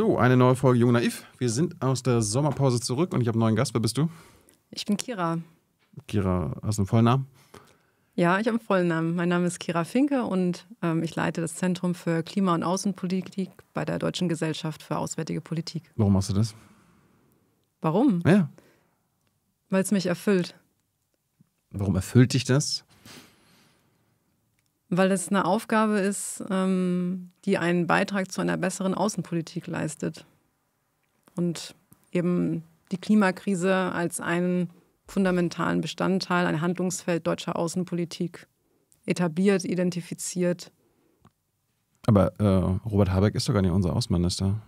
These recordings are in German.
So, eine neue Folge Jung Naiv. Wir sind aus der Sommerpause zurück und ich habe einen neuen Gast. Wer bist du? Ich bin Kira. Kira, hast du einen vollen Namen? Ja, ich habe einen vollen Namen. Mein Name ist Kira Finke und ähm, ich leite das Zentrum für Klima- und Außenpolitik bei der Deutschen Gesellschaft für Auswärtige Politik. Warum machst du das? Warum? Ja. Weil es mich erfüllt. Warum erfüllt dich das? Weil es eine Aufgabe ist, ähm, die einen Beitrag zu einer besseren Außenpolitik leistet. Und eben die Klimakrise als einen fundamentalen Bestandteil, ein Handlungsfeld deutscher Außenpolitik etabliert, identifiziert. Aber äh, Robert Habeck ist doch gar nicht unser Außenminister.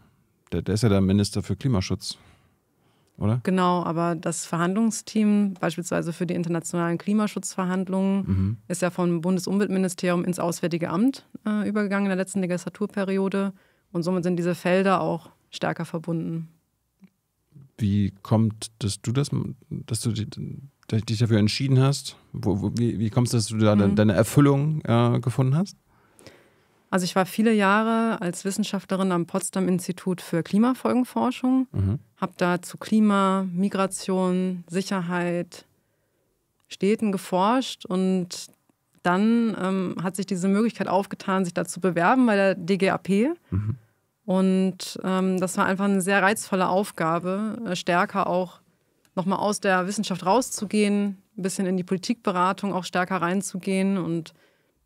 Der, der ist ja der Minister für Klimaschutz, oder? Genau, aber das Verhandlungsteam, beispielsweise für die internationalen Klimaschutzverhandlungen, Mhm. ist ja vom Bundesumweltministerium ins Auswärtige Amt äh, übergegangen in der letzten Legislaturperiode. Und somit sind diese Felder auch stärker verbunden. Wie kommt, dass du das, dass du dich, dich dafür entschieden hast? Wo, wo, wie, wie kommst du, dass du da Mhm. deine Erfüllung äh, gefunden hast? Also ich war viele Jahre als Wissenschaftlerin am Potsdam Institut für Klimafolgenforschung, Mhm. habe da zu Klima, Migration, Sicherheit, Städten geforscht und dann ähm, hat sich diese Möglichkeit aufgetan, sich da zu bewerben bei der DGAP. Mhm. Und ähm, das war einfach eine sehr reizvolle Aufgabe, äh, stärker auch nochmal aus der Wissenschaft rauszugehen, ein bisschen in die Politikberatung auch stärker reinzugehen. Und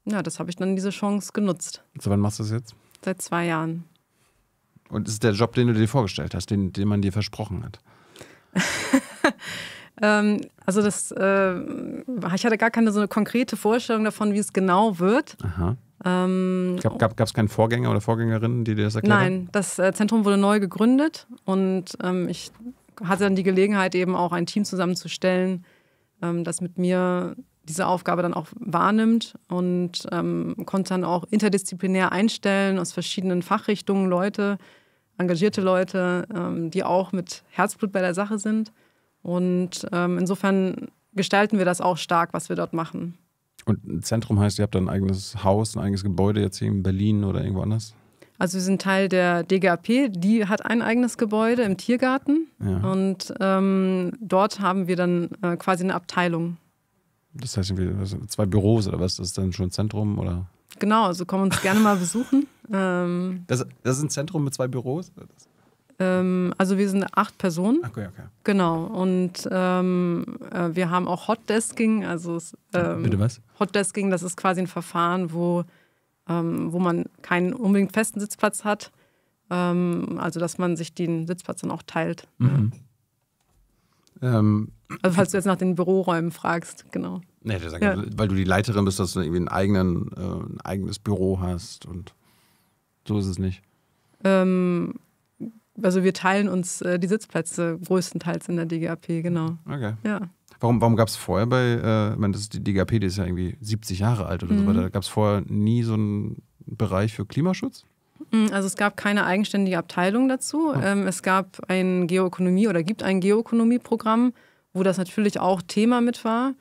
ja, das habe ich dann diese Chance genutzt. So, wann machst du das jetzt? Seit zwei Jahren. Und ist es der Job, den du dir vorgestellt hast, den, den man dir versprochen hat? Ähm, also das, äh, ich hatte gar keine so eine konkrete Vorstellung davon, wie es genau wird. Aha. Ähm, Gab es keinen Vorgänger oder Vorgängerin, die dir das erklärt haben? Nein, das äh, Zentrum wurde neu gegründet und ähm, ich hatte dann die Gelegenheit, eben auch ein Team zusammenzustellen, ähm, das mit mir diese Aufgabe dann auch wahrnimmt und ähm, konnte dann auch interdisziplinär einstellen aus verschiedenen Fachrichtungen Leute, engagierte Leute, ähm, die auch mit Herzblut bei der Sache sind. Und ähm, insofern gestalten wir das auch stark, was wir dort machen. Und ein Zentrum heißt, ihr habt dann ein eigenes Haus, ein eigenes Gebäude jetzt hier in Berlin oder irgendwo anders? Also wir sind Teil der DGAP, die hat ein eigenes Gebäude im Tiergarten Ja. und ähm, dort haben wir dann äh, quasi eine Abteilung. Das heißt, irgendwie zwei Büros oder was? Das ist dann schon ein Zentrum? Oder? Genau, also kommen uns gerne mal besuchen. Ähm, Das, das ist ein Zentrum mit zwei Büros? ähm, also wir sind acht Personen, Okay, okay. genau. Und ähm, äh, wir haben auch Hotdesking, also ähm, Bitte was? Hotdesking, das ist quasi ein Verfahren, wo, ähm, wo man keinen unbedingt festen Sitzplatz hat. Ähm, also dass man sich den Sitzplatz dann auch teilt. Mhm. Ähm, Also falls du jetzt nach den Büroräumen fragst, genau. nee, das Ja. weil du die Leiterin bist, dass du irgendwie einen eigenen, äh, ein eigenes Büro hast und so ist es nicht. Ähm, also wir teilen uns äh, die Sitzplätze größtenteils in der DGAP, genau. Okay. Ja. Warum, warum gab es vorher bei, äh, ich meine, das ist die DGAP, die ist ja irgendwie 70 Jahre alt oder so Mhm. weiter, gab es vorher nie so einen Bereich für Klimaschutz? Mm, Also es gab keine eigenständige Abteilung dazu. Oh. Ähm, es gab ein Geoökonomie oder gibt ein Geoökonomieprogramm, wo das natürlich auch Thema mit war.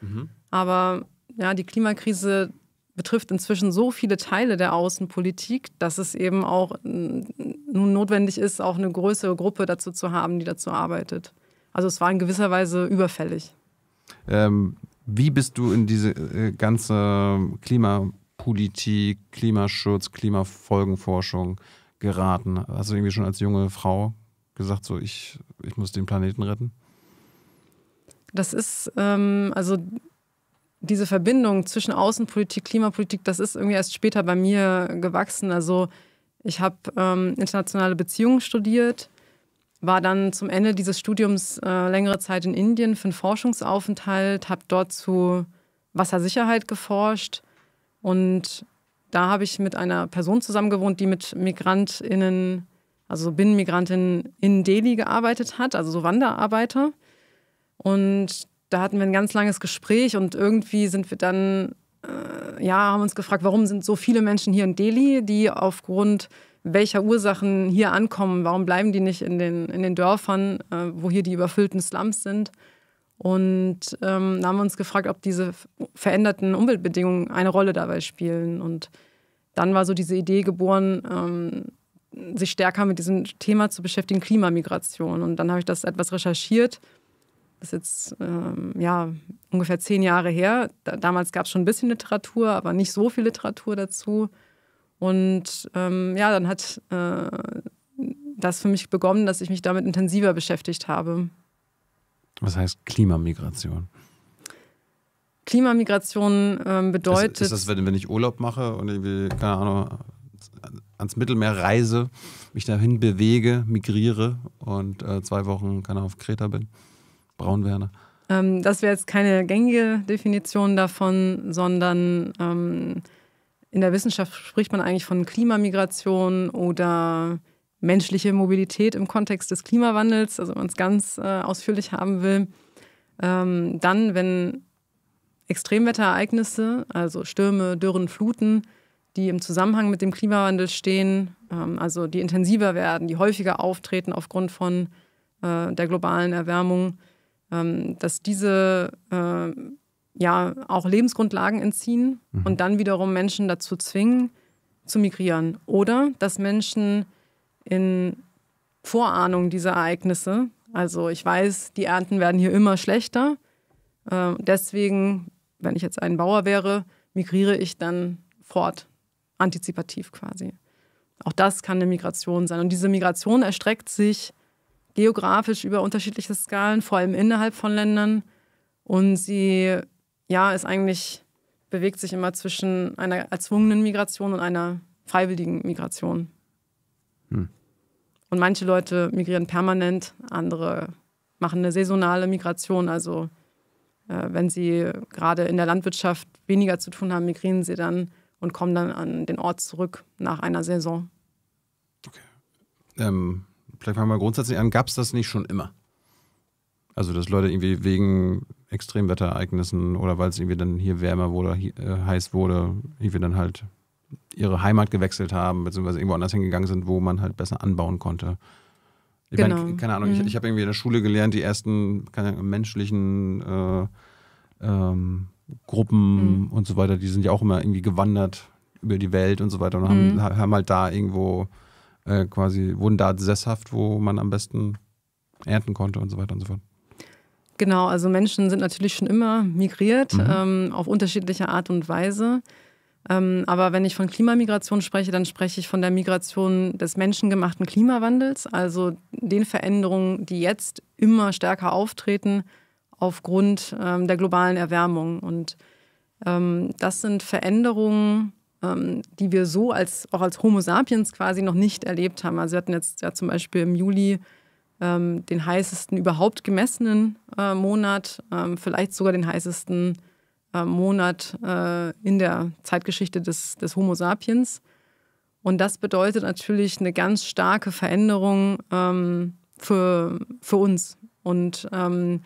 Aber ja, die Klimakrise betrifft inzwischen so viele Teile der Außenpolitik, dass es eben auch mm, nun notwendig ist, auch eine größere Gruppe dazu zu haben, die dazu arbeitet. Also es war in gewisser Weise überfällig. Ähm, wie bist du in diese äh, ganze Klimapolitik, Klimaschutz, Klimafolgenforschung geraten? Hast du irgendwie schon als junge Frau gesagt, so ich, ich muss den Planeten retten? Das ist, ähm, also diese Verbindung zwischen Außenpolitik, Klimapolitik, das ist irgendwie erst später bei mir gewachsen. Also ich habe ähm, internationale Beziehungen studiert, war dann zum Ende dieses Studiums äh, längere Zeit in Indien für einen Forschungsaufenthalt, habe dort zu Wassersicherheit geforscht und da habe ich mit einer Person zusammengewohnt, die mit MigrantInnen, also Binnenmigrantinnen in Delhi gearbeitet hat, also so Wanderarbeiter. Und da hatten wir ein ganz langes Gespräch und irgendwie sind wir dann, äh, ja, haben uns gefragt, warum sind so viele Menschen hier in Delhi, die aufgrund welcher Ursachen hier ankommen, warum bleiben die nicht in den, in den Dörfern, äh, wo hier die überfüllten Slums sind. Und ähm, da haben wir uns gefragt, ob diese veränderten Umweltbedingungen eine Rolle dabei spielen. Und dann war so diese Idee geboren, ähm, sich stärker mit diesem Thema zu beschäftigen, Klimamigration. Und dann habe ich das etwas recherchiert. Das ist jetzt ähm, ja, ungefähr zehn Jahre her. Da, damals gab es schon ein bisschen Literatur, aber nicht so viel Literatur dazu. Und ähm, ja, dann hat äh, das für mich begonnen, dass ich mich damit intensiver beschäftigt habe. Was heißt Klimamigration? Klimamigration ähm, bedeutet. Ist, ist das, wenn, wenn ich Urlaub mache und irgendwie, keine Ahnung, ans Mittelmeer reise, mich dahin bewege, migriere und äh, zwei Wochen, keine Ahnung, auf Kreta bin, braun werde? Ähm, das wäre jetzt keine gängige Definition davon, sondern ähm, in der Wissenschaft spricht man eigentlich von Klimamigration oder menschliche Mobilität im Kontext des Klimawandels, also wenn man es ganz äh, ausführlich haben will. Ähm, dann, wenn Extremwetterereignisse, also Stürme, Dürren, Fluten, die im Zusammenhang mit dem Klimawandel stehen, ähm, also die intensiver werden, die häufiger auftreten aufgrund von äh, der globalen Erwärmung, dass diese äh, ja auch Lebensgrundlagen entziehen mhm. und dann wiederum Menschen dazu zwingen, zu migrieren. Oder dass Menschen in Vorahnung dieser Ereignisse, also ich weiß, die Ernten werden hier immer schlechter, äh, deswegen wenn ich jetzt ein Bauer wäre, migriere ich dann fort, antizipativ quasi. Auch das kann eine Migration sein. Und diese Migration erstreckt sich geografisch über unterschiedliche Skalen, vor allem innerhalb von Ländern. Und sie, ja, ist eigentlich, bewegt sich immer zwischen einer erzwungenen Migration und einer freiwilligen Migration. Hm. Und manche Leute migrieren permanent, andere machen eine saisonale Migration, also äh, wenn sie gerade in der Landwirtschaft weniger zu tun haben, migrieren sie dann und kommen dann an den Ort zurück nach einer Saison. Okay. Ähm, vielleicht fangen wir grundsätzlich an. Gab es das nicht schon immer? Also, dass Leute irgendwie wegen Extremwetterereignissen oder weil es irgendwie dann hier wärmer wurde, hier, äh, heiß wurde, irgendwie dann halt ihre Heimat gewechselt haben, beziehungsweise irgendwo anders hingegangen sind, wo man halt besser anbauen konnte. Ich genau. meine, keine Ahnung, mhm. ich, ich habe irgendwie in der Schule gelernt, die ersten keine, menschlichen äh, ähm, Gruppen mhm. und so weiter, die sind ja auch immer irgendwie gewandert über die Welt und so weiter und haben, mhm. haben halt da irgendwo äh, quasi, wurden da sesshaft, wo man am besten ernten konnte und so weiter und so fort. Genau, also Menschen sind natürlich schon immer migriert, mhm. ähm, auf unterschiedliche Art und Weise. Ähm, aber wenn ich von Klimamigration spreche, dann spreche ich von der Migration des menschengemachten Klimawandels, also den Veränderungen, die jetzt immer stärker auftreten aufgrund ähm, der globalen Erwärmung. Und ähm, das sind Veränderungen, ähm, die wir so als, auch als Homo sapiens quasi noch nicht erlebt haben. Also wir hatten jetzt ja zum Beispiel im Juli ähm, den heißesten überhaupt gemessenen äh, Monat, ähm, vielleicht sogar den heißesten äh, Monat äh, in der Zeitgeschichte des, des Homo sapiens. Und das bedeutet natürlich eine ganz starke Veränderung ähm, für, für uns. Und ähm,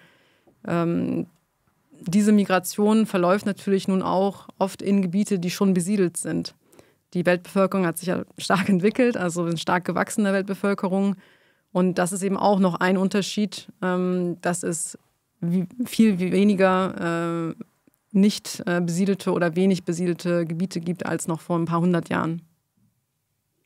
ähm, diese Migration verläuft natürlich nun auch oft in Gebiete, die schon besiedelt sind. Die Weltbevölkerung hat sich ja stark entwickelt, also eine stark gewachsene Weltbevölkerung. Und das ist eben auch noch ein Unterschied, ähm, dass es viel weniger äh, nicht äh, besiedelte oder wenig besiedelte Gebiete gibt als noch vor ein paar hundert Jahren.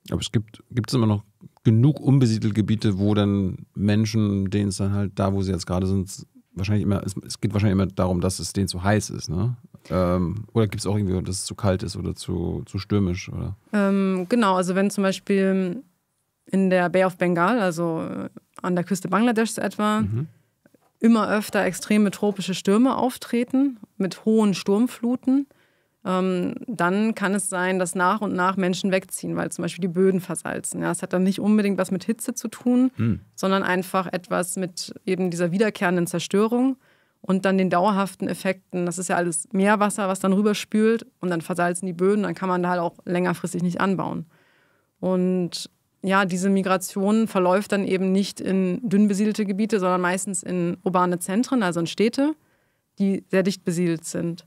Aber es gibt, es immer noch genug unbesiedelte Gebiete, wo dann Menschen, denen es dann halt da, wo sie jetzt gerade sind, wahrscheinlich immer, es, es, geht wahrscheinlich immer darum, dass es denen zu heiß ist, ne? Ähm, oder gibt es auch irgendwie, dass es zu kalt ist oder zu, zu stürmisch, oder? Ähm, genau, also wenn zum Beispiel in der Bay of Bengal, also äh, an der Küste Bangladeschs etwa, mhm immer öfter extreme tropische Stürme auftreten mit hohen Sturmfluten, ähm, dann kann es sein, dass nach und nach Menschen wegziehen, weil zum Beispiel die Böden versalzen. Ja, das hat dann nicht unbedingt was mit Hitze zu tun, mhm. sondern einfach etwas mit eben dieser wiederkehrenden Zerstörung und dann den dauerhaften Effekten. Das ist ja alles Meerwasser, was dann rüberspült und dann versalzen die Böden, dann kann man da halt auch längerfristig nicht anbauen. Und ja, diese Migration verläuft dann eben nicht in dünn besiedelte Gebiete, sondern meistens in urbane Zentren, also in Städte, die sehr dicht besiedelt sind.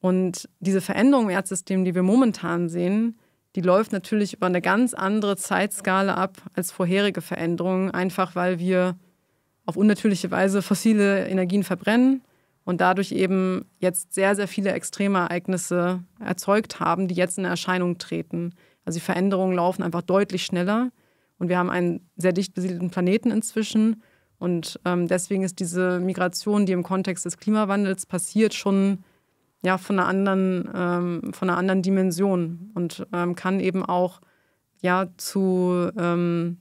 Und diese Veränderung im Erdsystem, die wir momentan sehen, die läuft natürlich über eine ganz andere Zeitskala ab als vorherige Veränderungen, einfach weil wir auf unnatürliche Weise fossile Energien verbrennen und dadurch eben jetzt sehr, sehr viele extreme Ereignisse erzeugt haben, die jetzt in Erscheinung treten Also die Veränderungen laufen einfach deutlich schneller und wir haben einen sehr dicht besiedelten Planeten inzwischen. Und ähm, deswegen ist diese Migration, die im Kontext des Klimawandels passiert, schon ja, von, einer anderen, ähm, von einer anderen Dimension und ähm, kann eben auch ja, zu ähm,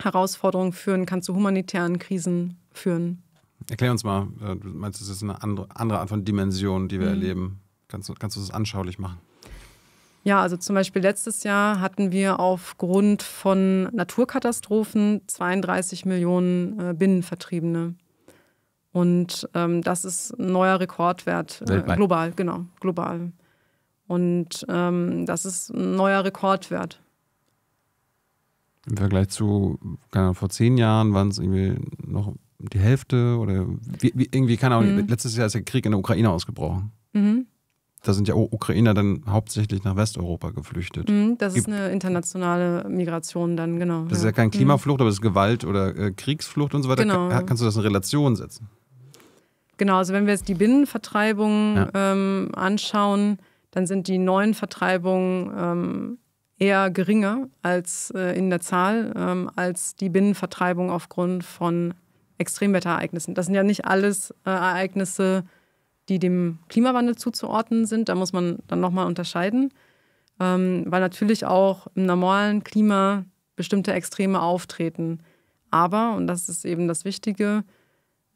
Herausforderungen führen, kann zu humanitären Krisen führen. Erklär uns mal, äh, du meinst, das ist eine andere, andere Art von Dimension, die wir mhm. erleben. Kannst du, kannst du das anschaulich machen? Ja, also zum Beispiel letztes Jahr hatten wir aufgrund von Naturkatastrophen 32 Millionen äh, Binnenvertriebene. Und ähm, das ist ein neuer Rekordwert. Äh, global, genau, global. Und ähm, das ist ein neuer Rekordwert. Im Vergleich zu, keine vor zehn Jahren waren es irgendwie noch die Hälfte oder wie, wie, irgendwie, keine Ahnung, mhm. letztes Jahr ist der Krieg in der Ukraine ausgebrochen. Mhm da sind ja Ukrainer dann hauptsächlich nach Westeuropa geflüchtet. Mhm, das Gibt, ist eine internationale Migration dann, genau. Das ja. ist ja keine mhm. Klimaflucht, aber es ist Gewalt oder äh, Kriegsflucht und so weiter. Genau. Kann, kannst du das in Relation setzen? Genau, also wenn wir jetzt die Binnenvertreibung ja. ähm, anschauen, dann sind die neuen Vertreibungen ähm, eher geringer als äh, in der Zahl ähm, als die Binnenvertreibung aufgrund von Extremwetterereignissen. Das sind ja nicht alles äh, Ereignisse, die dem Klimawandel zuzuordnen sind. Da muss man dann nochmal unterscheiden, ähm, weil natürlich auch im normalen Klima bestimmte Extreme auftreten. Aber, und das ist eben das Wichtige,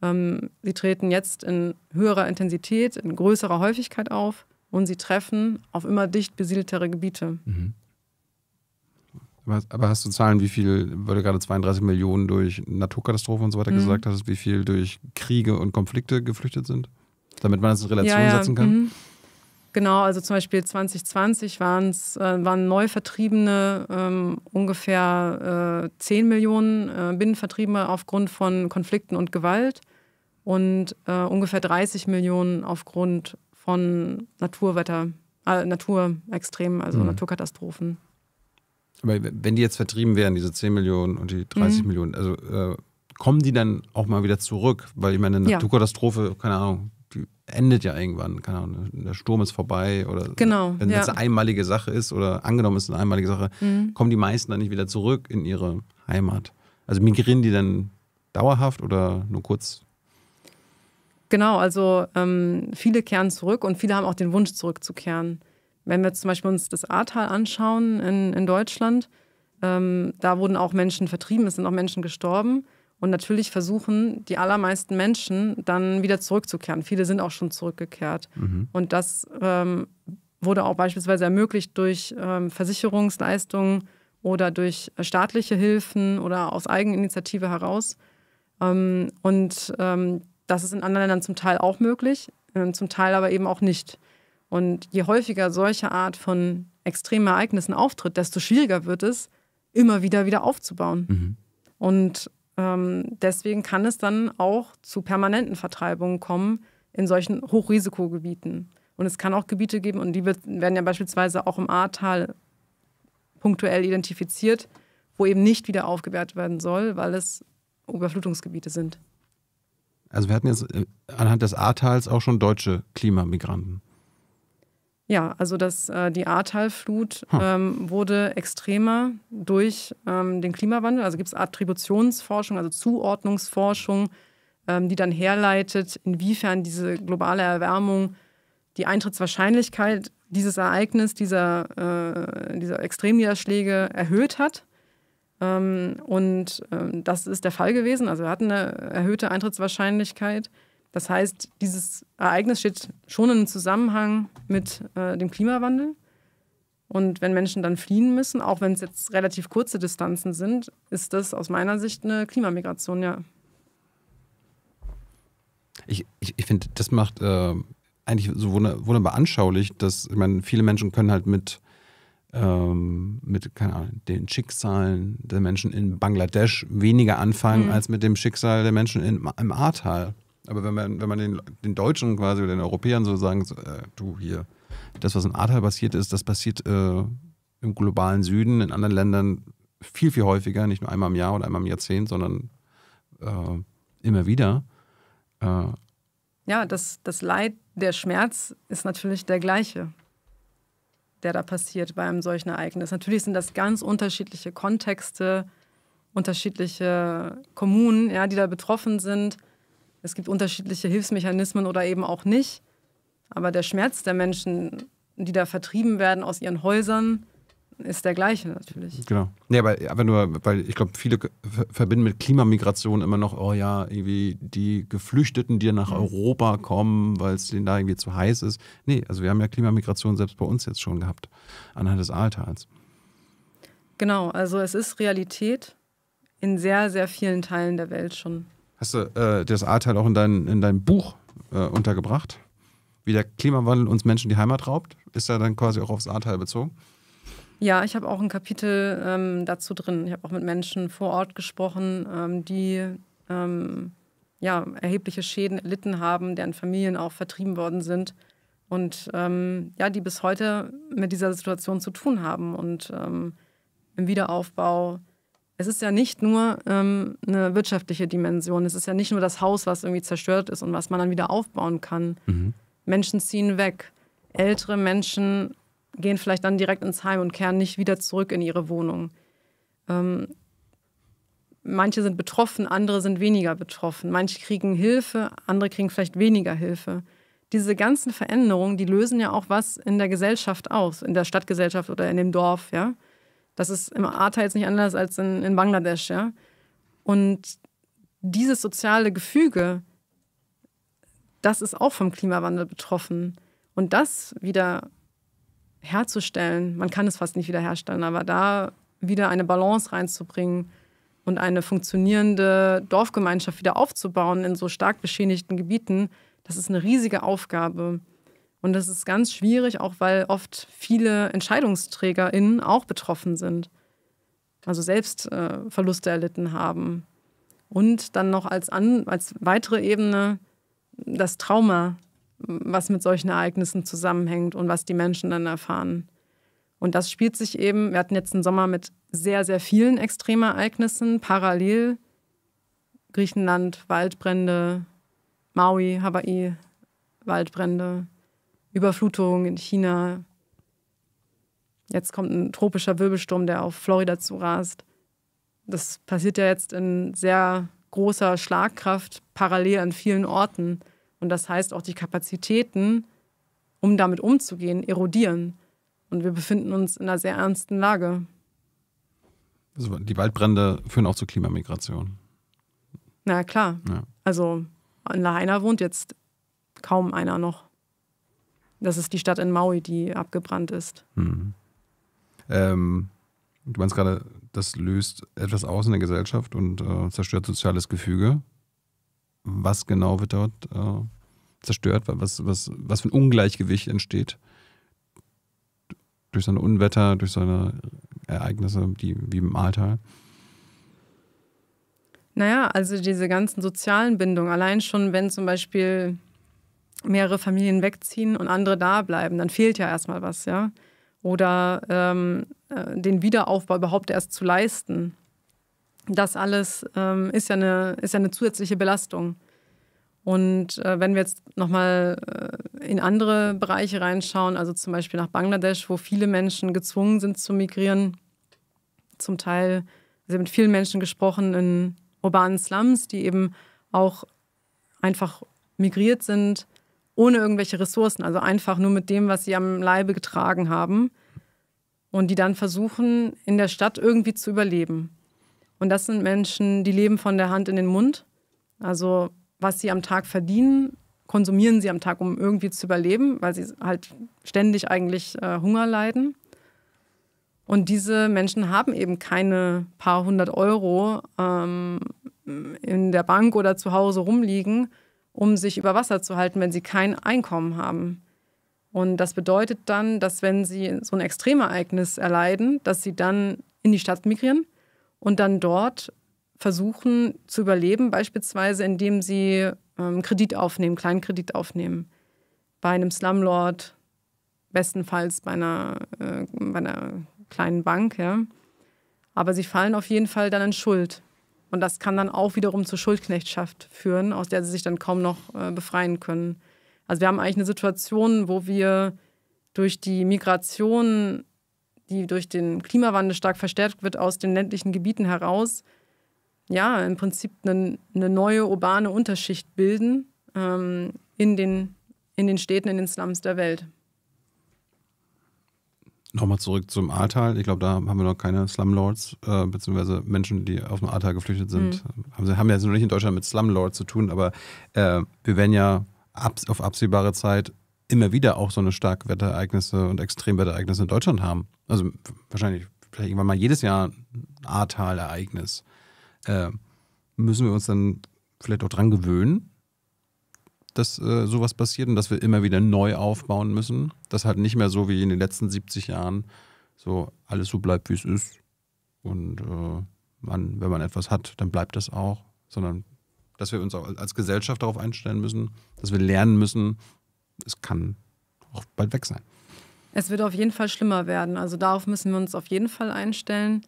ähm, sie treten jetzt in höherer Intensität, in größerer Häufigkeit auf und sie treffen auf immer dicht besiedeltere Gebiete. Mhm. Aber hast du Zahlen, wie viel, weil du gerade 32 Millionen durch Naturkatastrophen und so weiter mhm. gesagt hast, wie viel durch Kriege und Konflikte geflüchtet sind? damit man das in Relation ja, ja. setzen kann? Mhm. Genau, also zum Beispiel 2020 waren's, äh, waren Neuvertriebene ähm, ungefähr äh, 10 Millionen äh, Binnenvertriebene aufgrund von Konflikten und Gewalt und äh, ungefähr 30 Millionen aufgrund von Naturwetter, äh, Naturextremen, also mhm. Naturkatastrophen. Aber wenn die jetzt vertrieben wären, diese 10 Millionen und die 30 mhm. Millionen, also äh, kommen die dann auch mal wieder zurück? Weil ich meine, eine Naturkatastrophe, keine Ahnung, endet ja irgendwann. Keine Ahnung, der Sturm ist vorbei oder genau, wenn ja. das eine einmalige Sache ist oder angenommen ist eine einmalige Sache, mhm. kommen die meisten dann nicht wieder zurück in ihre Heimat. Also migrieren die dann dauerhaft oder nur kurz? Genau, also ähm, viele kehren zurück und viele haben auch den Wunsch zurückzukehren. Wenn wir zum Beispiel uns das Ahrtal anschauen in, in Deutschland, ähm, da wurden auch Menschen vertrieben, es sind auch Menschen gestorben. Und natürlich versuchen die allermeisten Menschen dann wieder zurückzukehren. Viele sind auch schon zurückgekehrt. Mhm. Und das ähm, wurde auch beispielsweise ermöglicht durch ähm, Versicherungsleistungen oder durch staatliche Hilfen oder aus Eigeninitiative heraus. Ähm, und ähm, das ist in anderen Ländern zum Teil auch möglich, äh, zum Teil aber eben auch nicht. Und je häufiger solche Art von extremen Ereignissen auftritt, desto schwieriger wird es, immer wieder wieder aufzubauen. Mhm. Und deswegen kann es dann auch zu permanenten Vertreibungen kommen in solchen Hochrisikogebieten. Und es kann auch Gebiete geben, und die werden ja beispielsweise auch im Ahrtal punktuell identifiziert, wo eben nicht wieder aufgewertet werden soll, weil es Überflutungsgebiete sind. Also wir hatten jetzt äh, anhand des Ahrtals auch schon deutsche Klimamigranten. Ja, also das, äh, die Ahrtalflut hm. ähm, wurde extremer durch ähm, den Klimawandel. Also gibt es Attributionsforschung, also Zuordnungsforschung, ähm, die dann herleitet, inwiefern diese globale Erwärmung die Eintrittswahrscheinlichkeit dieses Ereignisses, dieser, äh, dieser Extremniederschläge erhöht hat. Ähm, und ähm, das ist der Fall gewesen. Also wir hatten eine erhöhte Eintrittswahrscheinlichkeit. Das heißt, dieses Ereignis steht schon im Zusammenhang mit äh, dem Klimawandel. Und wenn Menschen dann fliehen müssen, auch wenn es jetzt relativ kurze Distanzen sind, ist das aus meiner Sicht eine Klimamigration, ja. Ich, ich, ich finde, das macht äh, eigentlich so wunderbar anschaulich, dass, ich meine, viele Menschen können halt mit, ähm, mit keine Ahnung, den Schicksalen der Menschen in Bangladesch weniger anfangen, mhm. als mit dem Schicksal der Menschen in, im Ahrtal. Aber wenn man, wenn man den, den Deutschen quasi oder den Europäern so sagen, so, äh, du hier, das, was in Ahrtal passiert ist, das passiert äh, im globalen Süden, in anderen Ländern viel, viel häufiger, nicht nur einmal im Jahr oder einmal im Jahrzehnt, sondern äh, immer wieder. Äh, ja, das, das Leid, der Schmerz ist natürlich der gleiche. der da passiert bei einem solchen Ereignis. Natürlich sind das ganz unterschiedliche Kontexte, unterschiedliche Kommunen, ja, die da betroffen sind. Es gibt unterschiedliche Hilfsmechanismen oder eben auch nicht. Aber der Schmerz der Menschen, die da vertrieben werden aus ihren Häusern, ist der gleiche natürlich. Genau. Nee, aber einfach nur, weil ich glaube, viele verbinden mit Klimamigration immer noch, oh ja, irgendwie die Geflüchteten, die nach mhm. Europa kommen, weil es denen da irgendwie zu heiß ist. Nee, also wir haben ja Klimamigration selbst bei uns jetzt schon gehabt, anhand des Ahrtals. Genau, also es ist Realität in sehr, sehr vielen Teilen der Welt schon. Hast du äh, das Ahrtal auch in dein, in dein Buch äh, untergebracht? Wie der Klimawandel uns Menschen die Heimat raubt? Ist er dann quasi auch aufs Ahrtal bezogen? Ja, ich habe auch ein Kapitel ähm, dazu drin. Ich habe auch mit Menschen vor Ort gesprochen, ähm, die ähm, ja, erhebliche Schäden erlitten haben, deren Familien auch vertrieben worden sind und ähm, ja, die bis heute mit dieser Situation zu tun haben und ähm, im Wiederaufbau. Es ist ja nicht nur ähm, eine wirtschaftliche Dimension, es ist ja nicht nur das Haus, was irgendwie zerstört ist und was man dann wieder aufbauen kann. Mhm. Menschen ziehen weg. Ältere Menschen gehen vielleicht dann direkt ins Heim und kehren nicht wieder zurück in ihre Wohnung. Ähm, manche sind betroffen, andere sind weniger betroffen. Manche kriegen Hilfe, andere kriegen vielleicht weniger Hilfe. Diese ganzen Veränderungen, die lösen ja auch was in der Gesellschaft aus, in der Stadtgesellschaft oder in dem Dorf, ja. Das ist im Ahrtal jetzt nicht anders als in, in Bangladesch, ja. Und dieses soziale Gefüge, das ist auch vom Klimawandel betroffen. Und das wieder herzustellen. Man kann es fast nicht wiederherstellen, aber da wieder eine Balance reinzubringen und eine funktionierende Dorfgemeinschaft wieder aufzubauen in so stark beschädigten Gebieten, das ist eine riesige Aufgabe. Und das ist ganz schwierig, auch weil oft viele EntscheidungsträgerInnen auch betroffen sind. Also selbst äh, Verluste erlitten haben. Und dann noch als, an, als weitere Ebene das Trauma was mit solchen Ereignissen zusammenhängt und was die Menschen dann erfahren. Und das spielt sich eben, wir hatten jetzt einen Sommer mit sehr, sehr vielen Extremereignissen, parallel. Griechenland, Waldbrände, Maui, Hawaii, Waldbrände, Überflutungen in China. Jetzt kommt ein tropischer Wirbelsturm, der auf Florida zurast. Das passiert ja jetzt in sehr großer Schlagkraft parallel an vielen Orten. Und das heißt auch die Kapazitäten, um damit umzugehen, erodieren. Und wir befinden uns in einer sehr ernsten Lage. Also die Waldbrände führen auch zur Klimamigration. Na klar. Ja. Also in Lahaina wohnt jetzt kaum einer noch. Das ist die Stadt in Maui, die abgebrannt ist. Mhm. Ähm, du meinst gerade, das löst etwas aus in der Gesellschaft und äh, zerstört soziales Gefüge was genau wird dort äh, zerstört, was, was, was für ein Ungleichgewicht entsteht durch so ein Unwetter, durch so eine Ereignisse die, wie im Ahrtal? Naja, also diese ganzen sozialen Bindungen, allein schon, wenn zum Beispiel mehrere Familien wegziehen und andere da bleiben, dann fehlt ja erstmal was, ja. Oder ähm, äh, den Wiederaufbau überhaupt erst zu leisten das alles ähm, ist, ja eine, ist ja eine zusätzliche Belastung. Und äh, wenn wir jetzt nochmal äh, in andere Bereiche reinschauen, also zum Beispiel nach Bangladesch, wo viele Menschen gezwungen sind zu migrieren, zum Teil, sie haben mit vielen Menschen gesprochen in urbanen Slums, die eben auch einfach migriert sind, ohne irgendwelche Ressourcen, also einfach nur mit dem, was sie am Leibe getragen haben und die dann versuchen, in der Stadt irgendwie zu überleben. Und das sind Menschen, die leben von der Hand in den Mund. Also was sie am Tag verdienen, konsumieren sie am Tag, um irgendwie zu überleben, weil sie halt ständig eigentlich äh, Hunger leiden. Und diese Menschen haben eben keine paar hundert Euro ähm, in der Bank oder zu Hause rumliegen, um sich über Wasser zu halten, wenn sie kein Einkommen haben. Und das bedeutet dann, dass wenn sie so ein Extremereignis erleiden, dass sie dann in die Stadt migrieren und dann dort versuchen zu überleben, beispielsweise indem sie ähm, Kredit aufnehmen, kleinen Kredit aufnehmen. Bei einem Slumlord, bestenfalls bei einer, äh, bei einer kleinen Bank, ja. Aber sie fallen auf jeden Fall dann in Schuld. Und das kann dann auch wiederum zur Schuldknechtschaft führen, aus der sie sich dann kaum noch äh, befreien können. Also wir haben eigentlich eine Situation, wo wir durch die Migration, die durch den Klimawandel stark verstärkt wird, aus den ländlichen Gebieten heraus, ja, im Prinzip eine, eine neue urbane Unterschicht bilden ähm, in, den, in den Städten, in den Slums der Welt. Nochmal zurück zum Ahrtal. Ich glaube, da haben wir noch keine Slumlords, äh, beziehungsweise Menschen, die aus dem Ahrtal geflüchtet sind. Mhm. Haben, ja so nicht in Deutschland mit Slumlords zu tun, aber äh, wir werden ja ab, auf absehbare Zeit immer wieder auch so eine Starkwetterereignisse und Extremwetterereignisse in Deutschland haben. Also wahrscheinlich vielleicht irgendwann mal jedes Jahr ein Ahrtal-Ereignis. Äh, müssen wir uns dann vielleicht auch dran gewöhnen, dass äh, sowas passiert und dass wir immer wieder neu aufbauen müssen. Dass halt nicht mehr so wie in den letzten 70 Jahren so alles so bleibt, wie es ist. Und äh, man, wenn man etwas hat, dann bleibt das auch. Sondern dass wir uns auch als Gesellschaft darauf einstellen müssen, dass wir lernen müssen, es kann auch bald weg sein. Es wird auf jeden Fall schlimmer werden. Also darauf müssen wir uns auf jeden Fall einstellen.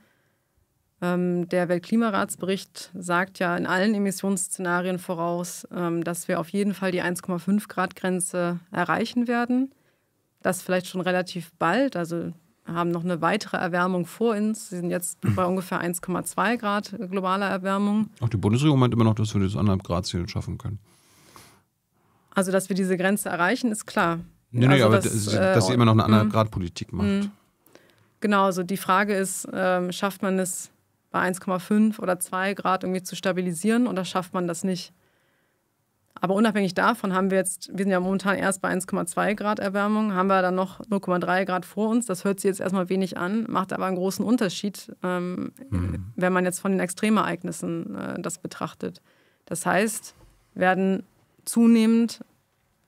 Ähm, der Weltklimaratsbericht sagt ja in allen Emissionsszenarien voraus, ähm, dass wir auf jeden Fall die 1,5 Grad Grenze erreichen werden. Das vielleicht schon relativ bald. Also haben noch eine weitere Erwärmung vor uns. Sie sind jetzt bei ungefähr 1,2 Grad globaler Erwärmung. Auch die Bundesregierung meint immer noch, dass wir das 1,5 Grad Ziel schaffen können. Also, dass wir diese Grenze erreichen, ist klar. Nee, nee, also, aber dass, dass äh, sie immer noch eine 1,5 Grad Politik macht. Mh. Genau, also die Frage ist, ähm, schafft man es bei 1,5 oder 2 Grad irgendwie zu stabilisieren oder schafft man das nicht? Aber unabhängig davon haben wir jetzt, wir sind ja momentan erst bei 1,2 Grad Erwärmung, haben wir dann noch 0,3 Grad vor uns. Das hört sich jetzt erstmal wenig an, macht aber einen großen Unterschied, ähm, mhm. wenn man jetzt von den Extremereignissen äh, das betrachtet. Das heißt, werden zunehmend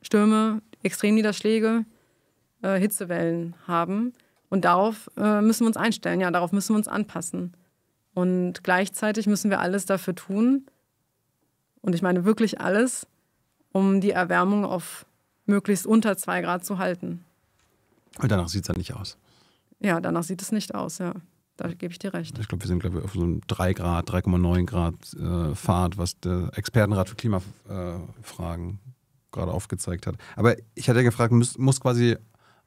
Stürme, Extremniederschläge, äh, Hitzewellen haben. Und darauf äh, müssen wir uns einstellen, ja, darauf müssen wir uns anpassen. Und gleichzeitig müssen wir alles dafür tun, und ich meine wirklich alles, um die Erwärmung auf möglichst unter zwei Grad zu halten. Und danach sieht es dann nicht aus. Ja, danach sieht es nicht aus, ja. Da gebe ich dir recht. Ich glaube, wir sind, glaube ich, auf so einem 3 Grad, 3,9 Grad äh, Fahrt, was der Expertenrat für Klimafragen äh, gerade aufgezeigt hat. Aber ich hatte ja gefragt, muss, muss quasi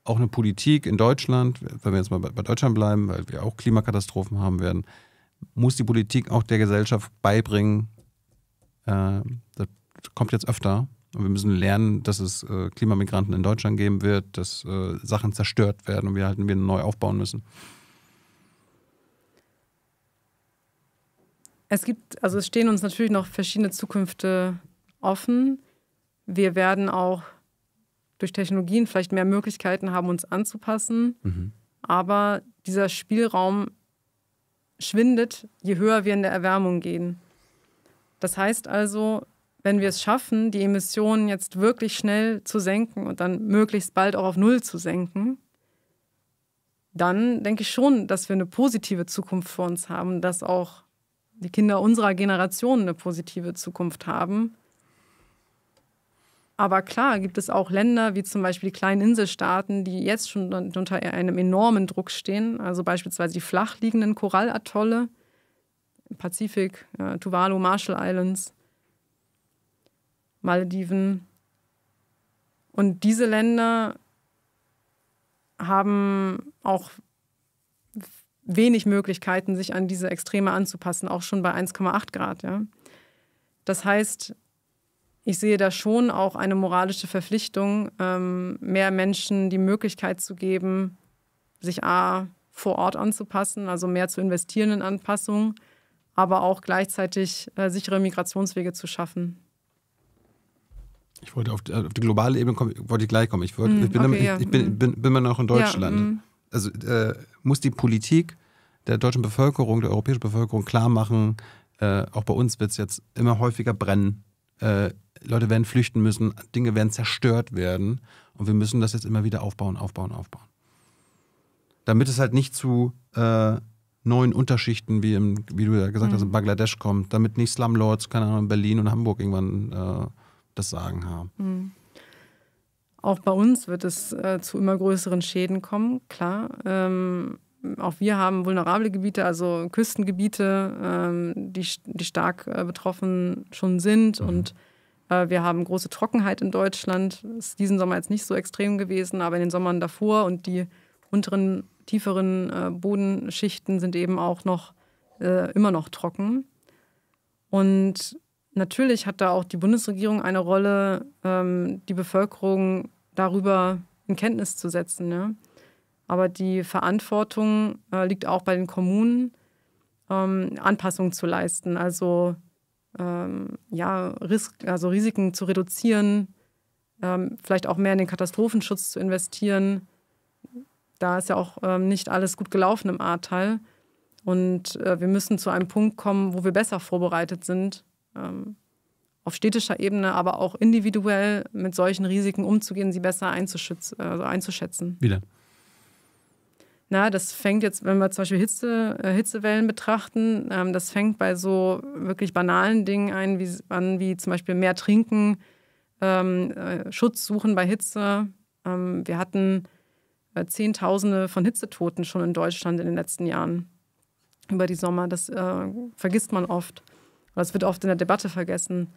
auch eine Politik in Deutschland, wenn wir jetzt mal bei, bei Deutschland bleiben, weil wir auch Klimakatastrophen haben werden, muss die Politik auch der Gesellschaft beibringen, äh, das kommt jetzt öfter. Und wir müssen lernen, dass es äh, Klimamigranten in Deutschland geben wird, dass äh, Sachen zerstört werden und wir halt wieder neu aufbauen müssen. Es gibt, also es stehen uns natürlich noch verschiedene Zukünfte offen. Wir werden auch durch Technologien vielleicht mehr Möglichkeiten haben, uns anzupassen. Mhm. Aber dieser Spielraum schwindet, je höher wir in der Erwärmung gehen. Das heißt also, wenn wir es schaffen, die Emissionen jetzt wirklich schnell zu senken und dann möglichst bald auch auf Null zu senken, dann denke ich schon, dass wir eine positive Zukunft vor uns haben, dass auch die Kinder unserer Generation eine positive Zukunft haben. Aber klar gibt es auch Länder, wie zum Beispiel die kleinen Inselstaaten, die jetzt schon unter einem enormen Druck stehen. Also beispielsweise die flach liegenden Korallatolle, Pazifik, ja, Tuvalu, Marshall Islands, Malediven. Und diese Länder haben auch wenig Möglichkeiten, sich an diese Extreme anzupassen, auch schon bei 1,8 Grad. Ja. Das heißt, ich sehe da schon auch eine moralische Verpflichtung, ähm, mehr Menschen die Möglichkeit zu geben, sich A vor Ort anzupassen, also mehr zu investieren in Anpassung aber auch gleichzeitig äh, sichere Migrationswege zu schaffen. Ich wollte auf die, auf die globale Ebene kommen, wollte ich gleich kommen. Ich, wollte, mm, ich, bin, okay, ja. ich bin, mm. bin, bin, bin noch in Deutschland. Ja, mm. Also äh, muss die Politik der deutschen Bevölkerung, der europäischen Bevölkerung klar machen, äh, auch bei uns wird es jetzt immer häufiger brennen. Leute werden flüchten müssen, Dinge werden zerstört werden und wir müssen das jetzt immer wieder aufbauen, aufbauen, aufbauen. Damit es halt nicht zu äh, neuen Unterschichten, wie, im, wie du ja gesagt mhm. hast, in Bangladesch kommt, damit nicht Slumlords, keine Ahnung, in Berlin und Hamburg irgendwann äh, das Sagen haben. Mhm. Auch bei uns wird es äh, zu immer größeren Schäden kommen, klar. Ähm, auch wir haben vulnerable Gebiete, also Küstengebiete, ähm, die, die stark äh, betroffen schon sind. Mhm. Und wir haben große Trockenheit in Deutschland. Ist diesen Sommer jetzt nicht so extrem gewesen, aber in den Sommern davor und die unteren, tieferen äh, Bodenschichten sind eben auch noch äh, immer noch trocken. Und natürlich hat da auch die Bundesregierung eine Rolle, ähm, die Bevölkerung darüber in Kenntnis zu setzen. Ne? Aber die Verantwortung äh, liegt auch bei den Kommunen, ähm, Anpassungen zu leisten. Also ähm, ja, Ris also Risiken zu reduzieren, ähm, vielleicht auch mehr in den Katastrophenschutz zu investieren. Da ist ja auch ähm, nicht alles gut gelaufen im Ahrtal. Und äh, wir müssen zu einem Punkt kommen, wo wir besser vorbereitet sind, ähm, auf städtischer Ebene, aber auch individuell mit solchen Risiken umzugehen, sie besser also einzuschätzen. Wie denn? Na, das fängt jetzt, wenn wir zum Beispiel Hitze, äh, Hitzewellen betrachten, ähm, das fängt bei so wirklich banalen Dingen ein, wie, an, wie zum Beispiel mehr trinken, ähm, äh, Schutz suchen bei Hitze. Ähm, wir hatten äh, Zehntausende von Hitzetoten schon in Deutschland in den letzten Jahren über die Sommer. Das äh, vergisst man oft. Das wird oft in der Debatte vergessen.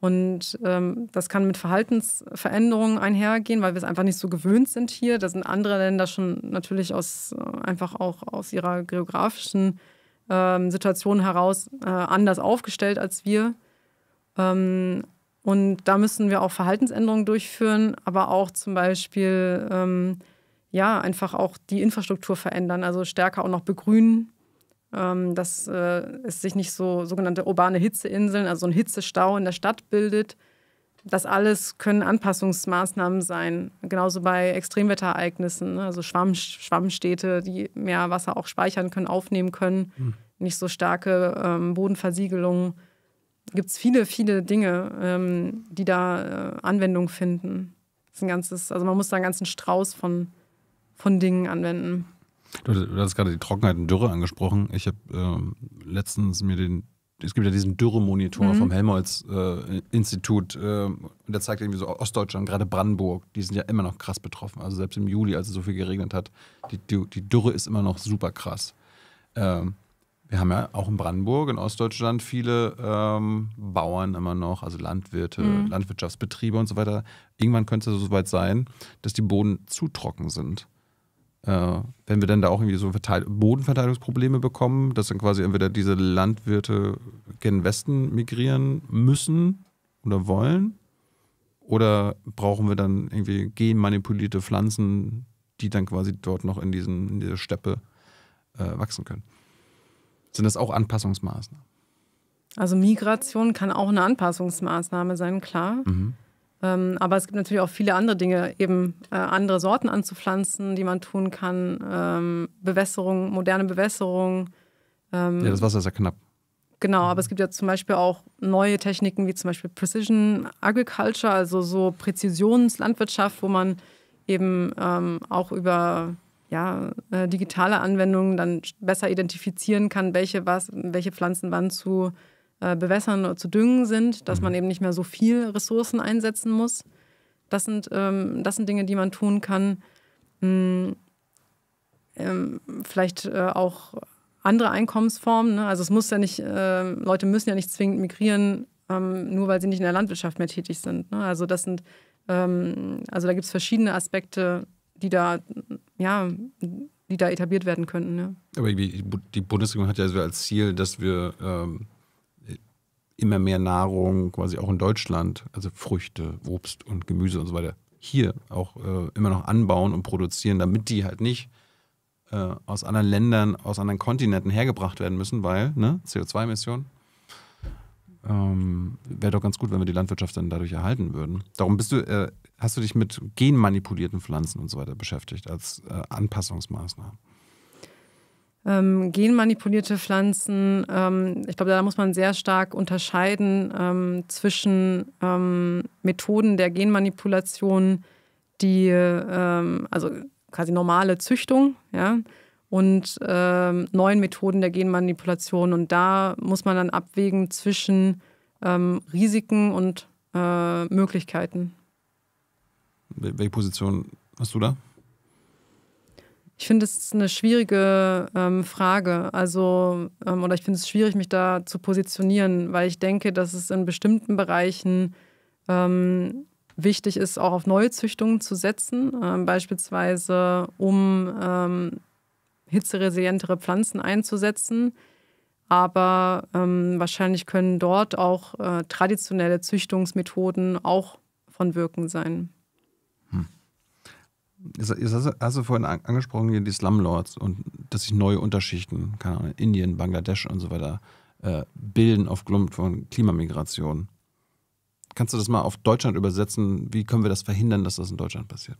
Und ähm, das kann mit Verhaltensveränderungen einhergehen, weil wir es einfach nicht so gewöhnt sind hier. Da sind andere Länder schon natürlich aus äh, einfach auch aus ihrer geografischen ähm, Situation heraus äh, anders aufgestellt als wir. Ähm, und da müssen wir auch Verhaltensänderungen durchführen, aber auch zum Beispiel ähm, ja einfach auch die Infrastruktur verändern, also stärker auch noch begrünen ähm, dass äh, es sich nicht so sogenannte urbane Hitzeinseln, also ein Hitzestau in der Stadt bildet. Das alles können Anpassungsmaßnahmen sein. Genauso bei Extremwetterereignissen, ne? also Schwamm, Schwammstädte, die mehr Wasser auch speichern können, aufnehmen können. Hm. Nicht so starke ähm, Bodenversiegelung. Gibt es viele, viele Dinge, ähm, die da äh, Anwendung finden. Das ist ein ganzes, also man muss da einen ganzen Strauß von, von Dingen anwenden. Du, du hast gerade die Trockenheit und Dürre angesprochen. Ich habe ähm, letztens mir den, es gibt ja diesen Dürremonitor mhm. vom Helmholtz-Institut, äh, äh, und der zeigt irgendwie so Ostdeutschland, gerade Brandenburg, die sind ja immer noch krass betroffen. Also selbst im Juli, als es so viel geregnet hat, die, die, die Dürre ist immer noch super krass. Ähm, wir haben ja auch in Brandenburg, in Ostdeutschland, viele ähm, Bauern immer noch, also Landwirte, mhm. Landwirtschaftsbetriebe und so weiter. Irgendwann könnte es so weit sein, dass die Boden zu trocken sind äh, wenn wir dann da auch irgendwie so Verteil Bodenverteilungsprobleme bekommen, dass dann quasi entweder diese Landwirte gen Westen migrieren müssen oder wollen, oder brauchen wir dann irgendwie genmanipulierte Pflanzen, die dann quasi dort noch in, diesen, in dieser Steppe äh, wachsen können? Sind das auch Anpassungsmaßnahmen? Also Migration kann auch eine Anpassungsmaßnahme sein, klar. Mhm. Ähm, aber es gibt natürlich auch viele andere Dinge, eben äh, andere Sorten anzupflanzen, die man tun kann. Ähm, Bewässerung, moderne Bewässerung. Ähm, ja, das Wasser ist ja knapp. Genau, aber es gibt ja zum Beispiel auch neue Techniken wie zum Beispiel Precision Agriculture, also so Präzisionslandwirtschaft, wo man eben ähm, auch über ja, äh, digitale Anwendungen dann besser identifizieren kann, welche, was, welche Pflanzen wann zu äh, bewässern oder zu düngen sind, dass mhm. man eben nicht mehr so viel Ressourcen einsetzen muss. Das sind, ähm, das sind Dinge, die man tun kann. Hm, ähm, vielleicht äh, auch andere Einkommensformen. Ne? Also es muss ja nicht, äh, Leute müssen ja nicht zwingend migrieren, ähm, nur weil sie nicht in der Landwirtschaft mehr tätig sind. Ne? Also das sind, ähm, also da gibt es verschiedene Aspekte, die da, ja, die da etabliert werden könnten. Ne? Aber die Bundesregierung hat ja so als Ziel, dass wir ähm, immer mehr Nahrung, quasi auch in Deutschland, also Früchte, Obst und Gemüse und so weiter, hier auch äh, immer noch anbauen und produzieren, damit die halt nicht äh, aus anderen Ländern, aus anderen Kontinenten hergebracht werden müssen, weil ne, CO2-Emissionen. Ähm, Wäre doch ganz gut, wenn wir die Landwirtschaft dann dadurch erhalten würden. Darum bist du, äh, hast du dich mit genmanipulierten Pflanzen und so weiter beschäftigt als äh, Anpassungsmaßnahmen ähm, genmanipulierte Pflanzen, ähm, ich glaube, da muss man sehr stark unterscheiden ähm, zwischen ähm, Methoden der Genmanipulation, die, ähm, also quasi normale Züchtung, ja, und ähm, neuen Methoden der Genmanipulation. Und da muss man dann abwägen zwischen Risiken und äh, Möglichkeiten. Welche Position hast du da? Ich finde es eine schwierige ähm, Frage. Also, ähm, oder ich finde es schwierig, mich da zu positionieren, weil ich denke, dass es in bestimmten Bereichen ähm, wichtig ist, auch auf neue Züchtungen zu setzen, äh, beispielsweise um ähm, hitzeresilientere Pflanzen einzusetzen. Aber ähm, wahrscheinlich können dort auch äh, traditionelle Züchtungsmethoden auch von Wirken sein. Jetzt, hast du vorhin angesprochen, hier die Slumlords und dass sich neue Unterschichten, keine Ahnung, Indien, Bangladesch und so weiter, äh, bilden aufgrund von Klimamigration. Kannst du das mal auf Deutschland übersetzen? Wie können wir das verhindern, dass das in Deutschland passiert?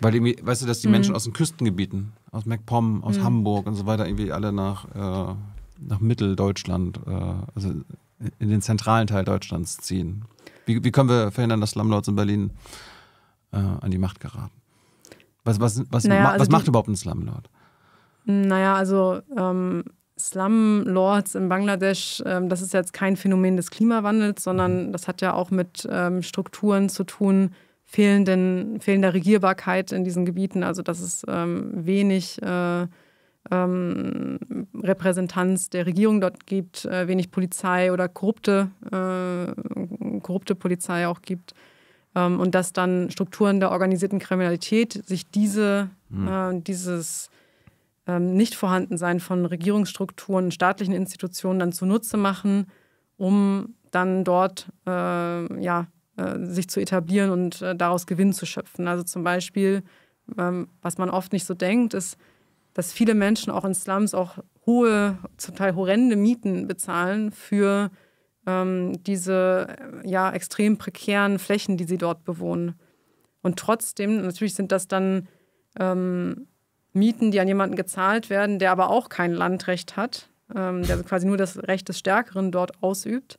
Weil irgendwie, weißt du, dass die mhm. Menschen aus den Küstengebieten, aus MacPom, aus mhm. Hamburg und so weiter, irgendwie alle nach, äh, nach Mitteldeutschland, äh, also in den zentralen Teil Deutschlands ziehen. Wie, wie können wir verhindern, dass Slumlords in Berlin äh, an die Macht geraten? Was, was, was, naja, ma, also was macht überhaupt ein Slumlord? Naja, also ähm, Slumlords in Bangladesch, ähm, das ist jetzt kein Phänomen des Klimawandels, sondern mhm. das hat ja auch mit ähm, Strukturen zu tun, fehlenden, fehlender Regierbarkeit in diesen Gebieten. Also dass es ähm, wenig äh, ähm, Repräsentanz der Regierung dort gibt, äh, wenig Polizei oder korrupte, äh, korrupte Polizei auch gibt. Ähm, und dass dann Strukturen der organisierten Kriminalität sich diese, mhm. dieses ähm, Nicht-Vorhandensein von Regierungsstrukturen, staatlichen Institutionen dann zunutze machen, um dann dort äh, ja, äh, sich zu etablieren und äh, daraus Gewinn zu schöpfen. Also zum Beispiel, ähm, was man oft nicht so denkt, ist, dass viele Menschen auch in Slums auch hohe, zum Teil horrende Mieten bezahlen für ähm, diese äh, ja, extrem prekären Flächen, die sie dort bewohnen. Und trotzdem, natürlich sind das dann ähm, Mieten, die an jemanden gezahlt werden, der aber auch kein Landrecht hat, ähm, der quasi nur das Recht des Stärkeren dort ausübt.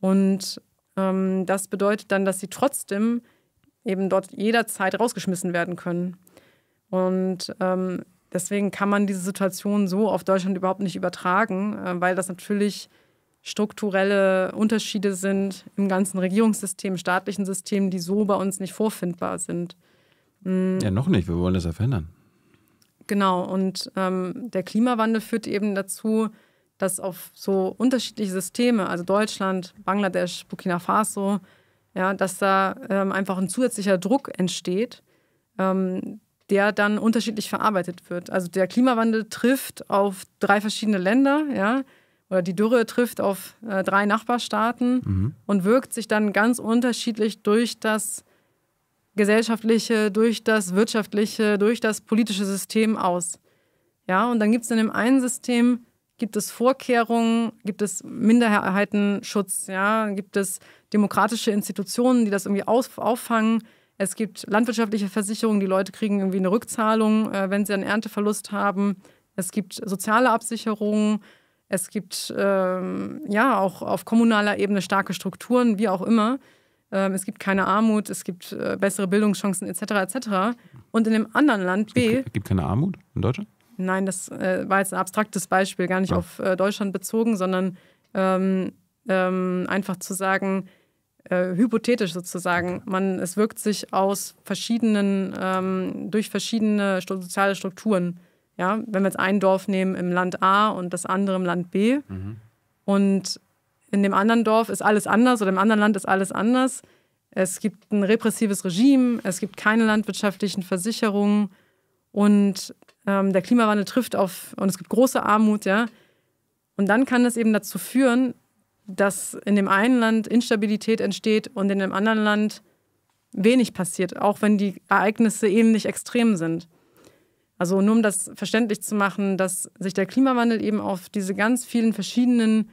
Und ähm, das bedeutet dann, dass sie trotzdem eben dort jederzeit rausgeschmissen werden können. Und ähm, deswegen kann man diese Situation so auf Deutschland überhaupt nicht übertragen, äh, weil das natürlich strukturelle Unterschiede sind im ganzen Regierungssystem, staatlichen System, die so bei uns nicht vorfindbar sind. Mhm. Ja, noch nicht. Wir wollen das ja verändern. Genau, und ähm, der Klimawandel führt eben dazu, dass auf so unterschiedliche Systeme, also Deutschland, Bangladesch, Burkina Faso, ja, dass da ähm, einfach ein zusätzlicher Druck entsteht, ähm, der dann unterschiedlich verarbeitet wird. Also der Klimawandel trifft auf drei verschiedene Länder, ja, oder die Dürre trifft auf äh, drei Nachbarstaaten mhm. und wirkt sich dann ganz unterschiedlich durch das gesellschaftliche, durch das wirtschaftliche, durch das politische System aus. Ja, und dann gibt es in dem einen System gibt es Vorkehrungen, gibt es Minderheitenschutz, ja, gibt es demokratische Institutionen, die das irgendwie auf, auffangen. Es gibt landwirtschaftliche Versicherungen, die Leute kriegen irgendwie eine Rückzahlung, äh, wenn sie einen Ernteverlust haben. Es gibt soziale Absicherungen. Es gibt ähm, ja auch auf kommunaler Ebene starke Strukturen, wie auch immer. Ähm, es gibt keine Armut, es gibt äh, bessere Bildungschancen etc. etc. Und in dem anderen Land B. Es gibt keine Armut in Deutschland? Nein, das äh, war jetzt ein abstraktes Beispiel, gar nicht ja. auf äh, Deutschland bezogen, sondern ähm, ähm, einfach zu sagen, äh, hypothetisch sozusagen, man, es wirkt sich aus verschiedenen, ähm, durch verschiedene soziale Strukturen. Ja, wenn wir jetzt ein Dorf nehmen im Land A und das andere im Land B mhm. und in dem anderen Dorf ist alles anders oder im anderen Land ist alles anders. Es gibt ein repressives Regime, es gibt keine landwirtschaftlichen Versicherungen und ähm, der Klimawandel trifft auf, und es gibt große Armut, ja. Und dann kann es eben dazu führen, dass in dem einen Land Instabilität entsteht und in dem anderen Land wenig passiert, auch wenn die Ereignisse ähnlich extrem sind. Also nur um das verständlich zu machen, dass sich der Klimawandel eben auf diese ganz vielen verschiedenen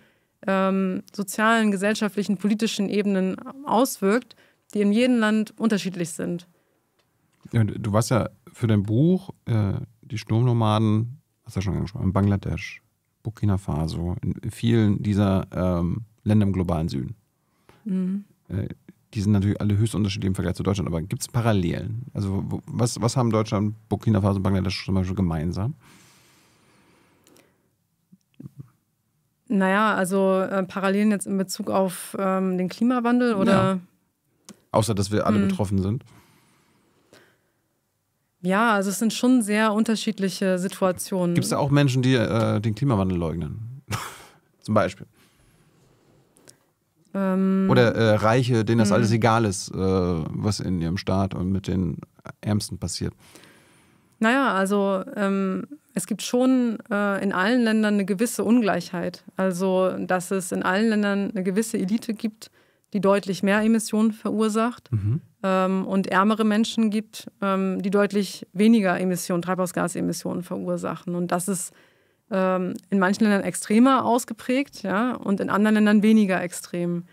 ähm, sozialen, gesellschaftlichen, politischen Ebenen auswirkt, die in jedem Land unterschiedlich sind. Du warst ja für dein Buch äh, Die Sturmnomaden, hast du ja schon angesprochen, in Bangladesch, Burkina Faso, in vielen dieser ähm, Länder im globalen Süden. Mhm. Äh, die sind natürlich alle höchst unterschiedlich im Vergleich zu Deutschland, aber gibt es Parallelen? Also was, was haben Deutschland, Burkina Faso und Bangladesch zum Beispiel gemeinsam? Naja, also äh, Parallelen jetzt in Bezug auf ähm, den Klimawandel oder? Ja. Außer, dass wir alle hm. betroffen sind. Ja, also es sind schon sehr unterschiedliche Situationen. Gibt es da auch Menschen, die äh, den Klimawandel leugnen? Zum Beispiel. Ähm, Oder äh, Reiche, denen das alles egal ist, äh, was in ihrem Staat und mit den Ärmsten passiert. Naja, also ähm, es gibt schon äh, in allen Ländern eine gewisse Ungleichheit. Also, dass es in allen Ländern eine gewisse Elite gibt, die deutlich mehr Emissionen verursacht mhm. ähm, und ärmere Menschen gibt, ähm, die deutlich weniger Emissionen, Treibhausgasemissionen verursachen. Und das ist ähm, in manchen Ländern extremer ausgeprägt ja, und in anderen Ländern weniger extrem.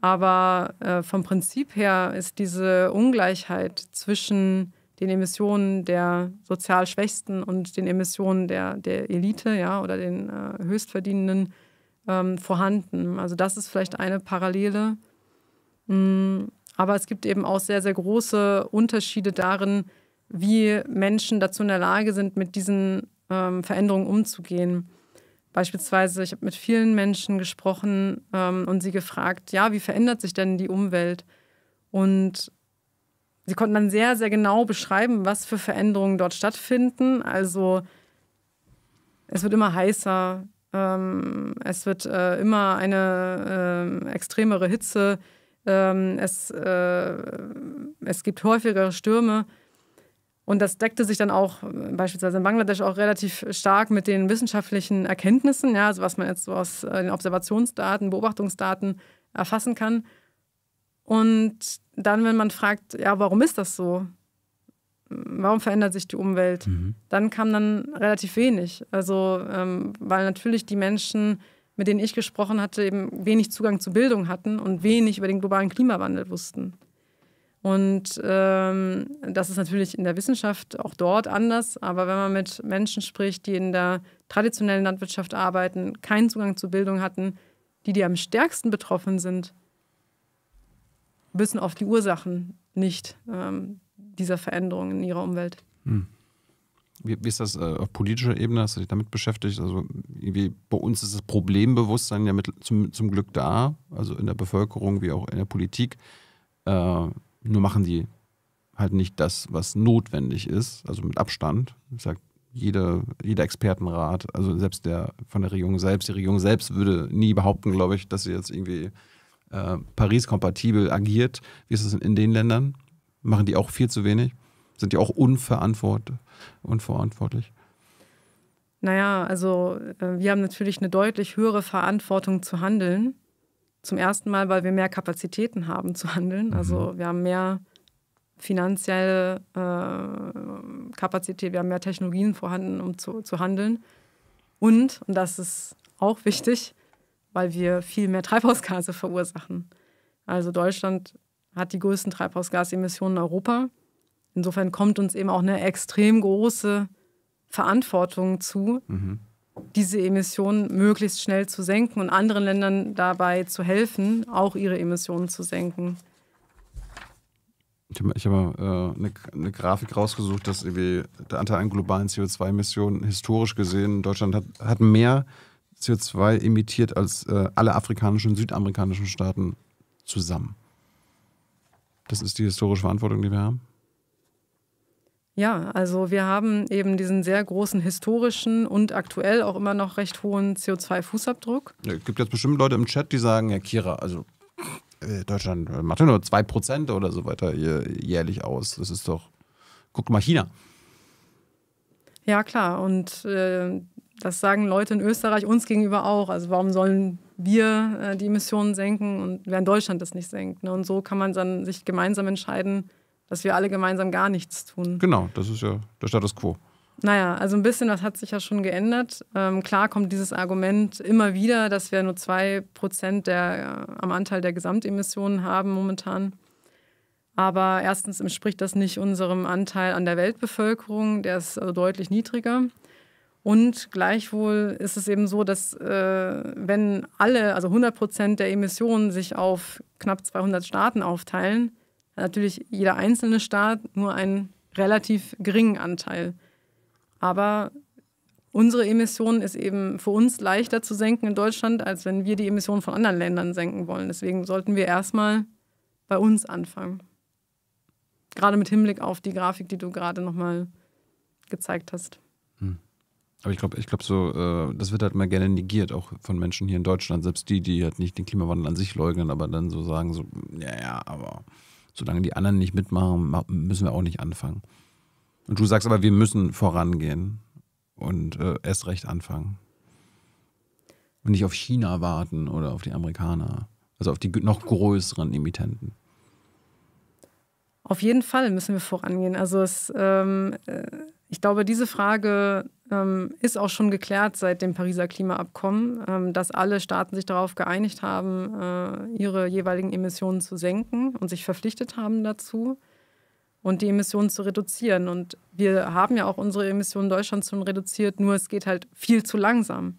Aber äh, vom Prinzip her ist diese Ungleichheit zwischen den Emissionen der sozial Schwächsten und den Emissionen der, der Elite ja, oder den äh, Höchstverdienenden ähm, vorhanden. Also das ist vielleicht eine Parallele. Mm, aber es gibt eben auch sehr, sehr große Unterschiede darin, wie Menschen dazu in der Lage sind, mit diesen ähm, Veränderungen umzugehen. Beispielsweise, ich habe mit vielen Menschen gesprochen ähm, und sie gefragt, ja, wie verändert sich denn die Umwelt? Und sie konnten dann sehr, sehr genau beschreiben, was für Veränderungen dort stattfinden. Also es wird immer heißer, ähm, es wird äh, immer eine äh, extremere Hitze, ähm, es, äh, es gibt häufigere Stürme. Und das deckte sich dann auch äh, beispielsweise in Bangladesch auch relativ stark mit den wissenschaftlichen Erkenntnissen, ja, also was man jetzt so aus äh, den Observationsdaten, Beobachtungsdaten erfassen kann. Und dann, wenn man fragt, ja, warum ist das so? Warum verändert sich die Umwelt? Mhm. Dann kam dann relativ wenig. Also, ähm, weil natürlich die Menschen, mit denen ich gesprochen hatte, eben wenig Zugang zu Bildung hatten und wenig über den globalen Klimawandel wussten. Und ähm, das ist natürlich in der Wissenschaft auch dort anders. Aber wenn man mit Menschen spricht, die in der traditionellen Landwirtschaft arbeiten, keinen Zugang zu Bildung hatten, die, die am stärksten betroffen sind, wissen oft die Ursachen nicht ähm, dieser Veränderungen in ihrer Umwelt. Hm. Wie, wie, ist das äh, auf politischer Ebene? Hast du dich damit beschäftigt? Also irgendwie bei uns ist das Problembewusstsein ja mit, zum, zum Glück da, also in der Bevölkerung wie auch in der Politik. Äh, nur machen die halt nicht das, was notwendig ist, also mit Abstand. Ich sage, jeder, jeder Expertenrat, also selbst der von der Regierung selbst, die Regierung selbst würde nie behaupten, glaube ich, dass sie jetzt irgendwie äh, Paris-kompatibel agiert. Wie ist es in den Ländern? Machen die auch viel zu wenig? Sind die auch unverantwort unverantwortlich? Naja, also äh, wir haben natürlich eine deutlich höhere Verantwortung zu handeln. Zum ersten Mal, weil wir mehr Kapazitäten haben zu handeln. Also mhm. wir haben mehr finanzielle äh, Kapazität, wir haben mehr Technologien vorhanden, um zu, zu handeln. Und, und das ist auch wichtig, weil wir viel mehr Treibhausgase verursachen. Also Deutschland hat die größten Treibhausgasemissionen in Europa. Insofern kommt uns eben auch eine extrem große Verantwortung zu, mhm. Diese Emissionen möglichst schnell zu senken und anderen Ländern dabei zu helfen, auch ihre Emissionen zu senken. Ich habe äh, eine, eine, Grafik rausgesucht, dass der Anteil an globalen CO2-Emissionen historisch gesehen, Deutschland hat, hat mehr CO2 emittiert als äh, alle afrikanischen und südamerikanischen Staaten zusammen. Das ist die historische Verantwortung, die wir haben. Ja, also wir haben eben diesen sehr großen historischen und aktuell auch immer noch recht hohen CO2-Fußabdruck. Es gibt jetzt bestimmt Leute im Chat, die sagen, ja, Kira, also äh, Deutschland macht ja nur 2% oder so weiter jährlich aus. Das ist doch, guck mal China. Ja, klar. Und äh, das sagen Leute in Österreich uns gegenüber auch. Also warum sollen wir äh, die Emissionen senken und während Deutschland das nicht senkt? Ne? Und so kann man dann sich gemeinsam entscheiden, dass wir alle gemeinsam gar nichts tun. Genau, das ist ja der Status quo. Naja, also ein bisschen was hat sich ja schon geändert. Ähm, klar kommt dieses Argument immer wieder, dass wir nur 2% der, äh, am Anteil der Gesamtemissionen haben momentan. Aber erstens entspricht das nicht unserem Anteil an der Weltbevölkerung, der ist also deutlich niedriger. Und gleichwohl ist es eben so, dass äh, wenn alle, also 100 Prozent der Emissionen sich auf knapp 200 Staaten aufteilen, natürlich jeder einzelne Staat nur einen relativ geringen Anteil. Aber unsere Emissionen ist eben für uns leichter zu senken in Deutschland, als wenn wir die Emissionen von anderen Ländern senken wollen. Deswegen sollten wir erstmal bei uns anfangen. Gerade mit Hinblick auf die Grafik, die du gerade nochmal gezeigt hast. Hm. Aber ich glaube, ich glaube so, äh, das wird halt mal gerne negiert, auch von Menschen hier in Deutschland, selbst die, die halt nicht den Klimawandel an sich leugnen, aber dann so sagen, so, ja, ja, aber solange die anderen nicht mitmachen, müssen wir auch nicht anfangen. Und du sagst aber, wir müssen vorangehen und äh, erst recht anfangen. Und nicht auf China warten oder auf die Amerikaner, also auf die noch größeren Emittenten. Auf jeden Fall müssen wir vorangehen. Also es, ähm, äh, ich glaube, diese Frage ähm, ist auch schon geklärt seit dem Pariser Klimaabkommen, ähm, dass alle Staaten sich darauf geeinigt haben, äh, ihre jeweiligen Emissionen zu senken und sich verpflichtet haben dazu und die Emissionen zu reduzieren. Und wir haben ja auch unsere Emissionen in Deutschland schon reduziert, nur es geht halt viel zu langsam.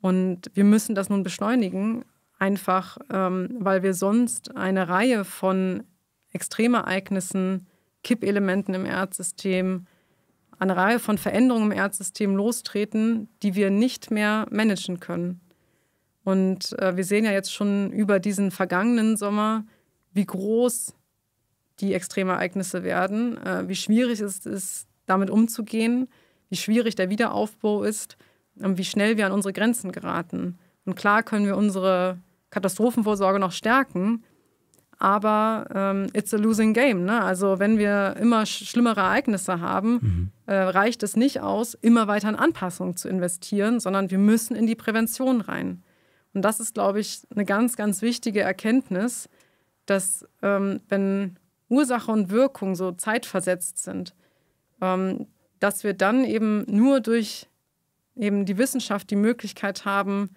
Und wir müssen das nun beschleunigen, einfach ähm, weil wir sonst eine Reihe von Extremereignissen, Kippelementen im Erdsystem, eine Reihe von Veränderungen im Erdsystem lostreten, die wir nicht mehr managen können. Und äh, wir sehen ja jetzt schon über diesen vergangenen Sommer, wie groß die Extremereignisse werden, äh, wie schwierig es ist, damit umzugehen, wie schwierig der Wiederaufbau ist und wie schnell wir an unsere Grenzen geraten. Und klar können wir unsere Katastrophenvorsorge noch stärken, aber ähm, it's a losing game. Ne? Also wenn wir immer schlimmere Ereignisse haben, mhm. äh, reicht es nicht aus, immer weiter in Anpassungen zu investieren, sondern wir müssen in die Prävention rein. Und das ist, glaube ich, eine ganz, ganz wichtige Erkenntnis, dass ähm, wenn Ursache und Wirkung so zeitversetzt sind, ähm, dass wir dann eben nur durch eben die Wissenschaft die Möglichkeit haben,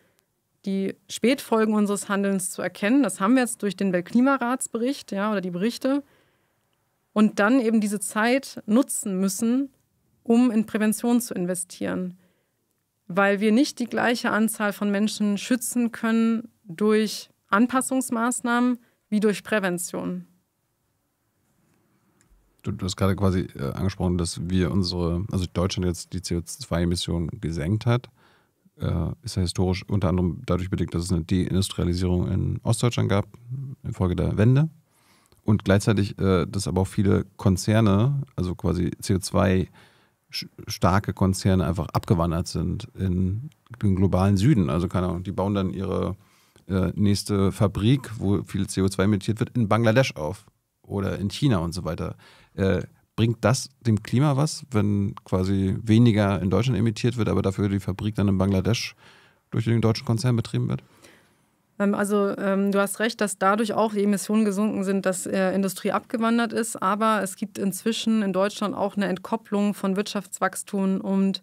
die Spätfolgen unseres Handelns zu erkennen. Das haben wir jetzt durch den Weltklimaratsbericht ja, oder die Berichte. Und dann eben diese Zeit nutzen müssen, um in Prävention zu investieren. Weil wir nicht die gleiche Anzahl von Menschen schützen können durch Anpassungsmaßnahmen wie durch Prävention. Du, du hast gerade quasi äh, angesprochen, dass wir unsere, also Deutschland jetzt die CO2-Emissionen gesenkt hat äh, ist ja historisch unter anderem dadurch bedingt, dass es eine Deindustrialisierung in Ostdeutschland gab, infolge der Wende. Und gleichzeitig, äh, dass aber auch viele Konzerne, also quasi CO2 starke Konzerne einfach abgewandert sind in den globalen Süden. Also keine Ahnung, die bauen dann ihre äh, nächste Fabrik, wo viel CO2 emittiert wird, in Bangladesch auf oder in China und so weiter. Äh, bringt das dem Klima was, wenn quasi weniger in Deutschland emittiert wird, aber dafür die Fabrik dann in Bangladesch durch den deutschen Konzern betrieben wird? Ähm, also ähm, du hast recht, dass dadurch auch die Emissionen gesunken sind, dass äh, Industrie abgewandert ist. Aber es gibt inzwischen in Deutschland auch eine Entkopplung von Wirtschaftswachstum und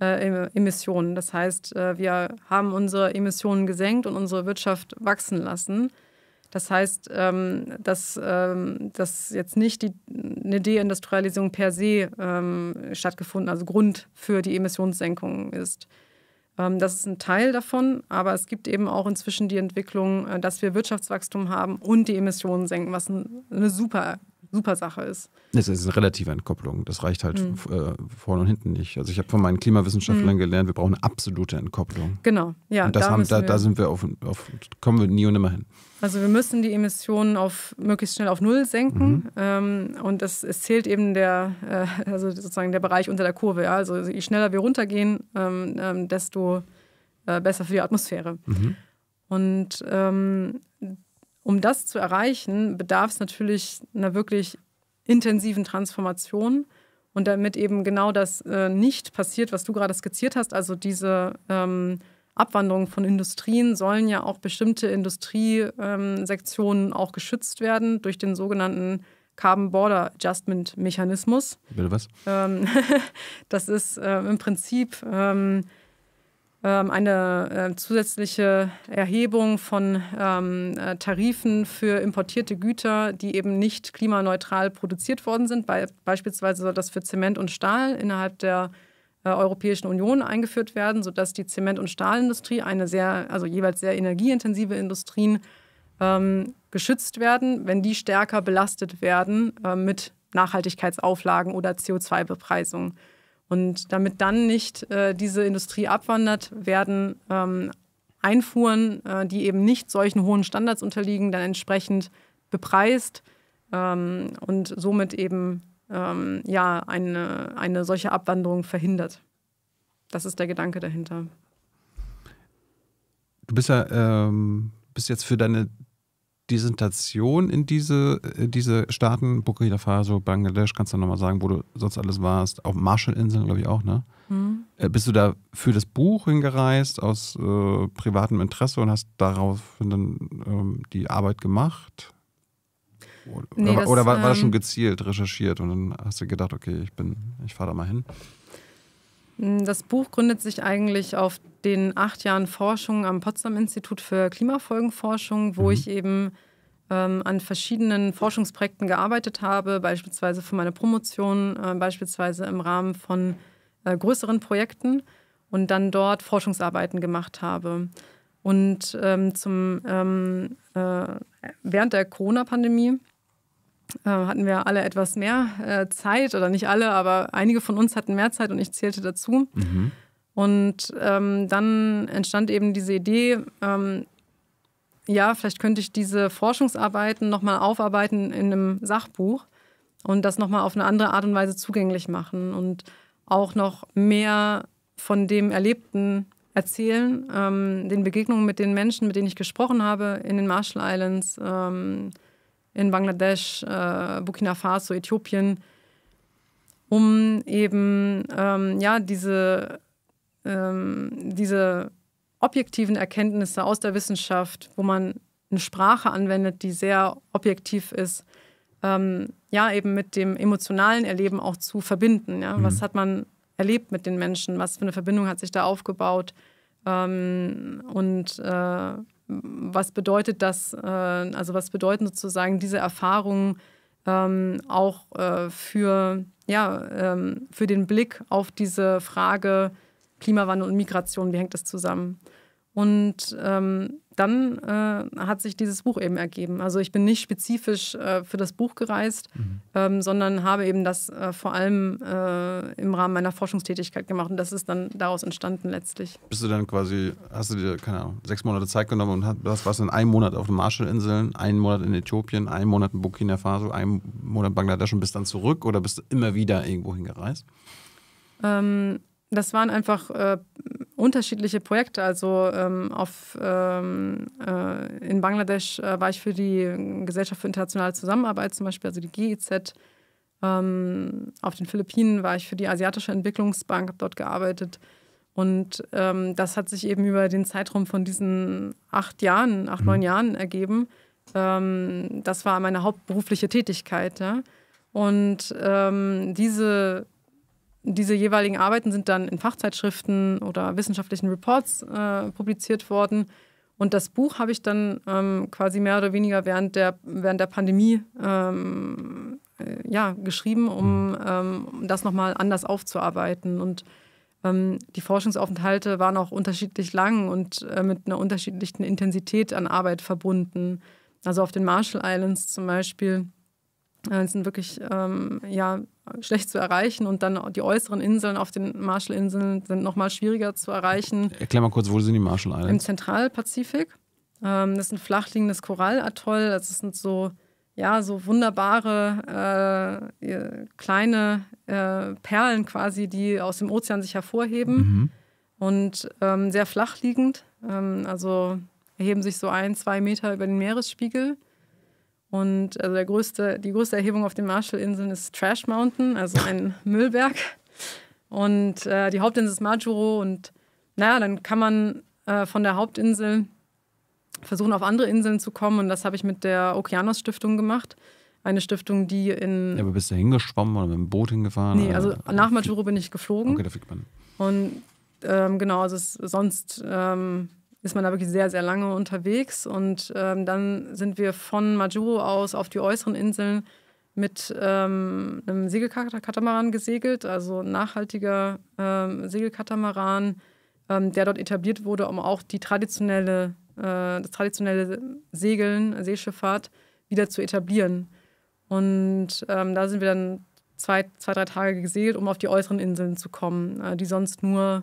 äh, Emissionen. Das heißt, äh, wir haben unsere Emissionen gesenkt und unsere Wirtschaft wachsen lassen. Das heißt, ähm, dass, ähm, dass jetzt nicht die, eine Deindustrialisierung per se ähm, stattgefunden, also Grund für die Emissionssenkung ist. Ähm, das ist ein Teil davon, aber es gibt eben auch inzwischen die Entwicklung, äh, dass wir Wirtschaftswachstum haben und die Emissionen senken, was ein, eine super super Sache ist. Es ist eine relative Entkopplung. Das reicht halt mhm. äh, vorne und hinten nicht. Also ich habe von meinen Klimawissenschaftlern mhm. gelernt, wir brauchen eine absolute Entkopplung. Genau, ja. Und das da, haben, da, da, sind wir auf, auf, kommen wir nie und nimmer hin. Also wir müssen die Emissionen auf möglichst schnell auf Null senken. Mhm. Ähm, und das, es zählt eben der, äh, also sozusagen der Bereich unter der Kurve. Ja? Also je schneller wir runtergehen, ähm, ähm, desto äh, besser für die Atmosphäre. Mhm. Und ähm, um das zu erreichen, bedarf es natürlich einer wirklich intensiven Transformation und damit eben genau das äh, nicht passiert, was du gerade skizziert hast, also diese ähm, Abwanderung von Industrien sollen ja auch bestimmte Industriesektionen ähm, auch geschützt werden durch den sogenannten Carbon Border Adjustment Mechanismus. Bitte was? Ähm, das ist äh, im Prinzip ähm, eine äh, zusätzliche Erhebung von ähm, äh, Tarifen für importierte Güter, die eben nicht klimaneutral produziert worden sind. beispielsweise soll das für Zement und Stahl innerhalb der äh, Europäischen Union eingeführt werden, sodass die Zement- und Stahlindustrie, eine sehr, also jeweils sehr energieintensive Industrien, ähm, geschützt werden, wenn die stärker belastet werden mit Nachhaltigkeitsauflagen oder CO2-Bepreisung. Und damit dann nicht äh, diese Industrie abwandert, werden ähm, Einfuhren, äh, die eben nicht solchen hohen Standards unterliegen, dann entsprechend bepreist ähm, und somit eben ähm, ja, eine, eine solche Abwanderung verhindert. das ist der Gedanke dahinter. Du bist ja ähm, bist jetzt für deine Dissentation in diese, in diese Staaten, Burkina Faso, Bangladesch, kannst du nochmal sagen, wo du sonst alles warst? Auf Marshallinseln, glaube ich auch, ne? Mhm. Bist du da für das Buch hingereist aus äh, privatem Interesse und hast daraufhin dann ähm, die Arbeit gemacht? Oder, nee, das, oder war, war, das schon ähm, gezielt recherchiert und dann hast du gedacht, okay, ich bin, ich fahre da mal hin? Das Buch gründet sich eigentlich auf den acht Jahren Forschung am Potsdam Institut für Klimafolgenforschung, wo mhm. ich eben ähm, an verschiedenen Forschungsprojekten gearbeitet habe, beispielsweise für meine Promotion, äh, beispielsweise im Rahmen von äh, größeren Projekten und dann dort Forschungsarbeiten gemacht habe. Und ähm, zum, ähm, äh, während der Corona-Pandemie hatten wir alle etwas mehr äh, Zeit, oder nicht alle, aber einige von uns hatten mehr Zeit und ich zählte dazu. Mhm. Und ähm, dann entstand eben diese Idee, ähm, ja, vielleicht könnte ich diese Forschungsarbeiten nochmal aufarbeiten in einem Sachbuch und das nochmal auf eine andere Art und Weise zugänglich machen und auch noch mehr von dem Erlebten erzählen, ähm, den Begegnungen mit den Menschen, mit denen ich gesprochen habe in den Marshall Islands, ähm, in Bangladesch, äh, Burkina Faso, Äthiopien, um eben ähm, ja, diese, ähm, diese objektiven Erkenntnisse aus der Wissenschaft, wo man eine Sprache anwendet, die sehr objektiv ist, ähm, ja, eben mit dem emotionalen Erleben auch zu verbinden. Ja? Mhm. Was hat man erlebt mit den Menschen? Was für eine Verbindung hat sich da aufgebaut? Ähm, und äh, was bedeutet das, äh, also was bedeuten sozusagen diese Erfahrungen ähm, auch äh, für, ja, ähm, für den Blick auf diese Frage Klimawandel und Migration, wie hängt das zusammen? Und ähm, dann äh, hat sich dieses Buch eben ergeben. Also ich bin nicht spezifisch äh, für das Buch gereist, mhm. ähm, sondern habe eben das äh, vor allem äh, im Rahmen meiner Forschungstätigkeit gemacht. Und das ist dann daraus entstanden letztlich. Bist du dann quasi, hast du dir, keine Ahnung, sechs Monate Zeit genommen und hast, warst dann einen Monat auf den Marshallinseln, einen Monat in Äthiopien, einen Monat in Burkina Faso, einen Monat in Bangladesch und bist dann zurück oder bist du immer wieder irgendwo hingereist? Ähm, das waren einfach äh, unterschiedliche Projekte. Also ähm, auf, ähm, äh, in Bangladesch äh, war ich für die Gesellschaft für internationale Zusammenarbeit zum Beispiel, also die GIZ. Ähm, auf den Philippinen war ich für die Asiatische Entwicklungsbank, habe dort gearbeitet. Und ähm, das hat sich eben über den Zeitraum von diesen acht Jahren, acht, neun mhm. Jahren ergeben. Ähm, das war meine hauptberufliche Tätigkeit. Ja? Und ähm, diese diese jeweiligen Arbeiten sind dann in Fachzeitschriften oder wissenschaftlichen Reports äh, publiziert worden. Und das Buch habe ich dann ähm, quasi mehr oder weniger während der, während der Pandemie ähm, äh, ja, geschrieben, um ähm, das nochmal anders aufzuarbeiten. Und ähm, die Forschungsaufenthalte waren auch unterschiedlich lang und äh, mit einer unterschiedlichen Intensität an Arbeit verbunden. Also auf den Marshall Islands zum Beispiel äh, sind wirklich ähm, ja, schlecht zu erreichen und dann die äußeren Inseln auf den Marshallinseln sind noch mal schwieriger zu erreichen. Erklär mal kurz, wo sind die Marshall Islands? Im Zentralpazifik. Ähm, das ist ein flachliegendes Korallatoll. Das sind so, ja, so wunderbare äh, kleine äh, Perlen quasi, die aus dem Ozean sich hervorheben mhm. und ähm, sehr flachliegend. Ähm, also erheben sich so ein, zwei Meter über den Meeresspiegel. Und also der größte, die größte Erhebung auf den Marshallinseln ist Trash Mountain, also ein Müllberg. Und äh, die Hauptinsel ist Majuro. Und naja, dann kann man äh, von der Hauptinsel versuchen, auf andere Inseln zu kommen. Und das habe ich mit der Okeanos Stiftung gemacht. Eine Stiftung, die in. Ja, aber bist du hingeschwommen oder mit dem Boot hingefahren? Nee, also nach Majuro bin ich geflogen. Okay, da fliegt man. Und ähm, genau, also sonst ähm, ist man da wirklich sehr, sehr lange unterwegs. Und ähm, dann sind wir von Majuro aus auf die äußeren Inseln mit ähm, einem Segelkatamaran gesegelt, also ein nachhaltiger ähm, Segelkatamaran, ähm, der dort etabliert wurde, um auch die traditionelle, äh, das traditionelle Segeln, Seeschifffahrt wieder zu etablieren. Und ähm, da sind wir dann zwei, zwei, drei Tage gesegelt, um auf die äußeren Inseln zu kommen, äh, die sonst nur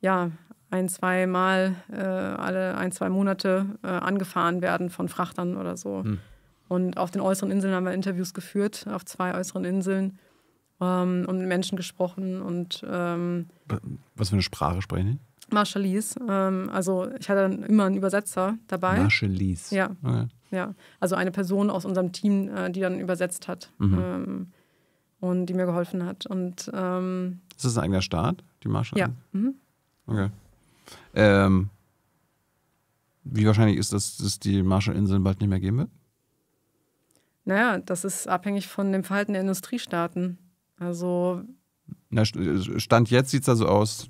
ja, ein, zwei Mal äh, alle ein, zwei Monate äh, angefahren werden von Frachtern oder so. Hm. Und auf den äußeren Inseln haben wir Interviews geführt, auf zwei äußeren Inseln. ähm, und mit Menschen gesprochen und ähm, Was für eine Sprache sprechen die? Marshallese. Ähm, also ich hatte dann immer einen Übersetzer dabei. Marshallese. Ja. Okay. Ja, also eine Person aus unserem Team, äh, die dann übersetzt hat Mhm. ähm, und die mir geholfen hat. Und ähm, Ist das ein eigener Staat, die Marshall? ja, mhm. Okay. Ähm, wie wahrscheinlich ist das, dass es die Marshallinseln bald nicht mehr geben wird? naja, das ist abhängig von dem Verhalten der Industriestaaten. Also Na, St- Stand jetzt sieht es also aus,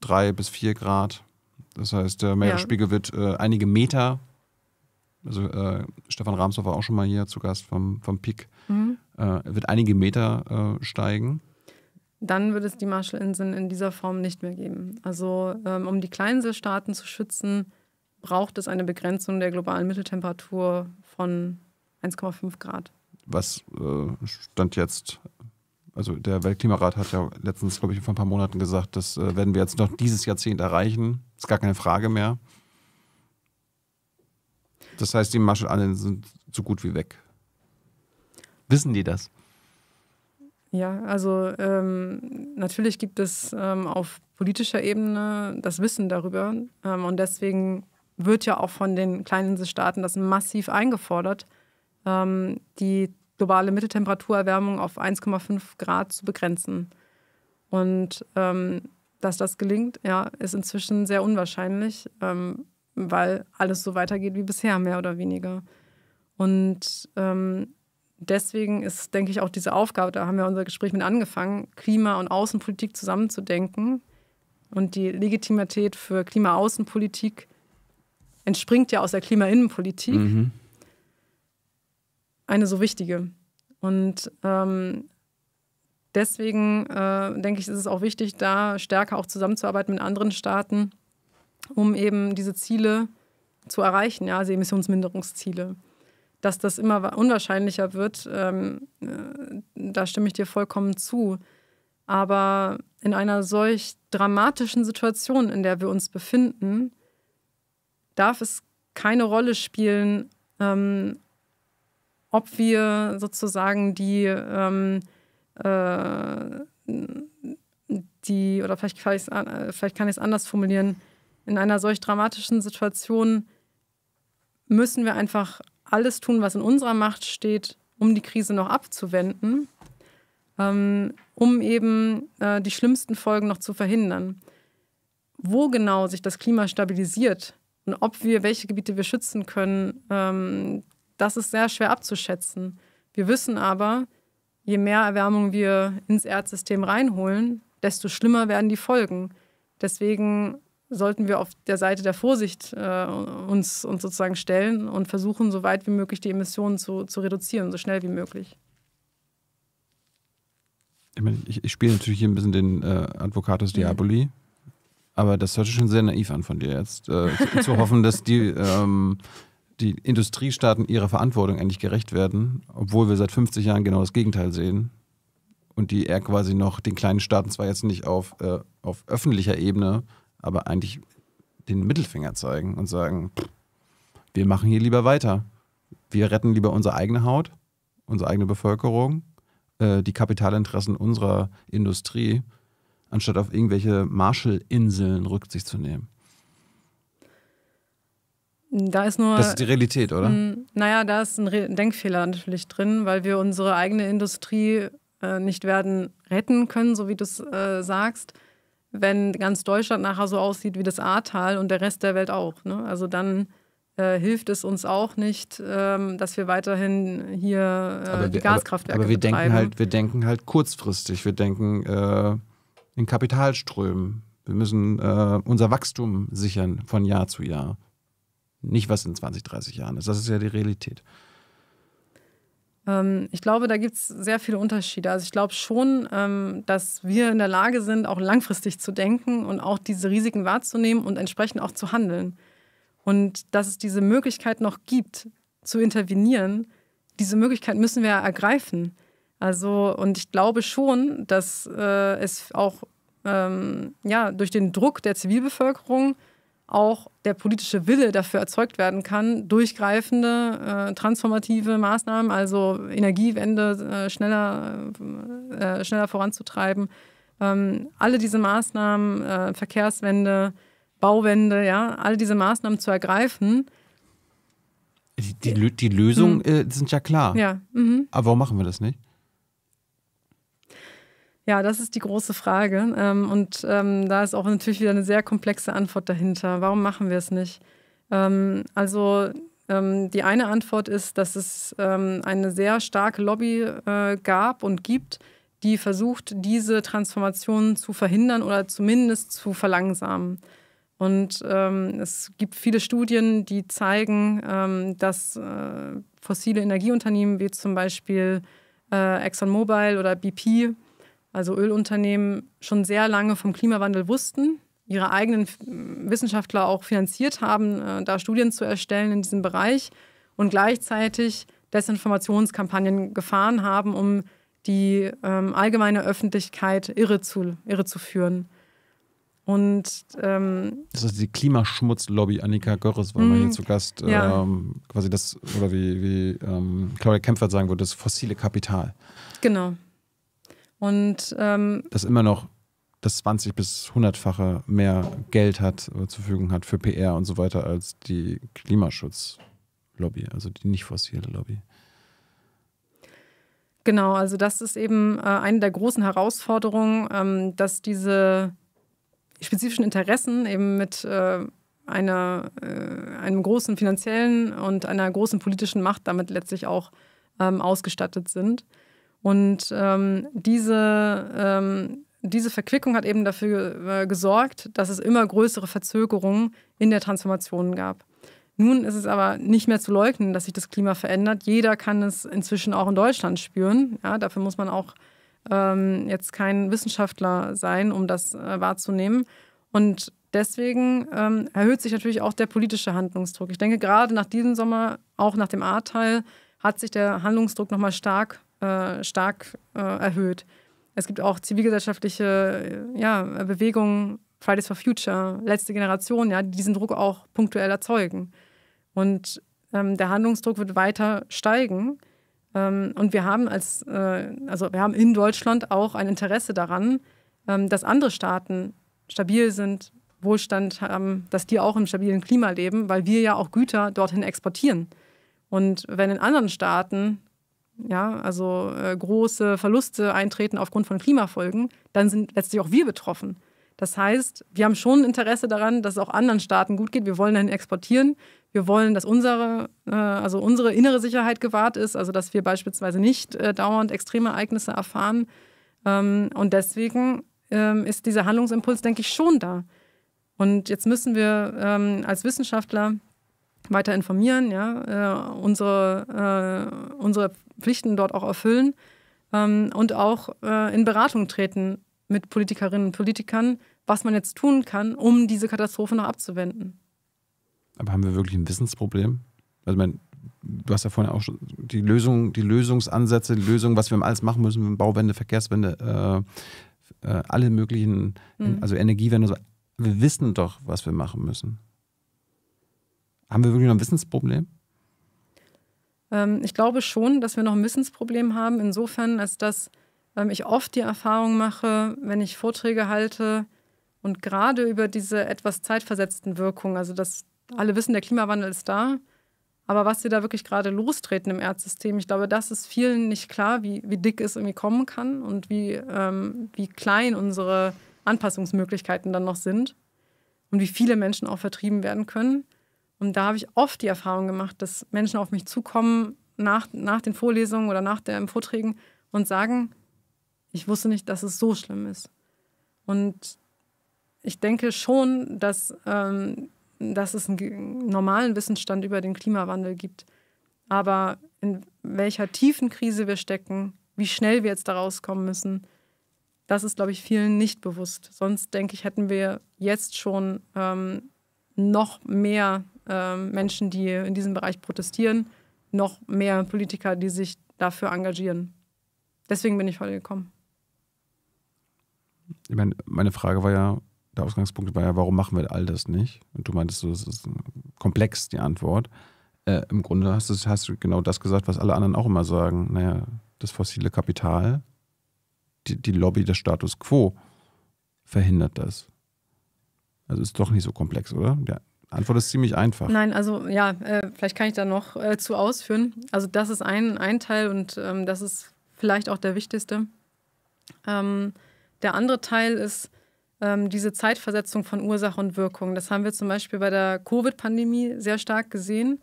drei bis vier Grad. Das heißt, der Meeresspiegel wird äh, einige Meter, also äh, Stefan Ramsdorf war auch schon mal hier zu Gast vom, vom PIC, mhm. äh, wird einige Meter äh, steigen. Dann wird es die Marshallinseln in dieser Form nicht mehr geben. Also ähm, um die Kleininselstaaten zu schützen, braucht es eine Begrenzung der globalen Mitteltemperatur von 1,5 Grad. Was äh, stand jetzt, also der Weltklimarat hat ja letztens, glaube ich, vor ein paar Monaten gesagt, das äh, werden wir jetzt noch dieses Jahrzehnt erreichen. Ist gar keine Frage mehr. Das heißt, die Marshallinseln sind so gut wie weg. Wissen die das? Ja, also ähm, natürlich gibt es ähm, auf politischer Ebene das Wissen darüber. Ähm, und deswegen wird ja auch von den Kleininselstaaten das massiv eingefordert, ähm, die globale Mitteltemperaturerwärmung auf 1,5 Grad zu begrenzen. Und ähm, dass das gelingt, ja, ist inzwischen sehr unwahrscheinlich, ähm, weil alles so weitergeht wie bisher, mehr oder weniger. Und ähm, deswegen ist, denke ich, auch diese Aufgabe, da haben wir unser Gespräch mit angefangen, Klima- und Außenpolitik zusammenzudenken. Und die Legitimität für Klima-Außenpolitik entspringt ja aus der Klima-Innenpolitik, Mhm. eine so wichtige. Und ähm, deswegen äh, denke ich, ist es auch wichtig, da stärker auch zusammenzuarbeiten mit anderen Staaten, um eben diese Ziele zu erreichen, ja, also Emissionsminderungsziele. Dass das immer wa- unwahrscheinlicher wird, ähm, äh, da stimme ich dir vollkommen zu. Aber in einer solch dramatischen Situation, in der wir uns befinden, darf es keine Rolle spielen, ähm, ob wir sozusagen die, ähm, äh, die oder vielleicht äh, vielleicht kann ich es anders formulieren, in einer solch dramatischen Situation müssen wir einfach alles tun, was in unserer Macht steht, um die Krise noch abzuwenden, ähm, um eben äh, die schlimmsten Folgen noch zu verhindern. Wo genau sich das Klima stabilisiert und ob wir, welche Gebiete wir schützen können, ähm, das ist sehr schwer abzuschätzen. Wir wissen aber, je mehr Erwärmung wir ins Erdsystem reinholen, desto schlimmer werden die Folgen. Deswegen sollten wir auf der Seite der Vorsicht äh, uns, uns sozusagen stellen und versuchen, so weit wie möglich die Emissionen zu, zu reduzieren, so schnell wie möglich. Ich, meine, ich, ich spiele natürlich hier ein bisschen den äh, Advocatus Diaboli, aber das hört sich schon sehr naiv an von dir jetzt. Äh, zu, zu hoffen, dass die, ähm, die Industriestaaten ihrer Verantwortung endlich gerecht werden, obwohl wir seit 50 Jahren genau das Gegenteil sehen. Und die eher quasi noch den kleinen Staaten zwar jetzt nicht auf, äh, auf öffentlicher Ebene, aber eigentlich den Mittelfinger zeigen und sagen, wir machen hier lieber weiter. Wir retten lieber unsere eigene Haut, unsere eigene Bevölkerung äh, die Kapitalinteressen unserer Industrie, anstatt auf irgendwelche Marshallinseln Rücksicht zu nehmen. Da ist nur. Das ist die Realität, oder? Naja, da ist ein Denkfehler natürlich drin, weil wir unsere eigene Industrie äh, nicht werden retten können, so wie du es äh, sagst, wenn ganz Deutschland nachher so aussieht wie das Ahrtal und der Rest der Welt auch. Ne? Also dann äh, hilft es uns auch nicht, ähm, dass wir weiterhin hier äh, die wir, Gaskraftwerke aber, aber wir betreiben. denken halt, wir denken halt kurzfristig. Wir denken äh, in Kapitalströmen. Wir müssen äh, unser Wachstum sichern von Jahr zu Jahr. Nicht, was in 20, 30 Jahren ist. Das ist ja die Realität. Ähm, ich glaube, da gibt es sehr viele Unterschiede. Also ich glaube schon, ähm, dass wir in der Lage sind, auch langfristig zu denken und auch diese Risiken wahrzunehmen und entsprechend auch zu handeln. Und dass es diese Möglichkeit noch gibt, zu intervenieren, diese Möglichkeit müssen wir ergreifen. Also, und ich glaube schon, dass äh, es auch ähm, ja, durch den Druck der Zivilbevölkerung auch der politische Wille dafür erzeugt werden kann, durchgreifende, äh, transformative Maßnahmen, also Energiewende äh, schneller, äh, schneller voranzutreiben. Ähm, alle diese Maßnahmen, äh, Verkehrswende, Bauwende, ja, all diese Maßnahmen zu ergreifen. Die, die, die Lösungen hm. sind ja klar. Ja. Mhm. Aber warum machen wir das nicht? Ja, das ist die große Frage. Ähm, und ähm, da ist auch natürlich wieder eine sehr komplexe Antwort dahinter. Warum machen wir es nicht? Ähm, also die eine Antwort ist, dass es eine sehr starke Lobby äh, gab und gibt, die versucht, diese Transformation zu verhindern oder zumindest zu verlangsamen. Und es gibt viele Studien, die zeigen, dass äh, fossile Energieunternehmen wie zum Beispiel äh, ExxonMobil oder BP also Ölunternehmen, schon sehr lange vom Klimawandel wussten, ihre eigenen Wissenschaftler auch finanziert haben, äh, da Studien zu erstellen in diesem Bereich und gleichzeitig Desinformationskampagnen gefahren haben, um die ähm, allgemeine Öffentlichkeit irre zu, irre zu führen. Und ähm, das ist die Klimaschmutzlobby. Annika Görres war mal hier mhm. zu Gast. Ja. Ähm, quasi das, oder wie, wie ähm, Claudia Kempfert sagen würde, das fossile Kapital. Genau. Und ähm, das immer noch das 20 bis 100-fache mehr Geld hat, äh, zur Verfügung hat für PR und so weiter als die Klimaschutzlobby, also die nicht fossile Lobby. Genau, also das ist eben äh, eine der großen Herausforderungen, ähm, dass diese spezifischen Interessen eben mit äh, einer, äh, einem großen finanziellen und einer großen politischen Macht damit letztlich auch ähm, ausgestattet sind. Und ähm, diese, ähm, diese Verquickung hat eben dafür äh, gesorgt, dass es immer größere Verzögerungen in der Transformation gab. Nun ist es aber nicht mehr zu leugnen, dass sich das Klima verändert. Jeder kann es inzwischen auch in Deutschland spüren. Ja, dafür muss man auch ähm, jetzt kein Wissenschaftler sein, um das äh, wahrzunehmen. Und deswegen ähm, erhöht sich natürlich auch der politische Handlungsdruck. Ich denke, gerade nach diesem Sommer, auch nach dem A-Teil, hat sich der Handlungsdruck nochmal stark äh, stark äh, erhöht. Es gibt auch zivilgesellschaftliche äh, ja, Bewegungen, Fridays for Future, letzte Generation, ja, die diesen Druck auch punktuell erzeugen. Und ähm, der Handlungsdruck wird weiter steigen. Ähm, und wir haben als, äh, also wir haben in Deutschland auch ein Interesse daran, ähm, dass andere Staaten stabil sind, Wohlstand haben, dass die auch im stabilen Klima leben, weil wir ja auch Güter dorthin exportieren. Und wenn in anderen Staaten ja, also äh, große Verluste eintreten aufgrund von Klimafolgen, dann sind letztlich auch wir betroffen. Das heißt, wir haben schon Interesse daran, dass es auch anderen Staaten gut geht. Wir wollen dahin exportieren. Wir wollen, dass unsere, äh, also unsere innere Sicherheit gewahrt ist, also dass wir beispielsweise nicht äh, dauernd extreme Ereignisse erfahren. Ähm, und deswegen ähm, ist dieser Handlungsimpuls, denke ich, schon da. Und jetzt müssen wir ähm, als Wissenschaftler weiter informieren, ja, äh, unsere, äh, unsere Pflichten dort auch erfüllen ähm, und auch äh, in Beratung treten mit Politikerinnen und Politikern, was man jetzt tun kann, um diese Katastrophe noch abzuwenden. Aber haben wir wirklich ein Wissensproblem? Also, mein, du hast ja vorhin auch schon die Lösung, die Lösungsansätze, die Lösung, was wir alles machen müssen, Bauwende, Verkehrswende, äh, äh, alle möglichen, mhm. also Energiewende. Wir wissen doch, was wir machen müssen. Haben wir wirklich noch ein Wissensproblem? Ähm, ich glaube schon, dass wir noch ein Wissensproblem haben, insofern, als dass ähm, ich oft die Erfahrung mache, wenn ich Vorträge halte und gerade über diese etwas zeitversetzten Wirkungen, also dass alle wissen, der Klimawandel ist da, aber was sie da wirklich gerade lostreten im Erdsystem, ich glaube, das ist vielen nicht klar, wie, wie dick es irgendwie kommen kann und wie, ähm, wie klein unsere Anpassungsmöglichkeiten dann noch sind und wie viele Menschen auch vertrieben werden können. Und da habe ich oft die Erfahrung gemacht, dass Menschen auf mich zukommen nach, nach den Vorlesungen oder nach den Vorträgen und sagen, ich wusste nicht, dass es so schlimm ist. Und ich denke schon, dass, ähm, dass es einen normalen Wissensstand über den Klimawandel gibt. Aber in welcher tiefen Krise wir stecken, wie schnell wir jetzt da rauskommen müssen, das ist, glaube ich, vielen nicht bewusst. Sonst, denke ich, hätten wir jetzt schon ähm, noch mehr ähm, Menschen, die in diesem Bereich protestieren, noch mehr Politiker, die sich dafür engagieren. Deswegen bin ich heute gekommen. Ich meine, meine Frage war ja, der Ausgangspunkt war ja, warum machen wir all das nicht? Und du meintest es ist komplex, die Antwort. Äh, Im Grunde hast du, hast du genau das gesagt, was alle anderen auch immer sagen. Naja, das fossile Kapital, die, die Lobby des Status quo verhindert das. Also ist doch nicht so komplex, oder? Die Antwort ist ziemlich einfach. Nein, also ja, äh, vielleicht kann ich da noch äh, zu ausführen. Also das ist ein, ein Teil und ähm, das ist vielleicht auch der wichtigste. Ähm, der andere Teil ist ähm, diese Zeitversetzung von Ursache und Wirkung. Das haben wir zum Beispiel bei der Covid-Pandemie sehr stark gesehen,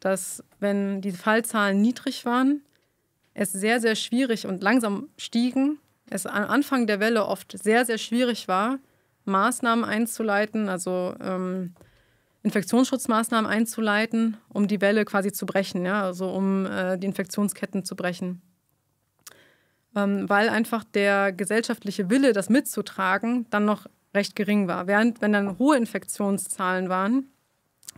dass wenn die Fallzahlen niedrig waren, es sehr, sehr schwierig und langsam stiegen, es am Anfang der Welle oft sehr, sehr schwierig war, Maßnahmen einzuleiten, also ähm, Infektionsschutzmaßnahmen einzuleiten, um die Welle quasi zu brechen, ja, also um äh, die Infektionsketten zu brechen ähm, weil einfach der gesellschaftliche Wille, das mitzutragen, dann noch recht gering war. Während, wenn dann hohe Infektionszahlen waren,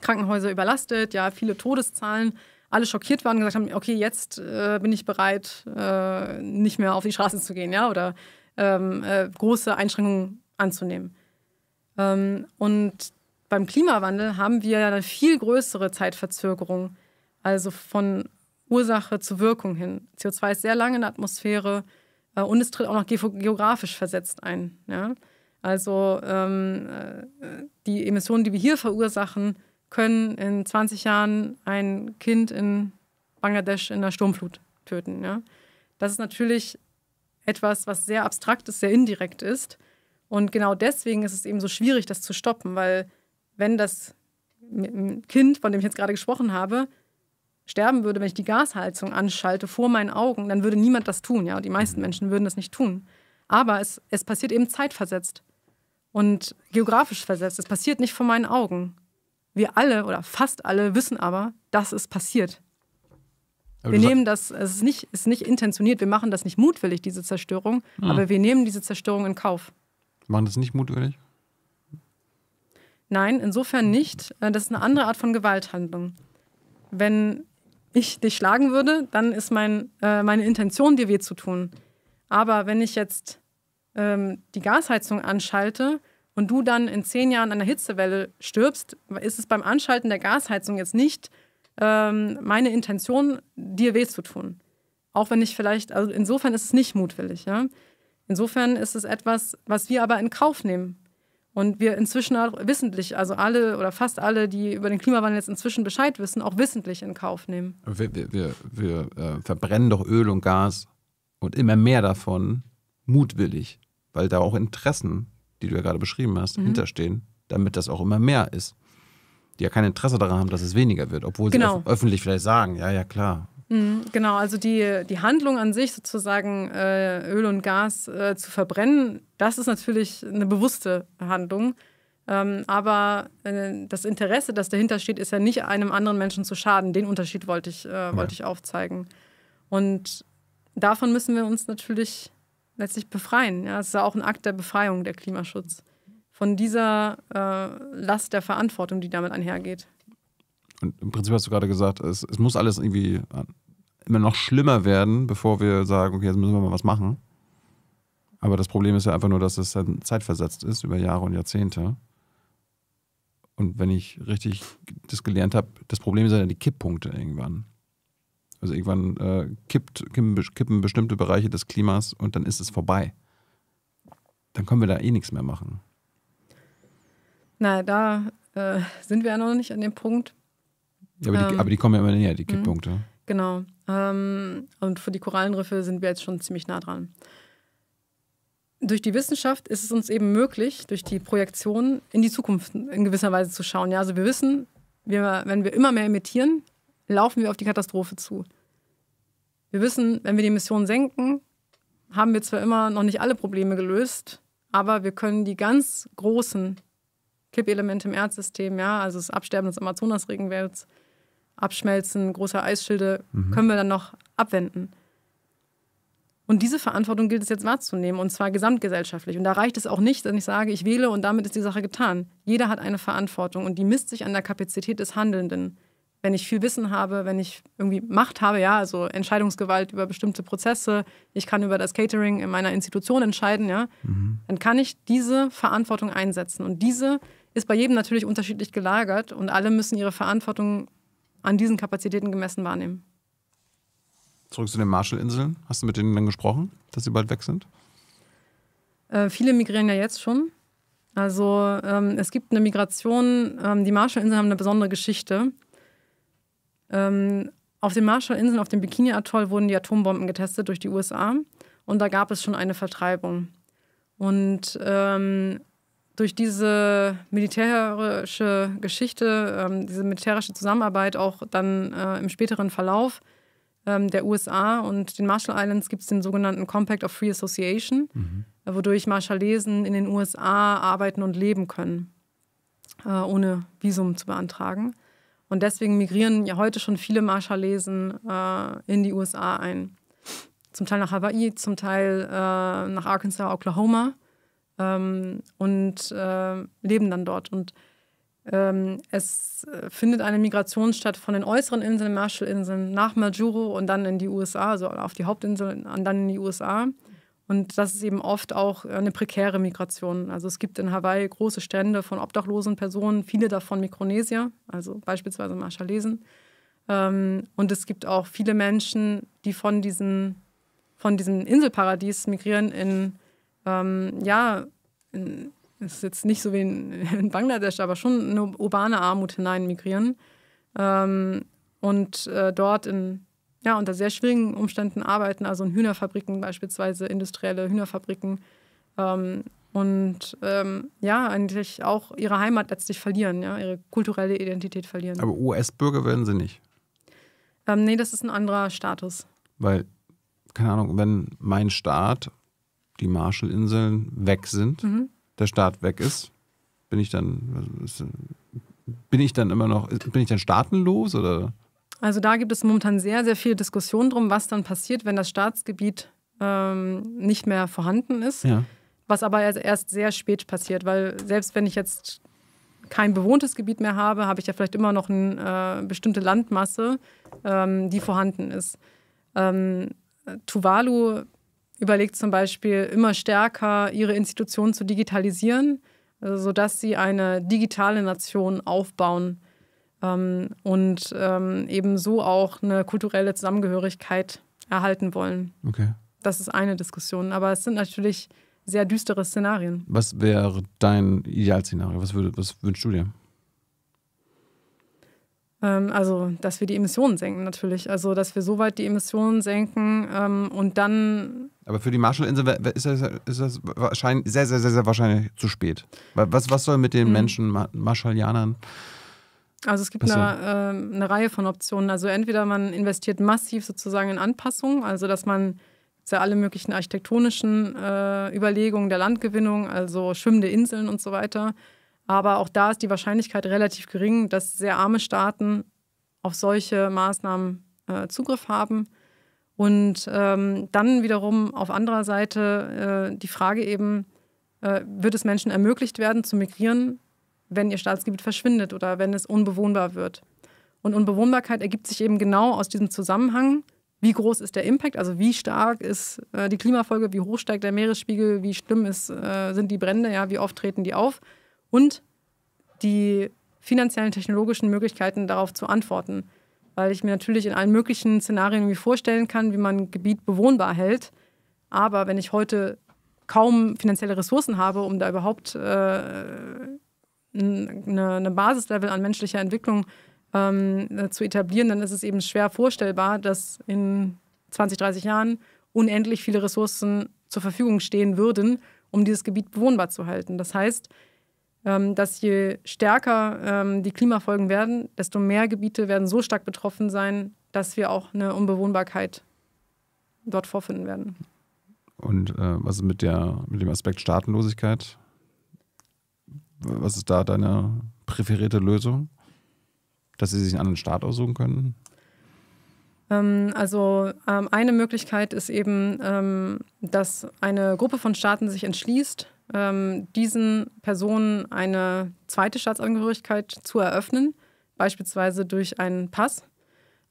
Krankenhäuser überlastet, ja, viele Todeszahlen, alle schockiert waren und gesagt haben, okay, jetzt äh, bin ich bereit, äh, nicht mehr auf die Straße zu gehen, ja, oder ähm, äh, große Einschränkungen anzunehmen. Ähm, und beim Klimawandel haben wir ja eine viel größere Zeitverzögerung, also von Ursache zu Wirkung hin. CO2 ist sehr lange in der Atmosphäre äh, und es tritt auch noch geografisch versetzt ein. Ja? Also ähm, äh, die Emissionen, die wir hier verursachen, können in 20 Jahren ein Kind in Bangladesch in der Sturmflut töten. Ja? Das ist natürlich etwas, was sehr abstrakt ist, sehr indirekt ist. Und genau deswegen ist es eben so schwierig, das zu stoppen, weil wenn das Kind, von dem ich jetzt gerade gesprochen habe, sterben würde, wenn ich die Gasheizung anschalte vor meinen Augen, dann würde niemand das tun. Ja? Die meisten mhm. Menschen würden das nicht tun. Aber es, es passiert eben zeitversetzt und geografisch versetzt. Es passiert nicht vor meinen Augen. Wir alle oder fast alle wissen aber, dass es passiert. Aber wir nehmen das, es ist nicht, ist nicht intentioniert, wir machen das nicht mutwillig, diese Zerstörung, mhm. aber wir nehmen diese Zerstörung in Kauf. Machen das nicht mutwillig? Nein, insofern nicht. Äh, das ist eine andere Art von Gewalthandlung. Wenn ich dich schlagen würde, dann ist mein, äh, meine Intention, dir weh zu tun. Aber wenn ich jetzt ähm, die Gasheizung anschalte und du dann in zehn Jahren an der Hitzewelle stirbst, ist es beim Anschalten der Gasheizung jetzt nicht ähm, meine Intention, dir weh zu tun. Auch wenn ich vielleicht, also insofern ist es nicht mutwillig. Ja? Insofern ist es etwas, was wir aber in Kauf nehmen. Und wir inzwischen auch wissentlich, also alle oder fast alle, die über den Klimawandel jetzt inzwischen Bescheid wissen, auch wissentlich in Kauf nehmen. Wir, wir, wir, wir äh, verbrennen doch Öl und Gas und immer mehr davon mutwillig, weil da auch Interessen, die du ja gerade beschrieben hast, mhm. hinterstehen, damit das auch immer mehr ist. Die ja kein Interesse daran haben, dass es weniger wird, obwohl genau. sie öf öffentlich vielleicht sagen, ja, ja, klar, genau, also die, die Handlung an sich, sozusagen äh, Öl und Gas äh, zu verbrennen, das ist natürlich eine bewusste Handlung. Ähm, aber äh, das Interesse, das dahinter steht, ist ja nicht einem anderen Menschen zu schaden. Den Unterschied wollte ich, äh, wollte ich aufzeigen. Und davon müssen wir uns natürlich letztlich befreien. Ja, es ist ja auch ein Akt der Befreiung, der Klimaschutz. Von dieser äh, Last der Verantwortung, die damit einhergeht. Und im Prinzip hast du gerade gesagt, es, es muss alles irgendwie immer noch schlimmer werden, bevor wir sagen, okay, jetzt müssen wir mal was machen. Aber das Problem ist ja einfach nur, dass es dann zeitversetzt ist über Jahre und Jahrzehnte. Und wenn ich richtig das gelernt habe, das Problem sind ja die Kipppunkte irgendwann. Also irgendwann äh, kippt, kippen bestimmte Bereiche des Klimas und dann ist es vorbei. Dann können wir da eh nichts mehr machen. Na, da äh, sind wir ja noch nicht an dem Punkt. Aber, ähm, die, aber die kommen ja immer näher, die mhm. Kipppunkte. Genau. Ähm, und für die Korallenriffe sind wir jetzt schon ziemlich nah dran. Durch die Wissenschaft ist es uns eben möglich, durch die Projektion in die Zukunft in gewisser Weise zu schauen. Ja, also wir wissen, wir, wenn wir immer mehr emittieren, laufen wir auf die Katastrophe zu. Wir wissen, wenn wir die Emissionen senken, haben wir zwar immer noch nicht alle Probleme gelöst, aber wir können die ganz großen Kippelemente im Erdsystem, ja, also das Absterben des Amazonasregenwalds, Abschmelzen großer Eisschilde, mhm. können wir dann noch abwenden. Und diese Verantwortung gilt es jetzt wahrzunehmen, und zwar gesamtgesellschaftlich. Und da reicht es auch nicht, wenn ich sage, ich wähle und damit ist die Sache getan. Jeder hat eine Verantwortung und die misst sich an der Kapazität des Handelnden. wenn ich viel Wissen habe, wenn ich irgendwie Macht habe, ja, also Entscheidungsgewalt über bestimmte Prozesse, ich kann über das Catering in meiner Institution entscheiden, ja, mhm. dann kann ich diese Verantwortung einsetzen. Und diese ist bei jedem natürlich unterschiedlich gelagert und alle müssen ihre Verantwortung an diesen Kapazitäten gemessen wahrnehmen. Zurück zu den Marshallinseln. Hast du mit denen dann gesprochen, dass sie bald weg sind? Äh, viele migrieren ja jetzt schon. Also ähm, es gibt eine Migration, ähm, die Marshallinseln haben eine besondere Geschichte. Ähm, auf den Marshallinseln, auf dem Bikini-Atoll wurden die Atombomben getestet durch die USA und da gab es schon eine Vertreibung. Und ähm, durch diese militärische Geschichte, ähm, diese militärische Zusammenarbeit auch dann äh, im späteren Verlauf ähm, der USA und den Marshall Islands gibt es den sogenannten Compact of Free Association, mhm. äh, wodurch Marshallesen in den USA arbeiten und leben können, äh, ohne Visum zu beantragen. Und deswegen migrieren ja heute schon viele Marshallesen äh, in die USA ein. Zum Teil nach Hawaii, zum Teil äh, nach Arkansas, Oklahoma ähm, und äh, leben dann dort. Und ähm, es findet eine Migration statt von den äußeren Inseln, Marshallinseln, nach Majuro und dann in die USA, also auf die Hauptinsel und dann in die USA. Und das ist eben oft auch eine prekäre Migration. Also es gibt in Hawaii große Stände von obdachlosen Personen, viele davon Mikronesier, also beispielsweise Marshallesen. Ähm, und es gibt auch viele Menschen, die von, diesen, von diesem Inselparadies migrieren in, ähm, ja, in, ist jetzt nicht so wie in, in, Bangladesch, aber schon eine urbane Armut hinein migrieren. Ähm, und äh, dort in ja, unter sehr schwierigen Umständen arbeiten, also in Hühnerfabriken beispielsweise, industrielle Hühnerfabriken. Ähm, und ähm, ja, eigentlich auch ihre Heimat letztlich verlieren, ja, ihre kulturelle Identität verlieren. Aber US-Bürger werden sie nicht. Ähm, nee, das ist ein anderer Status. Weil, keine Ahnung, wenn mein Staat, die Marshallinseln, weg sind, mhm. der Staat weg ist, bin ich dann, bin ich dann immer noch, bin ich dann staatenlos oder? Also da gibt es momentan sehr, sehr viel Diskussion drum, was dann passiert, wenn das Staatsgebiet ähm, nicht mehr vorhanden ist. Ja. Was aber erst sehr spät passiert, weil selbst wenn ich jetzt kein bewohntes Gebiet mehr habe, habe ich ja vielleicht immer noch eine äh, bestimmte Landmasse, ähm, die vorhanden ist. Ähm, Tuvalu überlegt zum Beispiel immer stärker, ihre Institutionen zu digitalisieren, also sodass sie eine digitale Nation aufbauen ähm, und ähm, eben so auch eine kulturelle Zusammengehörigkeit erhalten wollen. Okay. Das ist eine Diskussion, aber es sind natürlich sehr düstere Szenarien. Was wäre dein Idealszenario? Was, würde, was wünschst du dir? Ähm, also, dass wir die Emissionen senken natürlich. Also, dass wir so weit die Emissionen senken ähm, und dann. Aber für die Marshallinsel ist das, ist das wahrscheinlich sehr, sehr, sehr, sehr wahrscheinlich zu spät. Was, was soll mit den mhm. Menschen, Marshallianern, also es gibt eine, äh, eine, Reihe von Optionen. Also entweder man investiert massiv sozusagen in Anpassungen, also dass man ja alle möglichen architektonischen äh, Überlegungen der Landgewinnung, also schwimmende Inseln und so weiter. Aber auch da ist die Wahrscheinlichkeit relativ gering, dass sehr arme Staaten auf solche Maßnahmen äh, Zugriff haben. Und ähm, dann wiederum auf anderer Seite äh, die Frage eben, äh, wird es Menschen ermöglicht werden, zu migrieren wenn ihr Staatsgebiet verschwindet oder wenn es unbewohnbar wird. Und Unbewohnbarkeit ergibt sich eben genau aus diesem Zusammenhang. Wie groß ist der Impact? Also wie stark ist äh, die Klimafolge? Wie hoch steigt der Meeresspiegel? Wie schlimm ist, äh, sind die Brände? Ja, wie oft treten die auf? Und die finanziellen, technologischen Möglichkeiten darauf zu antworten. Weil ich mir natürlich in allen möglichen Szenarien irgendwie vorstellen kann, wie man ein Gebiet bewohnbar hält. Aber wenn ich heute kaum finanzielle Ressourcen habe, um da überhaupt äh, eine, eine Basislevel an menschlicher Entwicklung ähm, äh, zu etablieren, dann ist es eben schwer vorstellbar, dass in 20, 30 Jahren unendlich viele Ressourcen zur Verfügung stehen würden, um dieses Gebiet bewohnbar zu halten. Das heißt, dass je stärker ähm, die Klimafolgen werden, desto mehr Gebiete werden so stark betroffen sein, dass wir auch eine Unbewohnbarkeit dort vorfinden werden. Und äh, was ist mit, der, mit dem Aspekt Staatenlosigkeit? Was ist da deine präferierte Lösung? Dass sie sich einen anderen Staat aussuchen können? Ähm, also ähm, eine Möglichkeit ist eben, ähm, dass eine Gruppe von Staaten sich entschließt, diesen Personen eine zweite Staatsangehörigkeit zu eröffnen, beispielsweise durch einen Pass,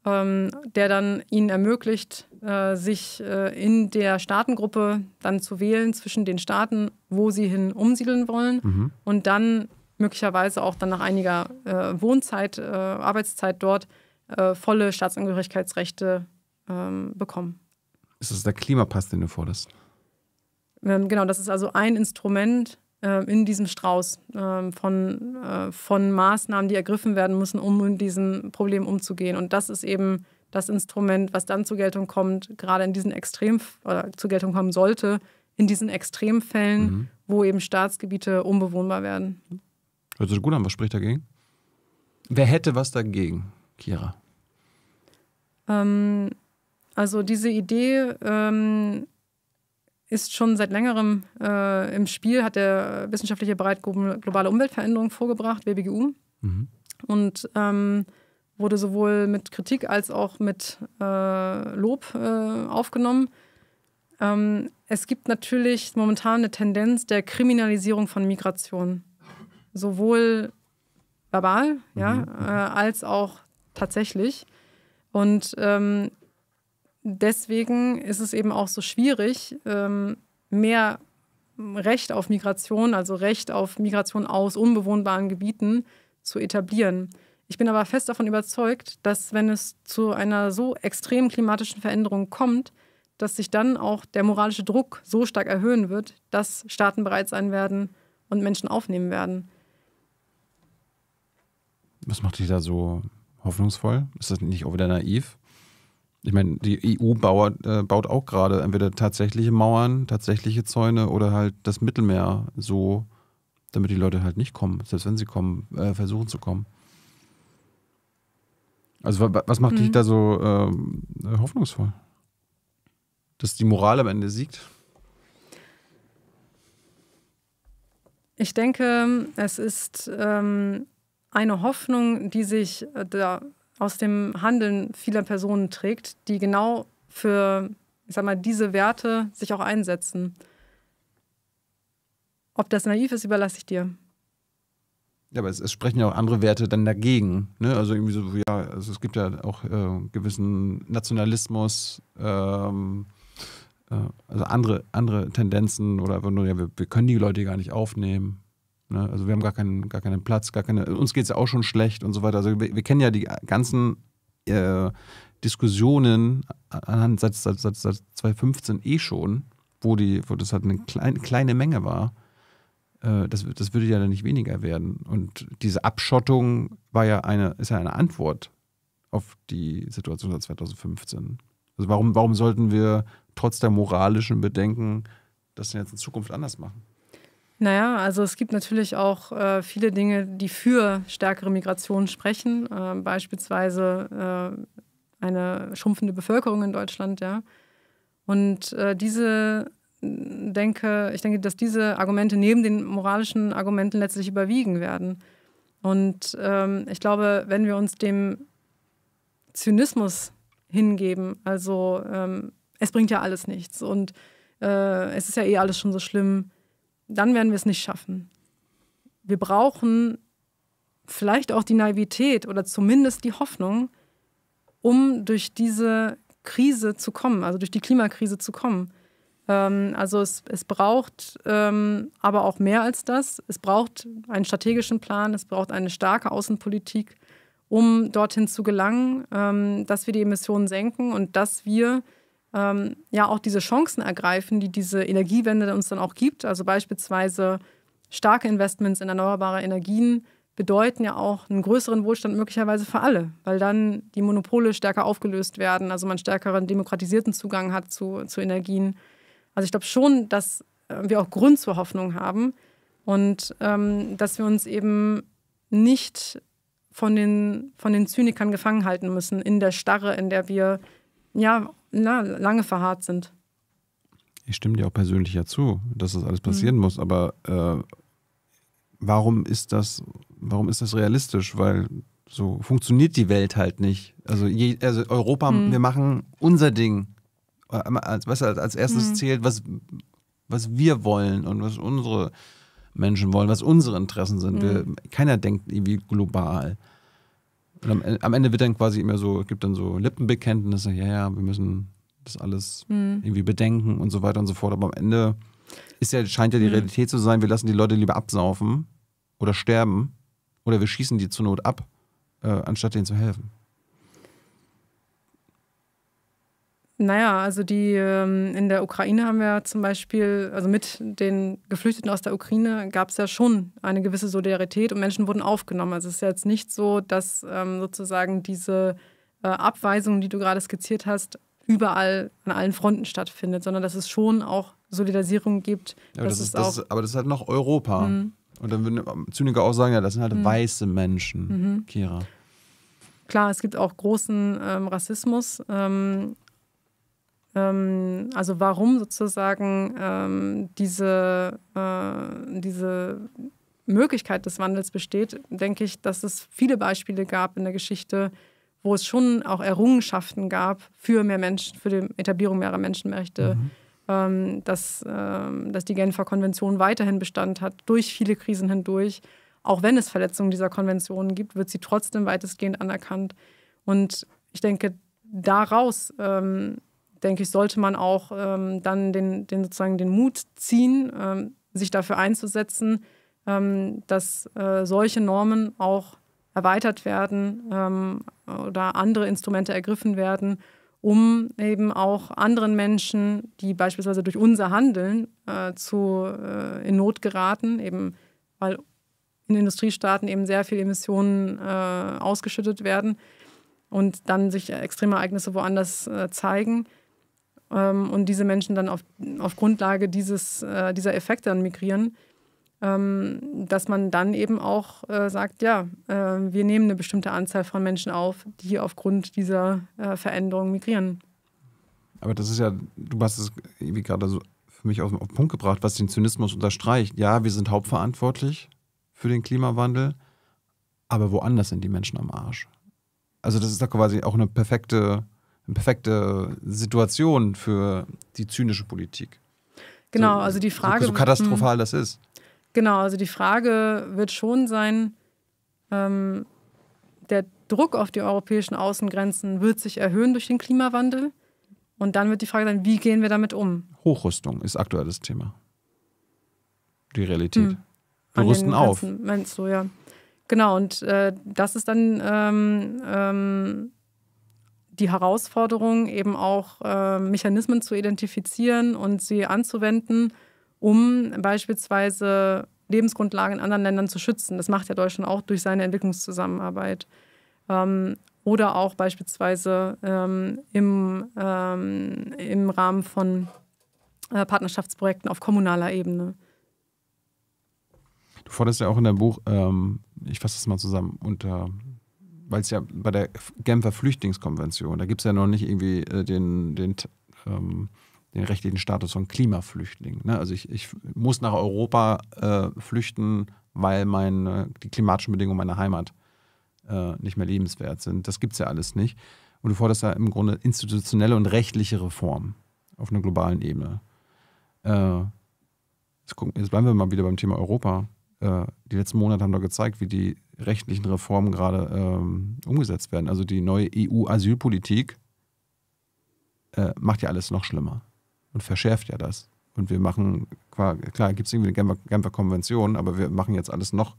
ähm, der dann ihnen ermöglicht, äh, sich äh, in der Staatengruppe dann zu wählen zwischen den Staaten, wo sie hin umsiedeln wollen mhm. und dann möglicherweise auch dann nach einiger äh, Wohnzeit, äh, Arbeitszeit dort äh, volle Staatsangehörigkeitsrechte ähm, bekommen. Ist das der Klimapass, den du forderst? Ähm, genau, das ist also ein Instrument äh, in diesem Strauß äh, von, äh, von Maßnahmen, die ergriffen werden müssen, um mit diesem Problem umzugehen. Und das ist eben das Instrument, was dann zur Geltung kommt, gerade in diesen Extrem oder zur Geltung kommen sollte, in diesen Extremfällen, mhm. wo eben Staatsgebiete unbewohnbar werden. Hört sich gut an, was spricht dagegen? Wer hätte was dagegen, Kira? Ähm, also diese Idee ähm, ist schon seit längerem äh, im Spiel, hat der wissenschaftliche Bereich globale Umweltveränderung vorgebracht, WBGU. Mhm. Und ähm, wurde sowohl mit Kritik als auch mit äh, Lob äh, aufgenommen. Ähm, es gibt natürlich momentan eine Tendenz der Kriminalisierung von Migration. Sowohl verbal, mhm. ja, äh, als auch tatsächlich. Und ähm, deswegen ist es eben auch so schwierig, ähm, mehr Recht auf Migration, also Recht auf Migration aus unbewohnbaren Gebieten zu etablieren. Ich bin aber fest davon überzeugt, dass wenn es zu einer so extremen klimatischen Veränderung kommt, dass sich dann auch der moralische Druck so stark erhöhen wird, dass Staaten bereit sein werden und Menschen aufnehmen werden. Was macht dich da so hoffnungsvoll? Ist das nicht auch wieder naiv? Ich meine, die EU baut, äh, baut auch gerade entweder tatsächliche Mauern, tatsächliche Zäune oder halt das Mittelmeer so, damit die Leute halt nicht kommen, selbst wenn sie kommen, äh, versuchen zu kommen. Also was macht mhm. dich da so ähm, hoffnungsvoll? Dass die Moral am Ende siegt? Ich denke, es ist ähm, eine Hoffnung, die sich äh, da aus dem Handeln vieler Personen trägt, die genau für, ich sag mal, diese Werte sich auch einsetzen. Ob das naiv ist, überlasse ich dir. Ja, aber es, es, sprechen ja auch andere Werte dann dagegen. Ne? Also irgendwie so, ja, also es gibt ja auch äh, gewissen Nationalismus, ähm, äh, also andere, andere Tendenzen oder nur, ja, wir, wir können die Leute gar nicht aufnehmen. Ne? Also wir haben gar keinen, gar keinen Platz, gar keine, uns geht es ja auch schon schlecht und so weiter. Also wir, wir kennen ja die ganzen äh, Diskussionen anhand seit, seit, seit, seit 2015 eh schon, wo, die, wo das halt eine klein, kleine Menge war. Äh, das, das würde ja dann nicht weniger werden. Und diese Abschottung war ja eine, ist ja eine Antwort auf die Situation seit 2015. Also warum, warum sollten wir trotz der moralischen Bedenken das denn jetzt in Zukunft anders machen? Naja, also es gibt natürlich auch äh, viele Dinge, die für stärkere Migration sprechen. Äh, beispielsweise äh, eine schrumpfende Bevölkerung in Deutschland, ja. Und äh, diese denke, ich denke, dass diese Argumente neben den moralischen Argumenten letztlich überwiegen werden. Und ähm, ich glaube, wenn wir uns dem Zynismus hingeben, also ähm, es bringt ja alles nichts und äh, es ist ja eh alles schon so schlimm, dann werden wir es nicht schaffen. Wir brauchen vielleicht auch die Naivität oder zumindest die Hoffnung, um durch diese Krise zu kommen, also durch die Klimakrise zu kommen. Ähm, also es, es braucht ähm, aber auch mehr als das. Es braucht einen strategischen Plan, es braucht eine starke Außenpolitik, um dorthin zu gelangen, ähm, dass wir die Emissionen senken und dass wir ähm, ja auch diese Chancen ergreifen, die diese Energiewende uns dann auch gibt. Also beispielsweise starke Investments in erneuerbare Energien bedeuten ja auch einen größeren Wohlstand möglicherweise für alle, weil dann die Monopole stärker aufgelöst werden, also man stärkeren demokratisierten Zugang hat zu, zu Energien. Also ich glaube schon, dass äh, wir auch Grund zur Hoffnung haben und ähm, dass wir uns eben nicht von den, von den Zynikern gefangen halten müssen in der Starre, in der wir ja na, lange verharrt sind. Ich stimme dir auch persönlich ja zu, dass das alles passieren mhm. muss, aber äh, warum ist das, warum ist das realistisch? Weil so funktioniert die Welt halt nicht. Also, je, also Europa, mhm. wir machen unser Ding. Als, weißt du, als erstes mhm. zählt, was, was wir wollen und was unsere Menschen wollen, was unsere Interessen sind. Wir, mhm. keiner denkt irgendwie global. Am, am, Ende wird dann quasi immer so, gibt dann so Lippenbekenntnisse, ja, ja, wir müssen das alles mhm. irgendwie bedenken und so weiter und so fort. Aber am Ende ist ja, scheint ja die mhm. Realität zu sein, wir lassen die Leute lieber absaufen oder sterben oder wir schießen die zur Not ab, äh, anstatt denen zu helfen. Naja, also die ähm, in der Ukraine haben wir zum Beispiel, also mit den Geflüchteten aus der Ukraine gab es ja schon eine gewisse Solidarität und Menschen wurden aufgenommen. Also es ist jetzt nicht so, dass ähm, sozusagen diese äh, Abweisung, die du gerade skizziert hast, überall an allen Fronten stattfindet, sondern dass es schon auch Solidarisierung gibt. Ja, aber, das ist, das ist, aber das ist halt noch Europa. Mhm. Und dann würden Zyniker auch sagen, ja, das sind halt mhm. weiße Menschen, mhm. Kira. Klar, es gibt auch großen ähm, Rassismus. Ähm, ähm, also warum sozusagen ähm, diese, äh, diese Möglichkeit des Wandels besteht, denke ich, dass es viele Beispiele gab in der Geschichte, wo es schon auch Errungenschaften gab für mehr Menschen, für die Etablierung mehrerer Menschenrechte, mhm. ähm, dass, ähm, dass die Genfer Konvention weiterhin Bestand hat, durch viele Krisen hindurch. Auch wenn es Verletzungen dieser Konventionen gibt, wird sie trotzdem weitestgehend anerkannt. Und ich denke, daraus ähm, denke ich, sollte man auch ähm, dann den, den, sozusagen den Mut ziehen, ähm, sich dafür einzusetzen, ähm, dass äh, solche Normen auch erweitert werden ähm, oder andere Instrumente ergriffen werden, um eben auch anderen Menschen, die beispielsweise durch unser Handeln äh, zu, äh, in Not geraten, eben weil in Industriestaaten eben sehr viele Emissionen äh, ausgeschüttet werden und dann sich extreme Ereignisse woanders äh, zeigen, ähm, und diese Menschen dann auf, auf Grundlage dieses, äh, dieser Effekte dann migrieren, ähm, dass man dann eben auch äh, sagt, ja, äh, wir nehmen eine bestimmte Anzahl von Menschen auf, die aufgrund dieser äh, Veränderung migrieren. Aber das ist ja, du hast es irgendwie gerade so für mich auf, den Punkt gebracht, was den Zynismus unterstreicht. Ja, wir sind hauptverantwortlich für den Klimawandel, aber woanders sind die Menschen am Arsch. Also das ist doch quasi auch eine perfekte eine perfekte Situation für die zynische Politik. Genau, so, also die Frage. So, so katastrophal mh. das ist. Genau, also die Frage wird schon sein, ähm, der Druck auf die europäischen Außengrenzen wird sich erhöhen durch den Klimawandel. Und dann wird die Frage sein, wie gehen wir damit um? Hochrüstung ist aktuelles Thema. Die Realität. Hm. Wir rüsten auf. Meinst du, ja. Genau, und äh, das ist dann ähm, ähm, die Herausforderung, eben auch äh, Mechanismen zu identifizieren und sie anzuwenden, um beispielsweise Lebensgrundlagen in anderen Ländern zu schützen. Das macht ja Deutschland auch durch seine Entwicklungszusammenarbeit. Ähm, oder auch beispielsweise ähm, im, ähm, im Rahmen von äh, Partnerschaftsprojekten auf kommunaler Ebene. Du forderst ja auch in deinem Buch, ähm, ich fasse das mal zusammen, unter weil es ja bei der Genfer Flüchtlingskonvention, da gibt es ja noch nicht irgendwie äh, den, den, ähm, den rechtlichen Status von Klimaflüchtling. Ne? Also ich, ich muss nach Europa äh, flüchten, weil meine, die klimatischen Bedingungen meiner Heimat äh, nicht mehr lebenswert sind. Das gibt es ja alles nicht. Und du forderst ja im Grunde institutionelle und rechtliche Reformen auf einer globalen Ebene. Äh, jetzt, gucken, jetzt bleiben wir mal wieder beim Thema Europa. Äh, die letzten Monate haben da gezeigt, wie die rechtlichen Reformen gerade ähm, umgesetzt werden. Also die neue EU-Asylpolitik äh, macht ja alles noch schlimmer und verschärft ja das. Und wir machen, klar, gibt es irgendwie eine Genfer, Genfer, Konvention, aber wir machen jetzt alles noch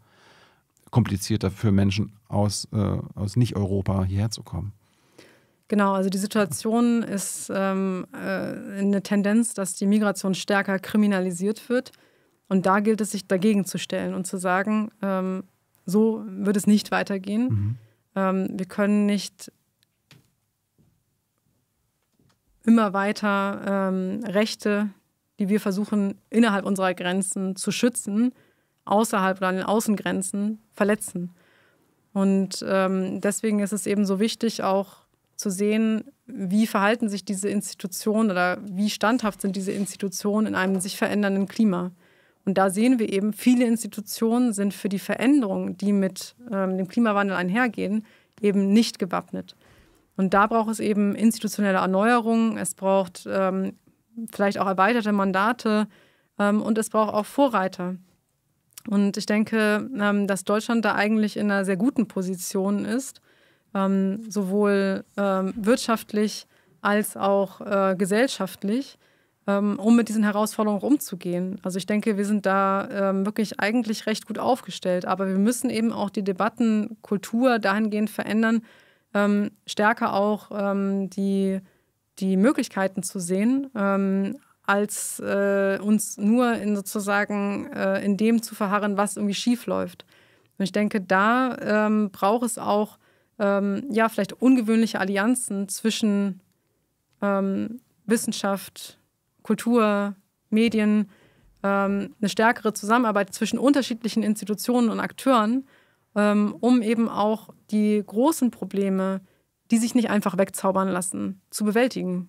komplizierter für Menschen aus, äh, aus Nicht-Europa hierher zu kommen. Genau, also die Situation ist ähm, äh, eine Tendenz, dass die Migration stärker kriminalisiert wird. Und da gilt es, sich dagegen zu stellen und zu sagen, ähm, so wird es nicht weitergehen. Mhm. Ähm, wir können nicht immer weiter ähm, Rechte, die wir versuchen innerhalb unserer Grenzen zu schützen, außerhalb oder an den Außengrenzen verletzen. Und ähm, deswegen ist es eben so wichtig, auch zu sehen, wie verhalten sich diese Institutionen oder wie standhaft sind diese Institutionen in einem sich verändernden Klima. Und da sehen wir eben, viele Institutionen sind für die Veränderungen, die mit ähm, dem Klimawandel einhergehen, eben nicht gewappnet. Und da braucht es eben institutionelle Erneuerung, es braucht ähm, vielleicht auch erweiterte Mandate ähm, und es braucht auch Vorreiter. Und ich denke, ähm, dass Deutschland da eigentlich in einer sehr guten Position ist, ähm, sowohl ähm, wirtschaftlich als auch äh, gesellschaftlich, um mit diesen Herausforderungen umzugehen. Also ich denke, wir sind da ähm, wirklich eigentlich recht gut aufgestellt, aber wir müssen eben auch die Debattenkultur dahingehend verändern, ähm, stärker auch ähm, die, die Möglichkeiten zu sehen, ähm, als äh, uns nur in sozusagen äh, in dem zu verharren, was irgendwie schief läuft. Und ich denke, da ähm, braucht es auch ähm, ja vielleicht ungewöhnliche Allianzen zwischen ähm, Wissenschaft, Kultur, Medien, ähm, eine stärkere Zusammenarbeit zwischen unterschiedlichen Institutionen und Akteuren, ähm, um eben auch die großen Probleme, die sich nicht einfach wegzaubern lassen, zu bewältigen.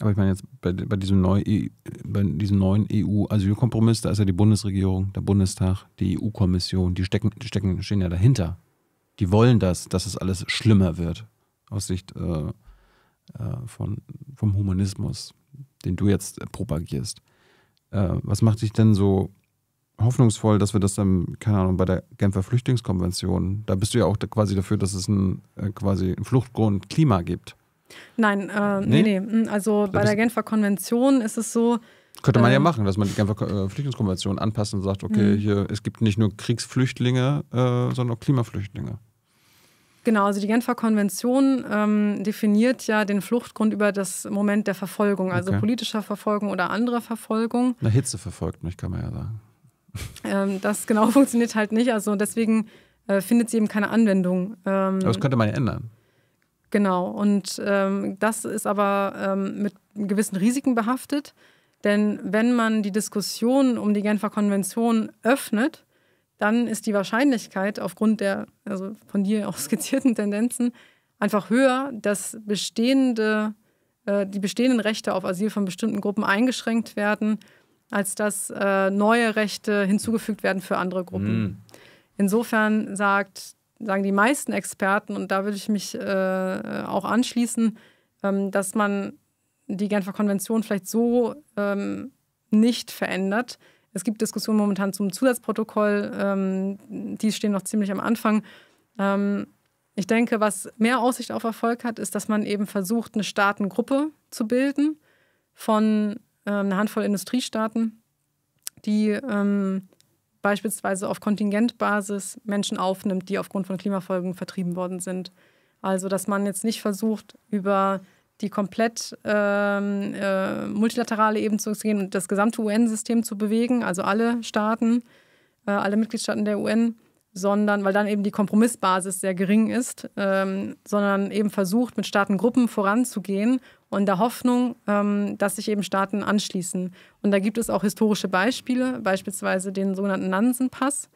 Aber ich meine jetzt bei, bei diesem, neu, e, bei diesem neuen EU-Asylkompromiss, da ist ja die Bundesregierung, der Bundestag, die EU-Kommission, die stecken, die stecken, stehen ja dahinter. Die wollen das, dass es alles schlimmer wird, aus Sicht äh, äh, von, vom Humanismus, den du jetzt äh, propagierst. Äh, was macht dich denn so hoffnungsvoll, dass wir das dann, keine Ahnung, bei der Genfer Flüchtlingskonvention, da bist du ja auch quasi dafür, dass es ein, äh, quasi einen Fluchtgrund Klima gibt. Nein, äh, nee? nee, nee. Hm, also bei der Genfer Konvention ist es so. Könnte man äh, ja machen, dass man die Genfer äh, Flüchtlingskonvention anpasst und sagt, okay, mhm. hier, es gibt nicht nur Kriegsflüchtlinge, äh, sondern auch Klimaflüchtlinge. Genau, also die Genfer Konvention ähm, definiert ja den Fluchtgrund über das Moment der Verfolgung, also okay. politischer Verfolgung oder anderer Verfolgung. Na, Hitze verfolgt mich, kann man ja sagen. Ähm, das genau funktioniert halt nicht, also deswegen äh, findet sie eben keine Anwendung. Ähm, aber das könnte man ja ändern. Genau, und ähm, das ist aber ähm, mit gewissen Risiken behaftet. Denn wenn man die Diskussion um die Genfer Konvention öffnet, dann ist die Wahrscheinlichkeit aufgrund der also von dir auch skizzierten Tendenzen einfach höher, dass bestehende, äh, die bestehenden Rechte auf Asyl von bestimmten Gruppen eingeschränkt werden, als dass äh, neue Rechte hinzugefügt werden für andere Gruppen. Mhm. Insofern sagt sagen die meisten Experten, und da würde ich mich äh, auch anschließen, ähm, dass man die Genfer Konvention vielleicht so ähm, nicht verändert. Es gibt Diskussionen momentan zum Zusatzprotokoll, ähm, die stehen noch ziemlich am Anfang. Ähm, ich denke, was mehr Aussicht auf Erfolg hat, ist, dass man eben versucht, eine Staatengruppe zu bilden von äh, einer Handvoll Industriestaaten, die ähm, beispielsweise auf Kontingentbasis Menschen aufnimmt, die aufgrund von Klimafolgen vertrieben worden sind. Also, dass man jetzt nicht versucht, über die komplett ähm, äh, multilaterale Ebene zu gehen und das gesamte UN-System zu bewegen, also alle Staaten, äh, alle Mitgliedstaaten der UN, sondern weil dann eben die Kompromissbasis sehr gering ist, ähm, sondern eben versucht, mit Staatengruppen voranzugehen und der Hoffnung, ähm, dass sich eben Staaten anschließen. Und da gibt es auch historische Beispiele, beispielsweise den sogenannten Nansen-Pass.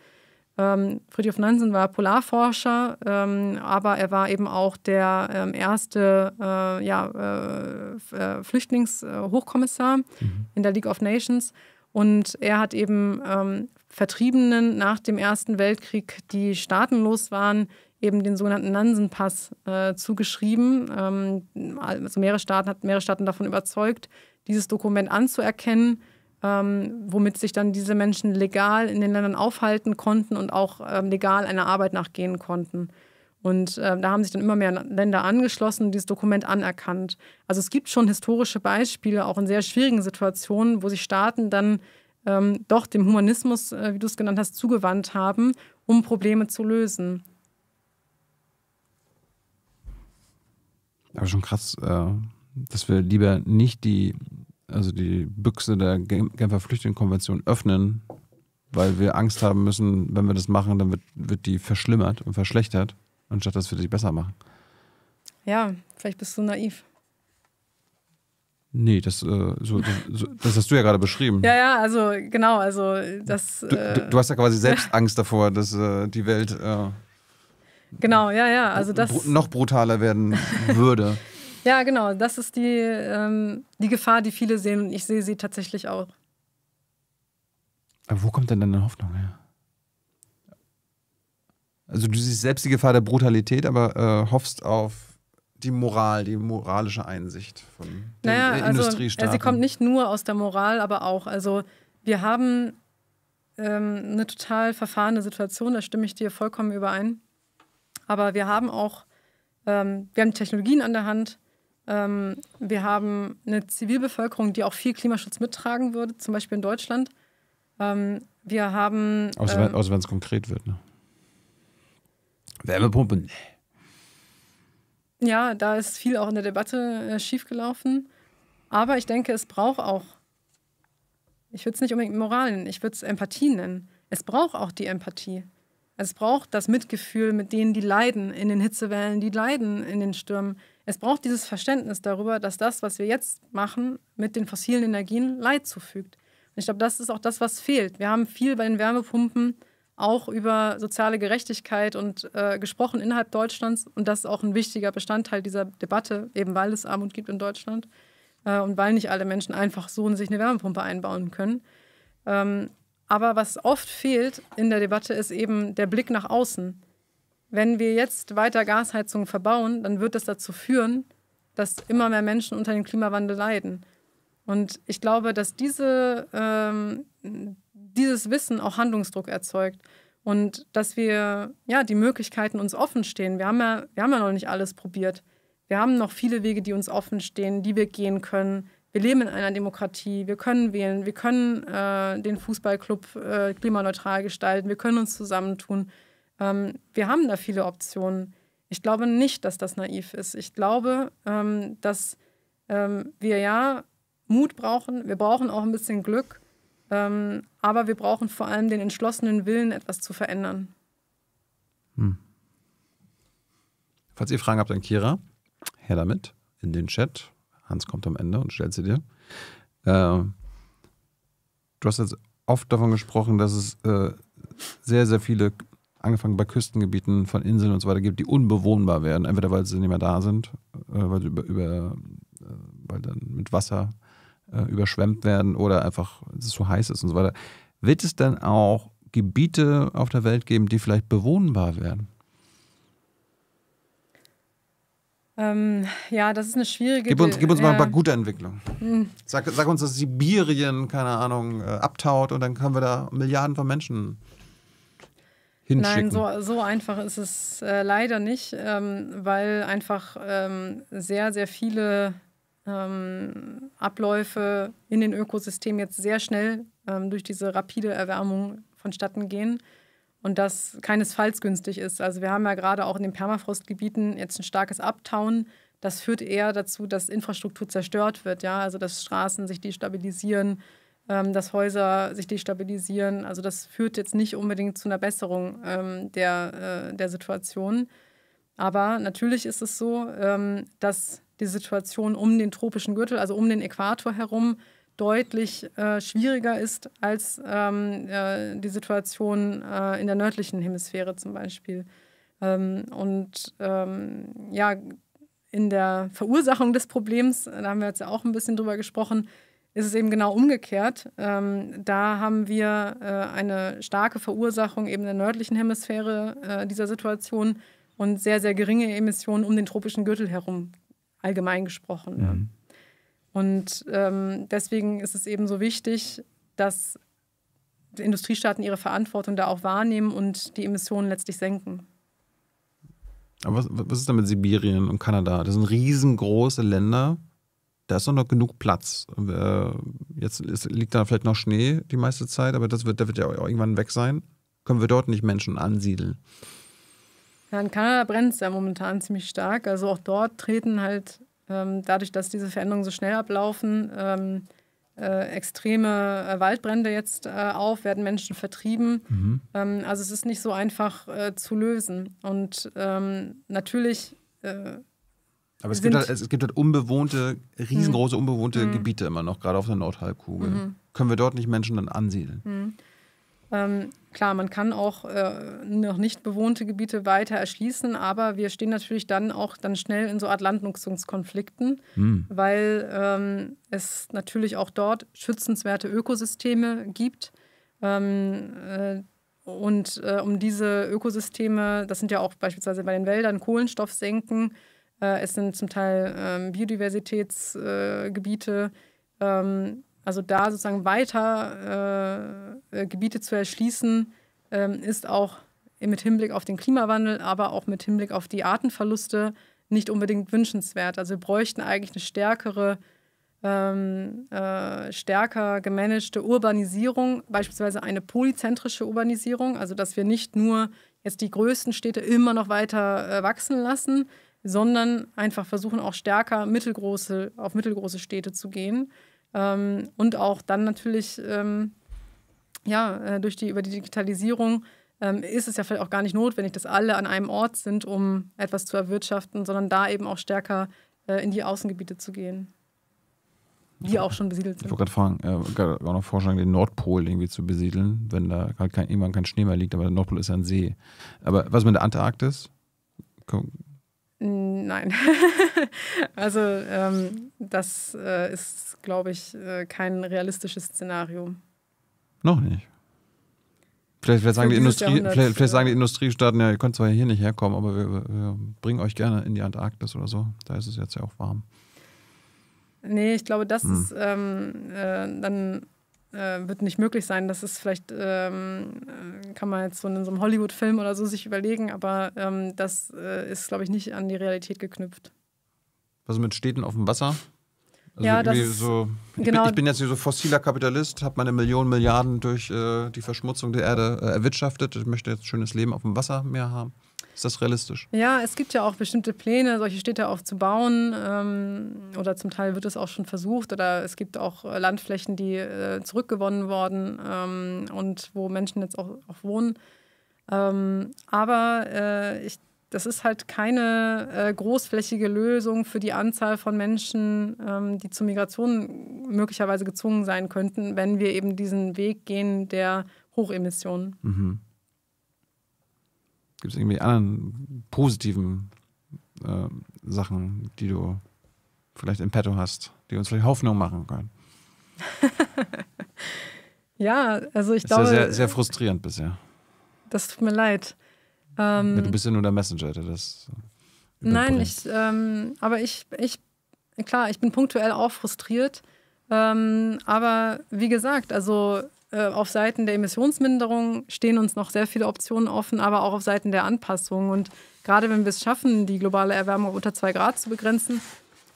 Ähm, Friedrich Nansen war Polarforscher, ähm, aber er war eben auch der ähm, erste äh, ja, äh, äh Flüchtlingshochkommissar mhm. in der League of Nations. Und er hat eben ähm, Vertriebenen nach dem Ersten Weltkrieg, die staatenlos waren, eben den sogenannten Nansen-Pass äh, zugeschrieben. Ähm, also mehrere Staaten hat mehrere Staaten davon überzeugt, dieses Dokument anzuerkennen, ähm, womit sich dann diese Menschen legal in den Ländern aufhalten konnten und auch ähm, legal einer Arbeit nachgehen konnten. Und äh, da haben sich dann immer mehr Länder angeschlossen und dieses Dokument anerkannt. Also es gibt schon historische Beispiele, auch in sehr schwierigen Situationen, wo sich Staaten dann ähm, doch dem Humanismus, äh, wie du es genannt hast, zugewandt haben, um Probleme zu lösen. Aber schon krass, äh, dass wir lieber nicht die, also die Büchse der Genfer Flüchtlingskonvention öffnen, weil wir Angst haben müssen, wenn wir das machen, dann wird, wird die verschlimmert und verschlechtert anstatt dass wir sie besser machen. Ja, vielleicht bist du naiv. Nee, das, äh, so, so, das hast du ja gerade beschrieben. Ja, ja, also genau, also das. Du, äh, du hast ja quasi selbst Angst davor, dass äh, die Welt. Äh, genau, ja, ja, also das. noch brutaler werden würde. Ja, genau, das ist die, ähm, die Gefahr, die viele sehen und ich sehe sie tatsächlich auch. Aber wo kommt denn deine Hoffnung her? Also du siehst selbst die Gefahr der Brutalität, aber äh, hoffst auf die Moral, die moralische Einsicht von den naja, also, Industriestaaten. Also, sie kommt nicht nur aus der Moral, aber auch. Also wir haben ähm, eine total verfahrene Situation, da stimme ich dir vollkommen überein. aber wir haben auch ähm, wir haben Technologien an der Hand. Ähm, wir haben eine Zivilbevölkerung, die auch viel Klimaschutz mittragen würde, zum Beispiel in Deutschland. Ähm, wir haben. Außer, ähm, wenn es konkret wird, ne? Wärmepumpe, nee. Ja, da ist viel auch in der Debatte äh, schiefgelaufen. Aber ich denke, es braucht auch, ich würde es nicht unbedingt Moral nennen, ich würde es Empathie nennen. Es braucht auch die Empathie. Es braucht das Mitgefühl mit denen, die leiden in den Hitzewellen, die leiden in den Stürmen. Es braucht dieses Verständnis darüber, dass das, was wir jetzt machen, mit den fossilen Energien Leid zufügt. Und ich glaube, das ist auch das, was fehlt. Wir haben viel bei den Wärmepumpen auch über soziale Gerechtigkeit und äh, gesprochen innerhalb Deutschlands. Und das ist auch ein wichtiger Bestandteil dieser Debatte, eben weil es Armut gibt in Deutschland äh, und weil nicht alle Menschen einfach so sich eine Wärmepumpe einbauen können. Ähm, aber was oft fehlt in der Debatte ist eben der Blick nach außen. Wenn wir jetzt weiter Gasheizungen verbauen, dann wird das dazu führen, dass immer mehr Menschen unter dem Klimawandel leiden. Und ich glaube, dass diese, ähm, dieses Wissen auch Handlungsdruck erzeugt und dass wir ja die Möglichkeiten uns offen stehen. Wir haben ja, wir haben ja noch nicht alles probiert. Wir haben noch viele Wege, die uns offen stehen, die wir gehen können. Wir leben in einer Demokratie, wir können wählen, wir können äh, den Fußballclub äh, klimaneutral gestalten, wir können uns zusammentun. Ähm, wir haben da viele Optionen. Ich glaube nicht, dass das naiv ist. Ich glaube, ähm, dass ähm, wir ja Mut brauchen, wir brauchen auch ein bisschen Glück, ähm, aber wir brauchen vor allem den entschlossenen Willen, etwas zu verändern. Hm. Falls ihr Fragen habt an Kira, her damit in den Chat. Hans kommt am Ende und stellt sie dir. Äh, du hast jetzt oft davon gesprochen, dass es äh, sehr, sehr viele, angefangen bei Küstengebieten von Inseln und so weiter, gibt, die unbewohnbar werden. Entweder weil sie nicht mehr da sind, äh, weil sie über, über äh, weil dann mit Wasser äh, überschwemmt werden oder einfach es so heiß ist und so weiter. Wird es dann auch Gebiete auf der Welt geben, die vielleicht bewohnbar werden? Ähm, ja, das ist eine schwierige. Gib uns, gib uns ja. mal ein paar gute Entwicklungen. Hm. Sag, sag, uns, dass Sibirien, keine Ahnung, äh, abtaut und dann können wir da Milliarden von Menschen hinschicken. Nein, so, so einfach ist es äh, leider nicht, ähm, weil einfach ähm, sehr, sehr viele ähm, Abläufe in den Ökosystemen jetzt sehr schnell ähm, durch diese rapide Erwärmung vonstatten gehen und das keinesfalls günstig ist. Also wir haben ja gerade auch in den Permafrostgebieten jetzt ein starkes Abtauen. Das führt eher dazu, dass Infrastruktur zerstört wird, ja, also dass Straßen sich destabilisieren, ähm, dass Häuser sich destabilisieren. Also das führt jetzt nicht unbedingt zu einer Besserung ähm, der, äh, der Situation. Aber natürlich ist es so, ähm, dass die Situation um den tropischen Gürtel, also um den Äquator herum, deutlich äh, schwieriger ist als ähm, äh, die Situation äh, in der nördlichen Hemisphäre zum Beispiel. Ähm, und ähm, ja, in der Verursachung des Problems, da haben wir jetzt ja auch ein bisschen drüber gesprochen, ist es eben genau umgekehrt. Ähm, da haben wir äh, eine starke Verursachung eben in der nördlichen Hemisphäre äh, dieser Situation und sehr, sehr geringe Emissionen um den tropischen Gürtel herum, allgemein gesprochen. Mhm. Und ähm, deswegen ist es eben so wichtig, dass Industriestaaten ihre Verantwortung da auch wahrnehmen und die Emissionen letztlich senken. Aber was, was ist da mit Sibirien und Kanada? Das sind riesengroße Länder. Da ist doch noch genug Platz. Äh, jetzt liegt da vielleicht noch Schnee die meiste Zeit, aber das wird, der wird ja irgendwann weg sein. Können wir dort nicht Menschen ansiedeln? Ja, in Kanada brennt es ja momentan ziemlich stark. Also auch dort treten halt ähm, dadurch, dass diese Veränderungen so schnell ablaufen, ähm, äh, extreme äh, Waldbrände jetzt äh, auf, werden Menschen vertrieben. Mhm. Ähm, also es ist nicht so einfach äh, zu lösen. Und ähm, natürlich. Aber es gibt, halt, es gibt halt unbewohnte, riesengroße mhm. unbewohnte mhm. Gebiete immer noch, gerade auf der Nordhalbkugel. Mhm. Können wir dort nicht Menschen dann ansiedeln? Mhm. Ähm, klar, man kann auch äh, noch nicht bewohnte Gebiete weiter erschließen, aber wir stehen natürlich dann auch dann schnell in so Art Landnutzungskonflikten, mhm. weil ähm, es natürlich auch dort schützenswerte Ökosysteme gibt. Ähm, äh, und äh, um diese Ökosysteme, das sind ja auch beispielsweise bei den Wäldern Kohlenstoffsenken, äh, es sind zum Teil ähm, Biodiversitätsgebiete, ähm, also da sozusagen weiter äh, äh, Gebiete zu erschließen, ähm, ist auch mit Hinblick auf den Klimawandel, aber auch mit Hinblick auf die Artenverluste nicht unbedingt wünschenswert. Also wir bräuchten eigentlich eine stärkere, ähm, äh, stärker gemanagte Urbanisierung, beispielsweise eine polyzentrische Urbanisierung, also dass wir nicht nur jetzt die größten Städte immer noch weiter äh, wachsen lassen, sondern einfach versuchen auch stärker mittelgroße, auf mittelgroße Städte zu gehen. Ähm, und auch dann natürlich ähm, ja, äh, durch die, über die Digitalisierung ähm, ist es ja vielleicht auch gar nicht notwendig, dass alle an einem Ort sind, um etwas zu erwirtschaften, sondern da eben auch stärker äh, in die Außengebiete zu gehen, die auch schon besiedelt sind. Ich wollte gerade fragen, äh, auch noch vorschlagen, den Nordpol irgendwie zu besiedeln, wenn da halt kein, irgendwann kein Schnee mehr liegt, aber der Nordpol ist ja ein See. Aber was mit der Antarktis? Nein. also ähm, das äh, ist, glaube ich, äh, kein realistisches Szenario. Noch nicht. Vielleicht, vielleicht, sagen die Industrie, vielleicht, vielleicht, sagen die Industriestaaten, ja, ihr könnt zwar hier nicht herkommen, aber wir, wir, bringen euch gerne in die Antarktis oder so. Da ist es jetzt ja auch warm. Nee, ich glaube, das hm. ist ähm, äh, dann äh, wird nicht möglich sein. Das ist vielleicht, ähm, äh, kann man jetzt so in so einem Hollywood-Film oder so sich überlegen, aber ähm, das äh, ist, glaube ich, nicht an die Realität geknüpft. Was mit Städten auf dem Wasser? Also ja, das so, ich, genau. bin, ich bin jetzt so fossiler Kapitalist, habe meine Millionen Milliarden durch äh, die Verschmutzung der Erde äh, erwirtschaftet. Ich möchte jetzt ein schönes Leben auf dem Wasser mehr haben. Ist das realistisch? Ja, es gibt ja auch bestimmte Pläne, solche Städte aufzubauen. Ähm, oder zum Teil wird es auch schon versucht. Oder es gibt auch äh, Landflächen, die äh, zurückgewonnen wurden ähm, und wo Menschen jetzt auch, auch wohnen. Ähm, aber äh, ich das ist halt keine äh, großflächige Lösung für die Anzahl von Menschen, ähm, die zur Migration möglicherweise gezwungen sein könnten, wenn wir eben diesen Weg gehen der Hochemissionen. Mhm. Gibt es irgendwie anderen positiven äh, Sachen, die du vielleicht im Petto hast, die uns vielleicht Hoffnung machen können? ja, also ich ist glaube. Ja sehr, sehr frustrierend bisher. Das tut mir leid. Ähm, ja, du bist ja nur der Messenger, der das. Nein, ich, ähm, aber ich, ich, klar, ich bin punktuell auch frustriert. Ähm, aber wie gesagt, also äh, auf Seiten der Emissionsminderung stehen uns noch sehr viele Optionen offen, aber auch auf Seiten der Anpassung. Und gerade wenn wir es schaffen, die globale Erwärmung unter zwei Grad zu begrenzen,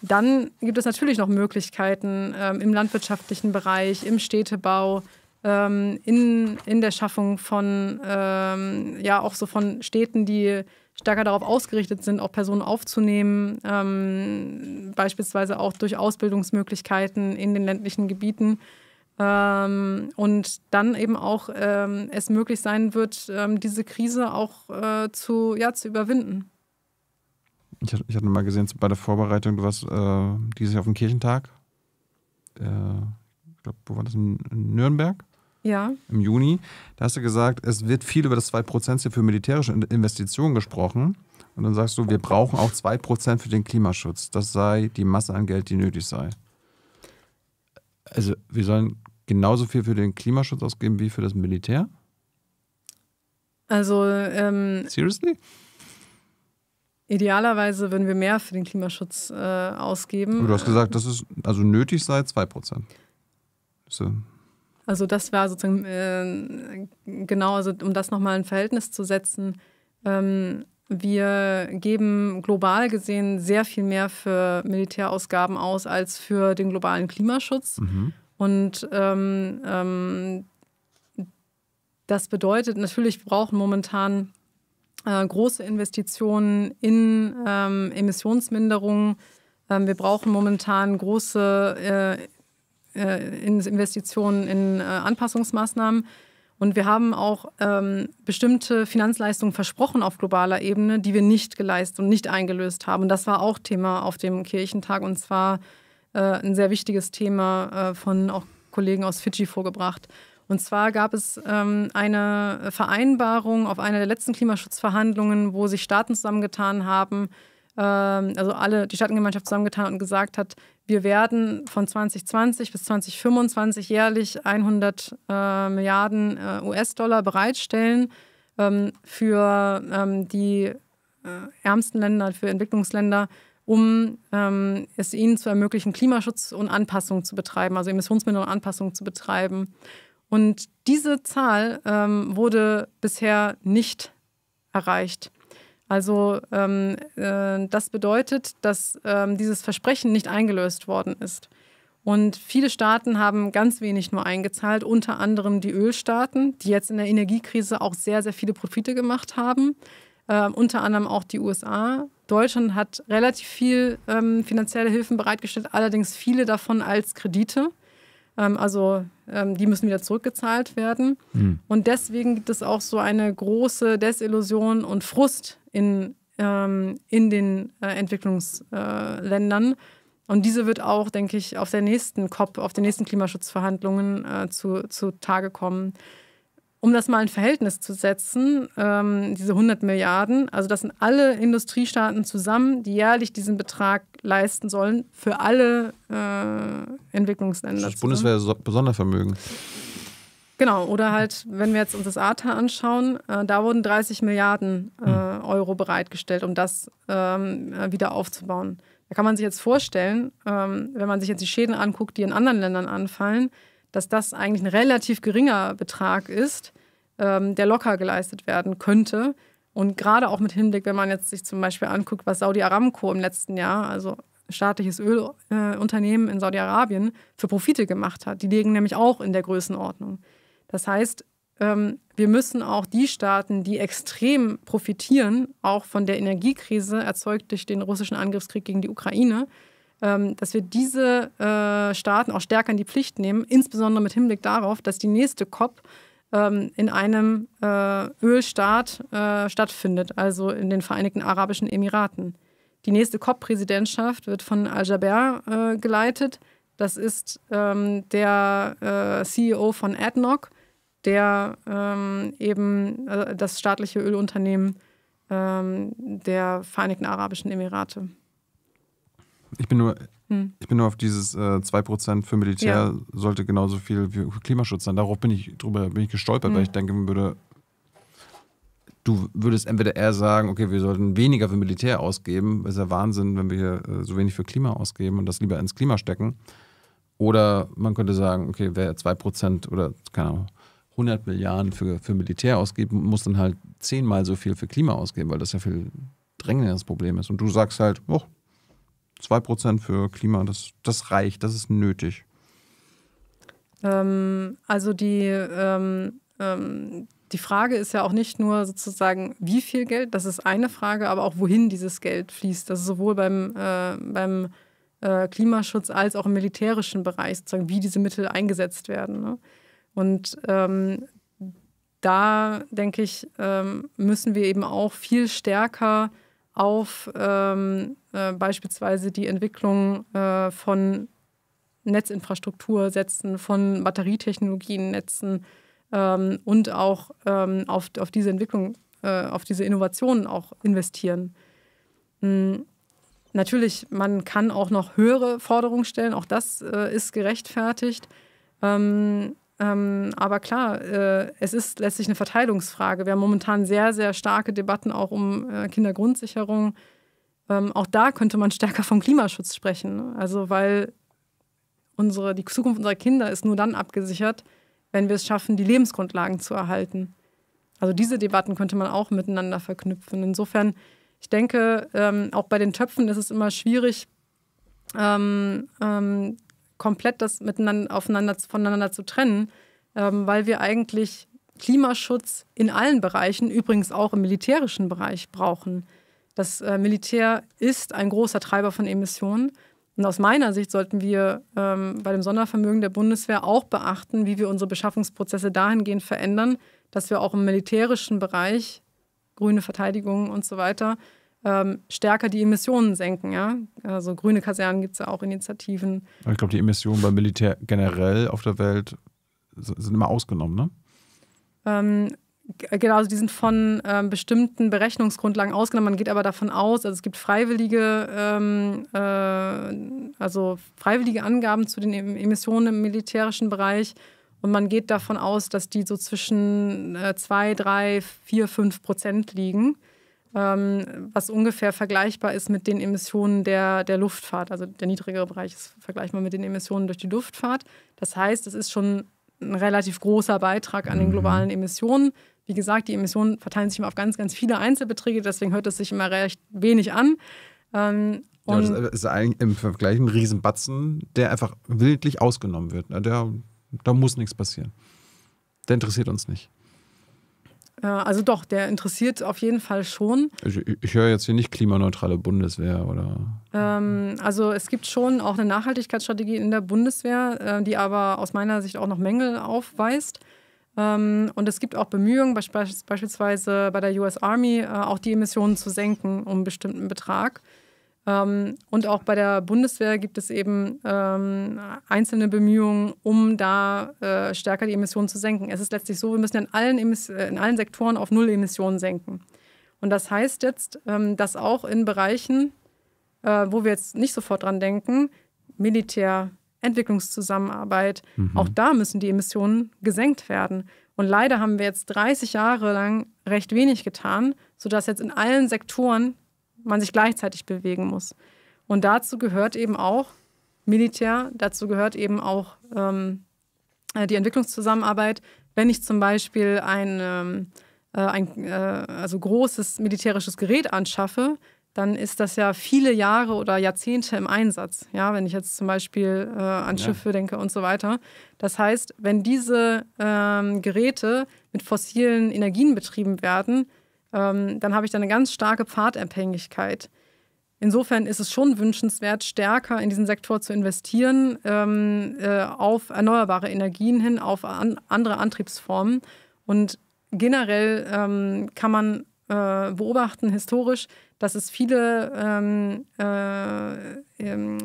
dann gibt es natürlich noch Möglichkeiten ähm, im landwirtschaftlichen Bereich, im Städtebau, ähm, in, in der Schaffung von, ähm, ja, auch so von Städten, die stärker darauf ausgerichtet sind, auch Personen aufzunehmen, ähm, beispielsweise auch durch Ausbildungsmöglichkeiten in den ländlichen Gebieten. Ähm, und dann eben auch ähm, es möglich sein wird, ähm, diese Krise auch äh, zu, ja, zu überwinden. Ich, ich hatte mal gesehen bei der Vorbereitung, du warst äh, dieses Jahr auf dem Kirchentag. Äh, ich glaube, wo war das? In Nürnberg? ja. im Juni. Da hast du gesagt, es wird viel über das 2% für militärische Investitionen gesprochen. Und dann sagst du, wir brauchen auch 2% für den Klimaschutz. Das sei die Masse an Geld, die nötig sei. Also wir sollen genauso viel für den Klimaschutz ausgeben wie für das Militär? Also ähm, Seriously? Idealerweise würden wir mehr für den Klimaschutz äh, ausgeben. Du hast gesagt, das ist also nötig sei 2%. So. Also das war sozusagen äh, genau, also um das nochmal in Verhältnis zu setzen. Ähm, wir geben global gesehen sehr viel mehr für Militärausgaben aus als für den globalen Klimaschutz. Mhm. Und ähm, ähm, das bedeutet natürlich, wir brauchen momentan äh, große Investitionen in ähm, Emissionsminderung. Ähm, wir brauchen momentan große äh, äh, in Investitionen in äh, Anpassungsmaßnahmen. Und wir haben auch ähm, bestimmte Finanzleistungen versprochen auf globaler Ebene, die wir nicht geleistet und nicht eingelöst haben. Und das war auch Thema auf dem Kirchentag und zwar äh, ein sehr wichtiges Thema äh, von auch Kollegen aus Fidschi vorgebracht. Und zwar gab es ähm, eine Vereinbarung auf einer der letzten Klimaschutzverhandlungen, wo sich Staaten zusammengetan haben, ähm, also alle die Staatengemeinschaft zusammengetan und gesagt hat, wir werden von 2020 bis 2025 jährlich 100 äh, Milliarden äh, US-Dollar bereitstellen ähm, für ähm, die äh, ärmsten Länder, für Entwicklungsländer, um ähm, es ihnen zu ermöglichen, Klimaschutz und Anpassung zu betreiben, also Emissionsminderung und Anpassung zu betreiben. Und diese Zahl ähm, wurde bisher nicht erreicht. Also ähm, äh, das bedeutet, dass ähm, dieses Versprechen nicht eingelöst worden ist. Und viele Staaten haben ganz wenig nur eingezahlt, unter anderem die Ölstaaten, die jetzt in der Energiekrise auch sehr, sehr viele Profite gemacht haben. Äh, unter anderem auch die USA. Deutschland hat relativ viel ähm, finanzielle Hilfen bereitgestellt, allerdings viele davon als Kredite. Ähm, also ähm, die müssen wieder zurückgezahlt werden. Mhm. Und deswegen gibt es auch so eine große Desillusion und Frust in, ähm, in den äh, Entwicklungsländern. Äh, und diese wird auch, denke ich, auf der nächsten COP, auf den nächsten Klimaschutzverhandlungen äh, zu, zu Tage kommen. Um das mal in Verhältnis zu setzen, ähm, diese 100 Milliarden, also das sind alle Industriestaaten zusammen, die jährlich diesen Betrag leisten sollen für alle äh, Entwicklungsländer. Das Bundeswehr Besondervermögen. Genau, oder halt, wenn wir jetzt uns das ATA anschauen, äh, da wurden 30 Milliarden äh, hm. Euro bereitgestellt, um das ähm, äh, wieder aufzubauen. Da kann man sich jetzt vorstellen, ähm, wenn man sich jetzt die Schäden anguckt, die in anderen Ländern anfallen, dass das eigentlich ein relativ geringer Betrag ist, ähm, der locker geleistet werden könnte. Und gerade auch mit Hinblick, wenn man jetzt sich zum Beispiel anguckt, was Saudi Aramco im letzten Jahr, also staatliches Ölunternehmen in Saudi-Arabien, für Profite gemacht hat. Die liegen nämlich auch in der Größenordnung. Das heißt, ähm, wir müssen auch die Staaten, die extrem profitieren, auch von der Energiekrise erzeugt durch den russischen Angriffskrieg gegen die Ukraine, dass wir diese äh, Staaten auch stärker in die Pflicht nehmen, insbesondere mit Hinblick darauf, dass die nächste COP ähm, in einem äh, Ölstaat äh, stattfindet, also in den Vereinigten Arabischen Emiraten. Die nächste COP-Präsidentschaft wird von Al-Jaber geleitet. Das ist der CEO von ADNOC der ähm, eben das staatliche Ölunternehmen ähm, der Vereinigten Arabischen Emirate. Ich bin nur, hm. ich bin nur auf dieses äh, 2% für Militär ja. sollte genauso viel wie Klimaschutz sein. Darauf bin ich drüber bin ich gestolpert, hm. weil ich denke, würde, du würdest entweder eher sagen, okay, wir sollten weniger für Militär ausgeben, das ist ja Wahnsinn, wenn wir äh, so wenig für Klima ausgeben und das lieber ins Klima stecken. Oder man könnte sagen, okay, wer 2% oder keine Ahnung, 100 Milliarden für, für Militär ausgeben, muss dann halt zehnmal so viel für Klima ausgeben, weil das ja viel drängenderes Problem ist. Und du sagst halt, oh, 2% für Klima, das, das reicht, das ist nötig. Ähm, also die, ähm, ähm, die Frage ist ja auch nicht nur sozusagen, wie viel Geld, das ist eine Frage, aber auch wohin dieses Geld fließt. Das ist sowohl beim, äh, beim äh, Klimaschutz als auch im militärischen Bereich, sozusagen, wie diese Mittel eingesetzt werden. Ne? Und ähm, da, denke ich, ähm, müssen wir eben auch viel stärker auf ähm, äh, beispielsweise die Entwicklung äh, von Netzinfrastruktur setzen, von Batterietechnologien netzen ähm, und auch ähm, auf, auf diese Entwicklung, äh, auf diese Innovationen auch investieren. Mhm. Natürlich, man kann auch noch höhere Forderungen stellen, auch das äh, ist gerechtfertigt. Ähm, ähm, aber klar, äh, es ist letztlich eine Verteilungsfrage. Wir haben momentan sehr, sehr starke Debatten auch um Kindergrundsicherung. Ähm, auch da könnte man stärker vom Klimaschutz sprechen. Ne? Also weil unsere, die Zukunft unserer Kinder ist nur dann abgesichert, wenn wir es schaffen, die Lebensgrundlagen zu erhalten. Also diese Debatten könnte man auch miteinander verknüpfen. Insofern, ich denke, ähm, auch bei den Töpfen ist es immer schwierig, ähm, ähm, komplett das miteinander aufeinander, voneinander zu trennen, ähm, weil wir eigentlich Klimaschutz in allen Bereichen, übrigens auch im militärischen Bereich, brauchen. Das äh, Militär ist ein großer Treiber von Emissionen. Und aus meiner Sicht sollten wir ähm, bei dem Sondervermögen der Bundeswehr auch beachten, wie wir unsere Beschaffungsprozesse dahingehend verändern, dass wir auch im militärischen Bereich, grüne Verteidigung und so weiter, ähm, stärker die Emissionen senken. Ja? Also grüne Kasernen gibt es ja auch Initiativen. Ich glaube, die Emissionen beim Militär generell auf der Welt sind immer ausgenommen, ne? Ähm, genau, also die sind von ähm, bestimmten Berechnungsgrundlagen ausgenommen. Man geht aber davon aus, also es gibt freiwillige, ähm, äh, also freiwillige Angaben zu den Emissionen im militärischen Bereich. Und man geht davon aus, dass die so zwischen 2, 3, 4, 5 Prozent liegen ähm, was ungefähr vergleichbar ist mit den Emissionen der, der Luftfahrt. Also der niedrigere Bereich ist vergleichbar mit den Emissionen durch die Luftfahrt. Das heißt, es ist schon ein relativ großer Beitrag an den mhm. globalen Emissionen. Wie gesagt, die Emissionen verteilen sich immer auf ganz, ganz viele Einzelbeträge, deswegen hört es sich immer recht wenig an. Ähm, ja, das ist im Vergleich ein Riesenbatzen, der einfach willentlich ausgenommen wird. Der, da muss nichts passieren. Der interessiert uns nicht. Also doch, der interessiert auf jeden Fall schon. Ich, ich höre jetzt hier nicht klimaneutrale Bundeswehr oder. Ähm, also es gibt schon auch eine Nachhaltigkeitsstrategie in der Bundeswehr, äh, die aber aus meiner Sicht auch noch Mängel aufweist. Ähm, und es gibt auch Bemühungen, beispielsweise bei der US Army, äh, auch die Emissionen zu senken um einen bestimmten Betrag. Ähm, und auch bei der Bundeswehr gibt es eben ähm, einzelne Bemühungen, um da äh, stärker die Emissionen zu senken. Es ist letztlich so, wir müssen in allen, Emis äh, in allen Sektoren auf Null Emissionen senken. Und das heißt jetzt, dass auch in Bereichen, wo wir jetzt nicht sofort dran denken, Militär, Entwicklungszusammenarbeit, mhm. auch da müssen die Emissionen gesenkt werden. Und leider haben wir jetzt 30 Jahre lang recht wenig getan, sodass jetzt in allen Sektoren man sich gleichzeitig bewegen muss. Und dazu gehört eben auch Militär, dazu gehört eben auch ähm, äh, die Entwicklungszusammenarbeit. Wenn ich zum Beispiel ein, ähm, äh, ein äh, also großes militärisches Gerät anschaffe, dann ist das ja viele Jahre oder Jahrzehnte im Einsatz. Ja, wenn ich jetzt zum Beispiel äh, an ja. Schiffe denke und so weiter. Das heißt, wenn diese ähm, Geräte mit fossilen Energien betrieben werden, ähm, dann habe ich da eine ganz starke Pfadabhängigkeit. Insofern ist es schon wünschenswert, stärker in diesen Sektor zu investieren, ähm, äh, auf erneuerbare Energien hin, auf an, andere Antriebsformen. Und generell ähm, kann man äh, beobachten, historisch, dass es viele ähm, äh, ähm,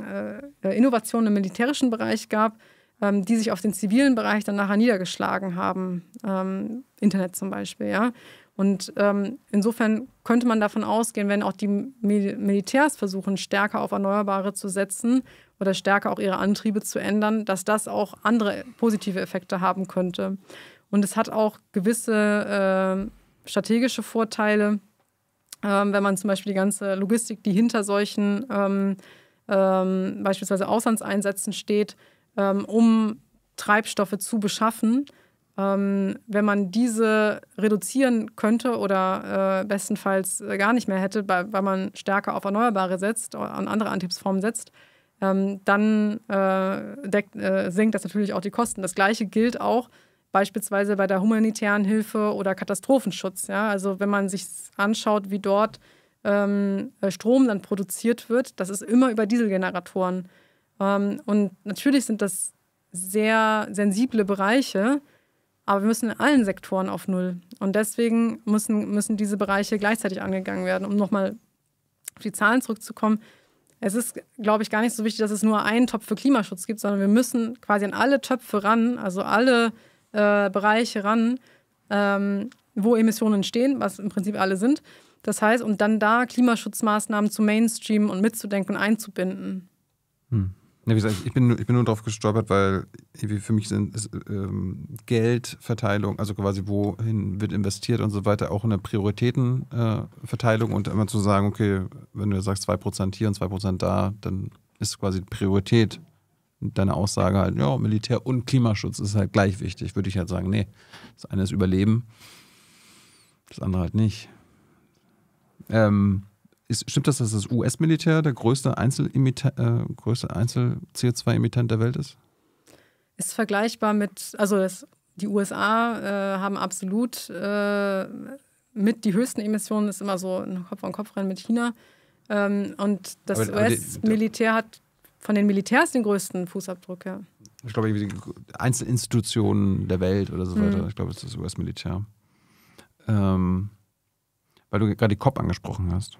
äh, Innovationen im militärischen Bereich gab, ähm, die sich auf den zivilen Bereich dann nachher niedergeschlagen haben. Ähm, Internet zum Beispiel, ja. Und ähm, insofern könnte man davon ausgehen, wenn auch die Mil Militärs versuchen, stärker auf Erneuerbare zu setzen oder stärker auch ihre Antriebe zu ändern, dass das auch andere positive Effekte haben könnte. Und es hat auch gewisse äh, strategische Vorteile, äh, wenn man zum Beispiel die ganze Logistik, die hinter solchen ähm, ähm, beispielsweise Auslandseinsätzen steht, ähm, um Treibstoffe zu beschaffen ähm, wenn man diese reduzieren könnte oder äh, bestenfalls äh, gar nicht mehr hätte, weil, man stärker auf Erneuerbare setzt oder an andere Antriebsformen setzt, ähm, dann äh, deckt, äh, senkt das natürlich auch die Kosten. Das Gleiche gilt auch beispielsweise bei der humanitären Hilfe oder Katastrophenschutz. Ja? Also wenn man sich anschaut, wie dort ähm, äh, Strom dann produziert wird, das ist immer über Dieselgeneratoren. Ähm, und natürlich sind das sehr sensible Bereiche, aber wir müssen in allen Sektoren auf Null. Und deswegen müssen, müssen diese Bereiche gleichzeitig angegangen werden. Um nochmal auf die Zahlen zurückzukommen, es ist, glaube ich, gar nicht so wichtig, dass es nur einen Topf für Klimaschutz gibt, sondern wir müssen quasi an alle Töpfe ran, also alle äh, Bereiche ran, ähm, wo Emissionen entstehen, was im Prinzip alle sind. Das heißt, und dann da Klimaschutzmaßnahmen zu Mainstream und mitzudenken und einzubinden. Hm. Ja, wie gesagt, ich bin, ich bin nur darauf gestolpert, weil für mich sind ist, ähm, Geldverteilung, also quasi wohin wird investiert und so weiter, auch eine Prioritätenverteilung äh, und immer zu sagen, okay, wenn du sagst 2% hier und 2% da, dann ist quasi Priorität deine Aussage halt, ja, Militär und Klimaschutz ist halt gleich wichtig, würde ich halt sagen, nee, das eine ist Überleben, das andere halt nicht. Ähm, ist, stimmt das, dass das US-Militär der größte Einzel-CO2-Emittent äh, Einzel der Welt ist? Ist vergleichbar mit, also das, die USA äh, haben absolut äh, mit die höchsten Emissionen, ist immer so ein Kopf-an-Kopf-Rennen mit China. Ähm, und das US-Militär hat von den Militärs den größten Fußabdruck, ja. Ich glaube, die Einzelinstitutionen der Welt oder so mhm. weiter. Ich glaube, es ist das US-Militär. Ähm, weil du gerade die COP angesprochen hast.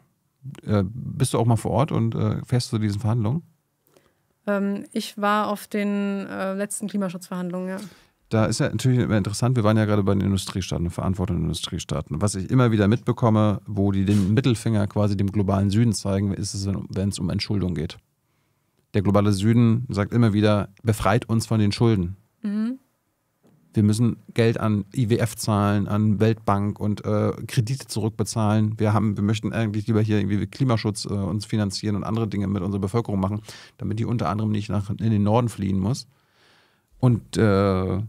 Äh, bist du auch mal vor Ort und äh, fährst zu diesen Verhandlungen? Ähm, ich war auf den äh, letzten Klimaschutzverhandlungen, ja. Da ist ja natürlich immer interessant, wir waren ja gerade bei den Industriestaaten, verantworteten Industriestaaten. Was ich immer wieder mitbekomme, wo die den Mittelfinger quasi dem globalen Süden zeigen, ist es, wenn es um Entschuldung geht. Der globale Süden sagt immer wieder, befreit uns von den Schulden. Mhm wir müssen Geld an IWF zahlen, an Weltbank und äh, Kredite zurückbezahlen. Wir haben, wir möchten eigentlich lieber hier irgendwie Klimaschutz äh, uns finanzieren und andere Dinge mit unserer Bevölkerung machen, damit die unter anderem nicht nach in den Norden fliehen muss. Und äh,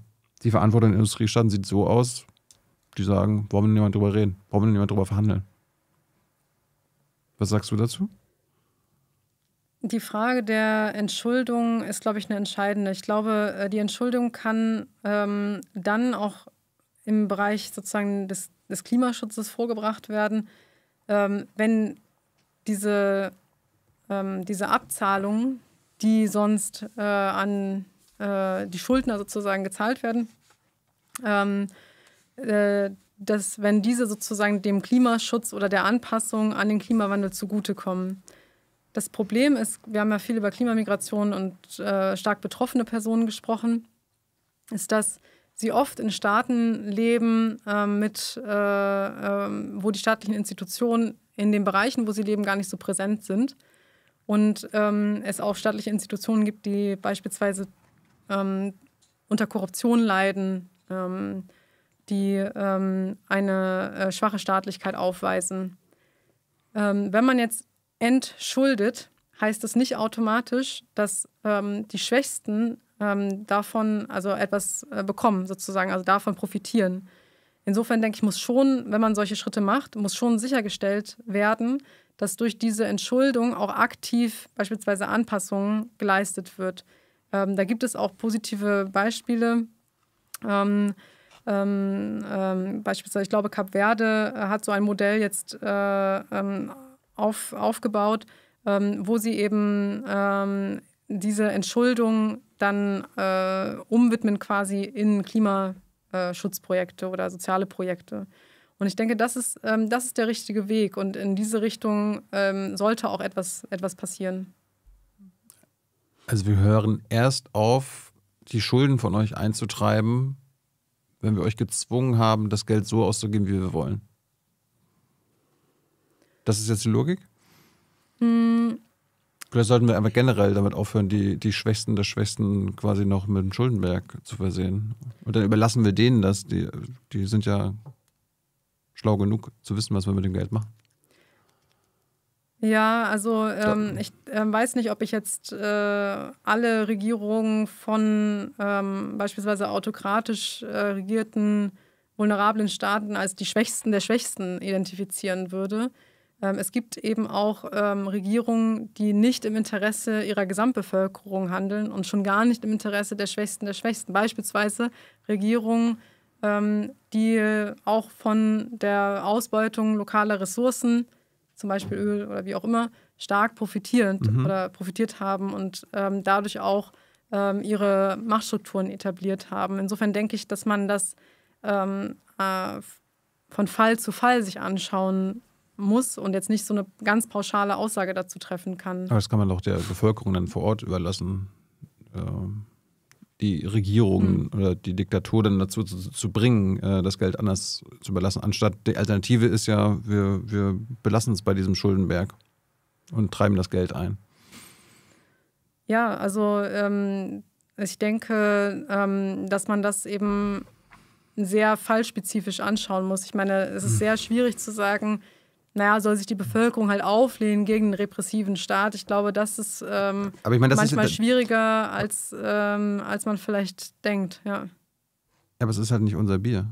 die Verantwortung der Industriestaaten sieht so aus, die sagen, wollen wir niemand drüber reden, wollen wir niemand drüber verhandeln. Was sagst du dazu? Die Frage der Entschuldung ist, glaube ich, eine entscheidende. Ich glaube, äh, die Entschuldung kann ähm, dann auch im Bereich sozusagen des, des Klimaschutzes vorgebracht werden, ähm, wenn diese, ähm, diese Abzahlungen, die sonst äh, an äh, die Schuldner sozusagen gezahlt werden, ähm, äh, dass wenn diese sozusagen dem Klimaschutz oder der Anpassung an den Klimawandel zugutekommen. Das Problem ist, wir haben ja viel über Klimamigration und äh, stark betroffene Personen gesprochen, ist, dass sie oft in Staaten leben, äh, mit, äh, ähm, wo die staatlichen Institutionen in den Bereichen, wo sie leben, gar nicht so präsent sind. Und ähm, es auch staatliche Institutionen gibt, die beispielsweise ähm, unter Korruption leiden, ähm, die ähm, eine äh, schwache Staatlichkeit aufweisen. Ähm, wenn man jetzt entschuldet, heißt das nicht automatisch, dass ähm, die Schwächsten ähm, davon also etwas äh, bekommen, sozusagen, also davon profitieren. Insofern denke ich, muss schon, wenn man solche Schritte macht, muss schon sichergestellt werden, dass durch diese Entschuldung auch aktiv beispielsweise Anpassungen geleistet wird. Ähm, da gibt es auch positive Beispiele. Ähm, ähm, ähm, beispielsweise, ich glaube, Kap Verde äh, hat so ein Modell jetzt äh, auf, aufgebaut, ähm, wo sie eben ähm, diese Entschuldung dann äh, umwidmen quasi in Klimaschutzprojekte oder soziale Projekte. Und ich denke, das ist, ähm, das ist der richtige Weg und in diese Richtung sollte auch etwas, etwas passieren. Also wir hören erst auf, die Schulden von euch einzutreiben, wenn wir euch gezwungen haben, das Geld so auszugeben, wie wir wollen. Das ist jetzt die Logik? Mm. Vielleicht sollten wir einfach generell damit aufhören, die, die Schwächsten der Schwächsten quasi noch mit dem Schuldenberg zu versehen. Und dann überlassen wir denen das. Die, die sind ja schlau genug zu wissen, was wir mit dem Geld machen. Ja, also ähm, ich äh, weiß nicht, ob ich jetzt äh, alle Regierungen von ähm, beispielsweise autokratisch äh, regierten vulnerablen Staaten als die Schwächsten der Schwächsten identifizieren würde. Ähm, es gibt eben auch ähm, Regierungen, die nicht im Interesse ihrer Gesamtbevölkerung handeln und schon gar nicht im Interesse der Schwächsten der Schwächsten. Beispielsweise Regierungen, ähm, die auch von der Ausbeutung lokaler Ressourcen zum Beispiel Öl oder wie auch immer, stark profitierend mhm. oder profitiert haben und ähm, dadurch auch ähm, ihre Machtstrukturen etabliert haben. Insofern denke ich, dass man das ähm, äh, von Fall zu Fall sich anschauen muss und jetzt nicht so eine ganz pauschale Aussage dazu treffen kann. Aber das kann man doch der Bevölkerung dann vor Ort überlassen. Ähm, die Regierung mhm. oder die Diktatur dann dazu zu, zu bringen, äh, das Geld anders zu überlassen. Anstatt die Alternative ist ja, wir, wir belassen es bei diesem Schuldenberg und treiben das Geld ein. Ja, also ähm, ich denke, ähm, dass man das eben sehr fallspezifisch anschauen muss. Ich meine, es ist hm. sehr schwierig zu sagen, naja, soll sich die Bevölkerung halt auflehnen gegen einen repressiven Staat. Ich glaube, das ist ähm, ich mein, das manchmal ist, schwieriger, als, ähm, als man vielleicht denkt, ja. Ja, aber es ist halt nicht unser Bier.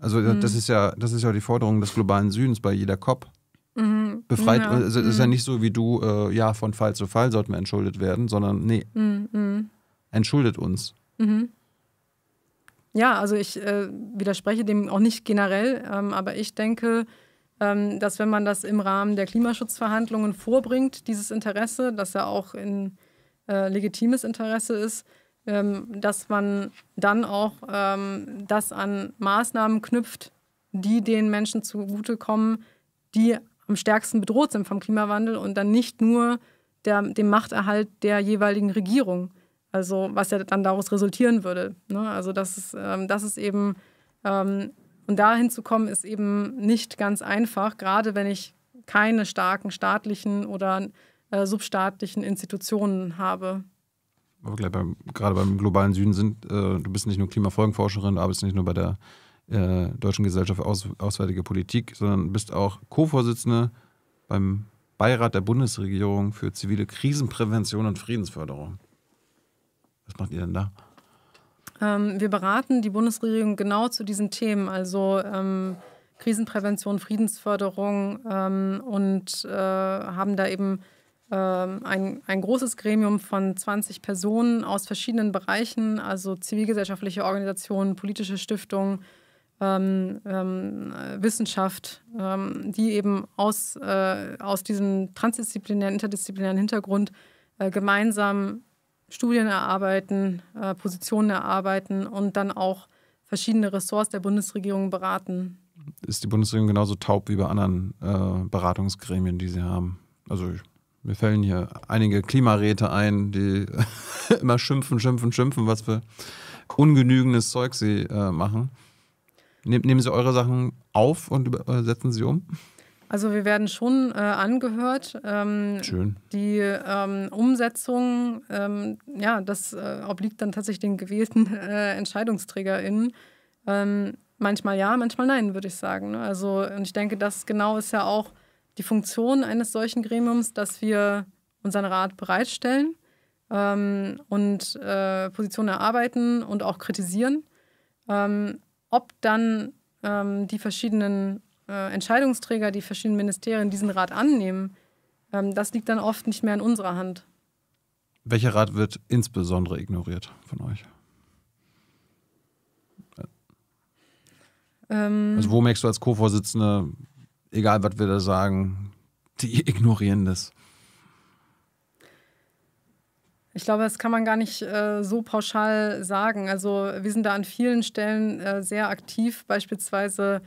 Also mhm. das ist ja, das ist ja die Forderung des globalen Südens bei jeder COP. Mhm. Befreit, ja. also es ist ja mhm. nicht so wie du, äh, ja, von Fall zu Fall sollten wir entschuldet werden, sondern nee, mhm. mhm. entschuldet uns. Mhm. Ja, also ich äh, widerspreche dem auch nicht generell, ähm, aber ich denke, dass wenn man das im Rahmen der Klimaschutzverhandlungen vorbringt, dieses Interesse, das ja auch ein äh, legitimes Interesse ist, ähm, dass man dann auch ähm, das an Maßnahmen knüpft, die den Menschen zugutekommen, die am stärksten bedroht sind vom Klimawandel und dann nicht nur der, dem Machterhalt der jeweiligen Regierung. Also was ja dann daraus resultieren würde. Ne? Also das ist, ähm, das ist eben ähm, und dahin zu kommen, ist eben nicht ganz einfach, gerade wenn ich keine starken staatlichen oder äh, substaatlichen Institutionen habe. Aber beim, gerade beim globalen Süden sind, äh, du bist nicht nur Klimafolgenforscherin, du arbeitest nicht nur bei der äh, Deutschen Gesellschaft für Aus, Auswärtige Politik, sondern bist auch Co-Vorsitzende beim Beirat der Bundesregierung für zivile Krisenprävention und Friedensförderung. Was macht ihr denn da? Ähm, wir beraten die Bundesregierung genau zu diesen Themen, also ähm, Krisenprävention, Friedensförderung ähm, und äh, haben da eben ähm, ein, ein großes Gremium von 20 Personen aus verschiedenen Bereichen, also zivilgesellschaftliche Organisationen, politische Stiftungen, ähm, ähm, Wissenschaft, ähm, die eben aus, äh, aus diesem transdisziplinären, interdisziplinären Hintergrund äh, gemeinsam Studien erarbeiten, äh, Positionen erarbeiten und dann auch verschiedene Ressorts der Bundesregierung beraten. Ist die Bundesregierung genauso taub wie bei anderen äh, Beratungsgremien, die sie haben? Also mir fallen hier einige Klimaräte ein, die immer schimpfen, schimpfen, schimpfen, was für ungenügendes Zeug sie äh, machen. Nehmen Sie eure Sachen auf und setzen sie um? Also wir werden schon äh, angehört. Ähm, Schön. Die ähm, Umsetzung, ähm, ja, das äh, obliegt dann tatsächlich den gewählten äh, EntscheidungsträgerInnen. Ähm, manchmal ja, manchmal nein, würde ich sagen. Ne? Also und ich denke, das genau ist ja auch die Funktion eines solchen Gremiums, dass wir unseren Rat bereitstellen ähm, und äh, Positionen erarbeiten und auch kritisieren. Ähm, ob dann die verschiedenen äh, Entscheidungsträger, die verschiedenen Ministerien diesen Rat annehmen, ähm, das liegt dann oft nicht mehr in unserer Hand. Welcher Rat wird insbesondere ignoriert von euch? Ähm, also wo merkst du als Co-Vorsitzende, egal was wir da sagen, die ignorieren das. Ich glaube, das kann man gar nicht äh, so pauschal sagen. Also wir sind da an vielen Stellen äh, sehr aktiv. Beispielsweise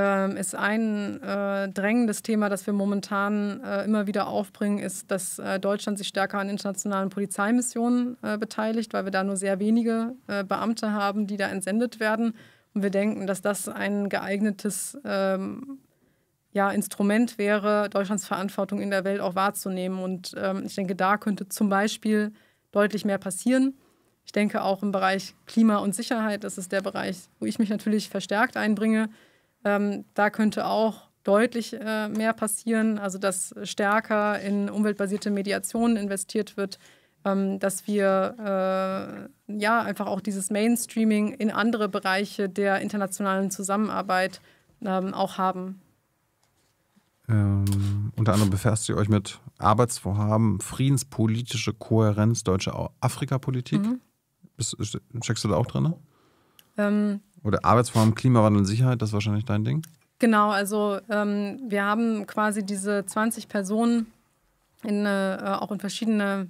äh, ist ein äh, drängendes Thema, das wir momentan äh, immer wieder aufbringen, ist, dass äh, Deutschland sich stärker an internationalen Polizeimissionen beteiligt, weil wir da nur sehr wenige Beamte haben, die da entsendet werden. Und wir denken, dass das ein geeignetes ähm, ja, Instrument wäre, Deutschlands Verantwortung in der Welt auch wahrzunehmen. Und ähm, ich denke, da könnte zum Beispiel deutlich mehr passieren. Ich denke auch im Bereich Klima und Sicherheit, das ist der Bereich, wo ich mich natürlich verstärkt einbringe. Ähm, da könnte auch deutlich äh, mehr passieren, also dass stärker in umweltbasierte Mediationen investiert wird, ähm, dass wir äh, ja einfach auch dieses Mainstreaming in andere Bereiche der internationalen Zusammenarbeit ähm, auch haben. Ähm, unter anderem befasst ihr euch mit Arbeitsvorhaben, friedenspolitische Kohärenz deutscher Afrikapolitik. Mhm. Bist, checkst du da auch drin? Ähm, Oder Arbeitsvorhaben, Klimawandel und Sicherheit, das ist wahrscheinlich dein Ding? Genau, also ähm, wir haben quasi diese 20 Personen in, äh, auch in verschiedene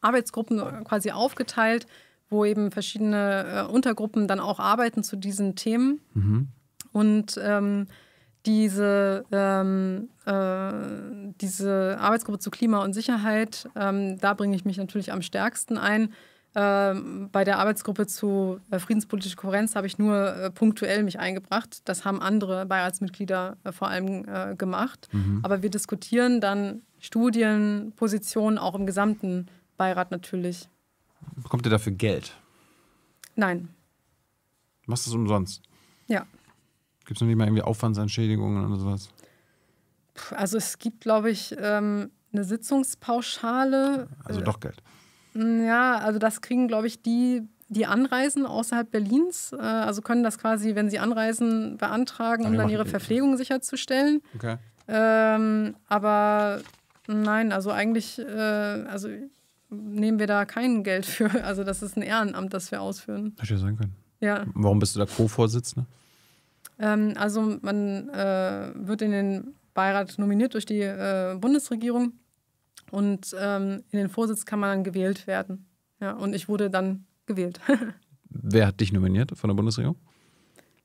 Arbeitsgruppen quasi aufgeteilt, wo eben verschiedene äh, Untergruppen dann auch arbeiten zu diesen Themen. Mhm. Und ähm, diese, ähm, äh, diese Arbeitsgruppe zu Klima und Sicherheit, ähm, da bringe ich mich natürlich am stärksten ein. Ähm, bei der Arbeitsgruppe zu äh, friedenspolitischer Kohärenz habe ich nur äh, punktuell mich eingebracht. Das haben andere Beiratsmitglieder äh, vor allem äh, gemacht. Mhm. Aber wir diskutieren dann Studien, Positionen auch im gesamten Beirat natürlich. Bekommt ihr dafür Geld? Nein. Machst du es umsonst? Ja. Gibt es noch nicht mal irgendwie Aufwandsentschädigungen oder sowas? Also es gibt, glaube ich, ähm, eine Sitzungspauschale. Also doch Geld. Ja, also das kriegen, glaube ich, die, die anreisen außerhalb Berlins. Äh, also können das quasi, wenn sie anreisen, beantragen, um dann ihre Verpflegung sicherzustellen. Okay. Ähm, aber nein, also eigentlich, äh, also nehmen wir da kein Geld für. Also das ist ein Ehrenamt, das wir ausführen. Hätte ja sein können. Ja. Warum bist du da Co-Vorsitzende? Ähm, also man äh, wird in den Beirat nominiert durch die äh, Bundesregierung und ähm, in den Vorsitz kann man dann gewählt werden. Ja, und ich wurde dann gewählt. Wer hat dich nominiert von der Bundesregierung?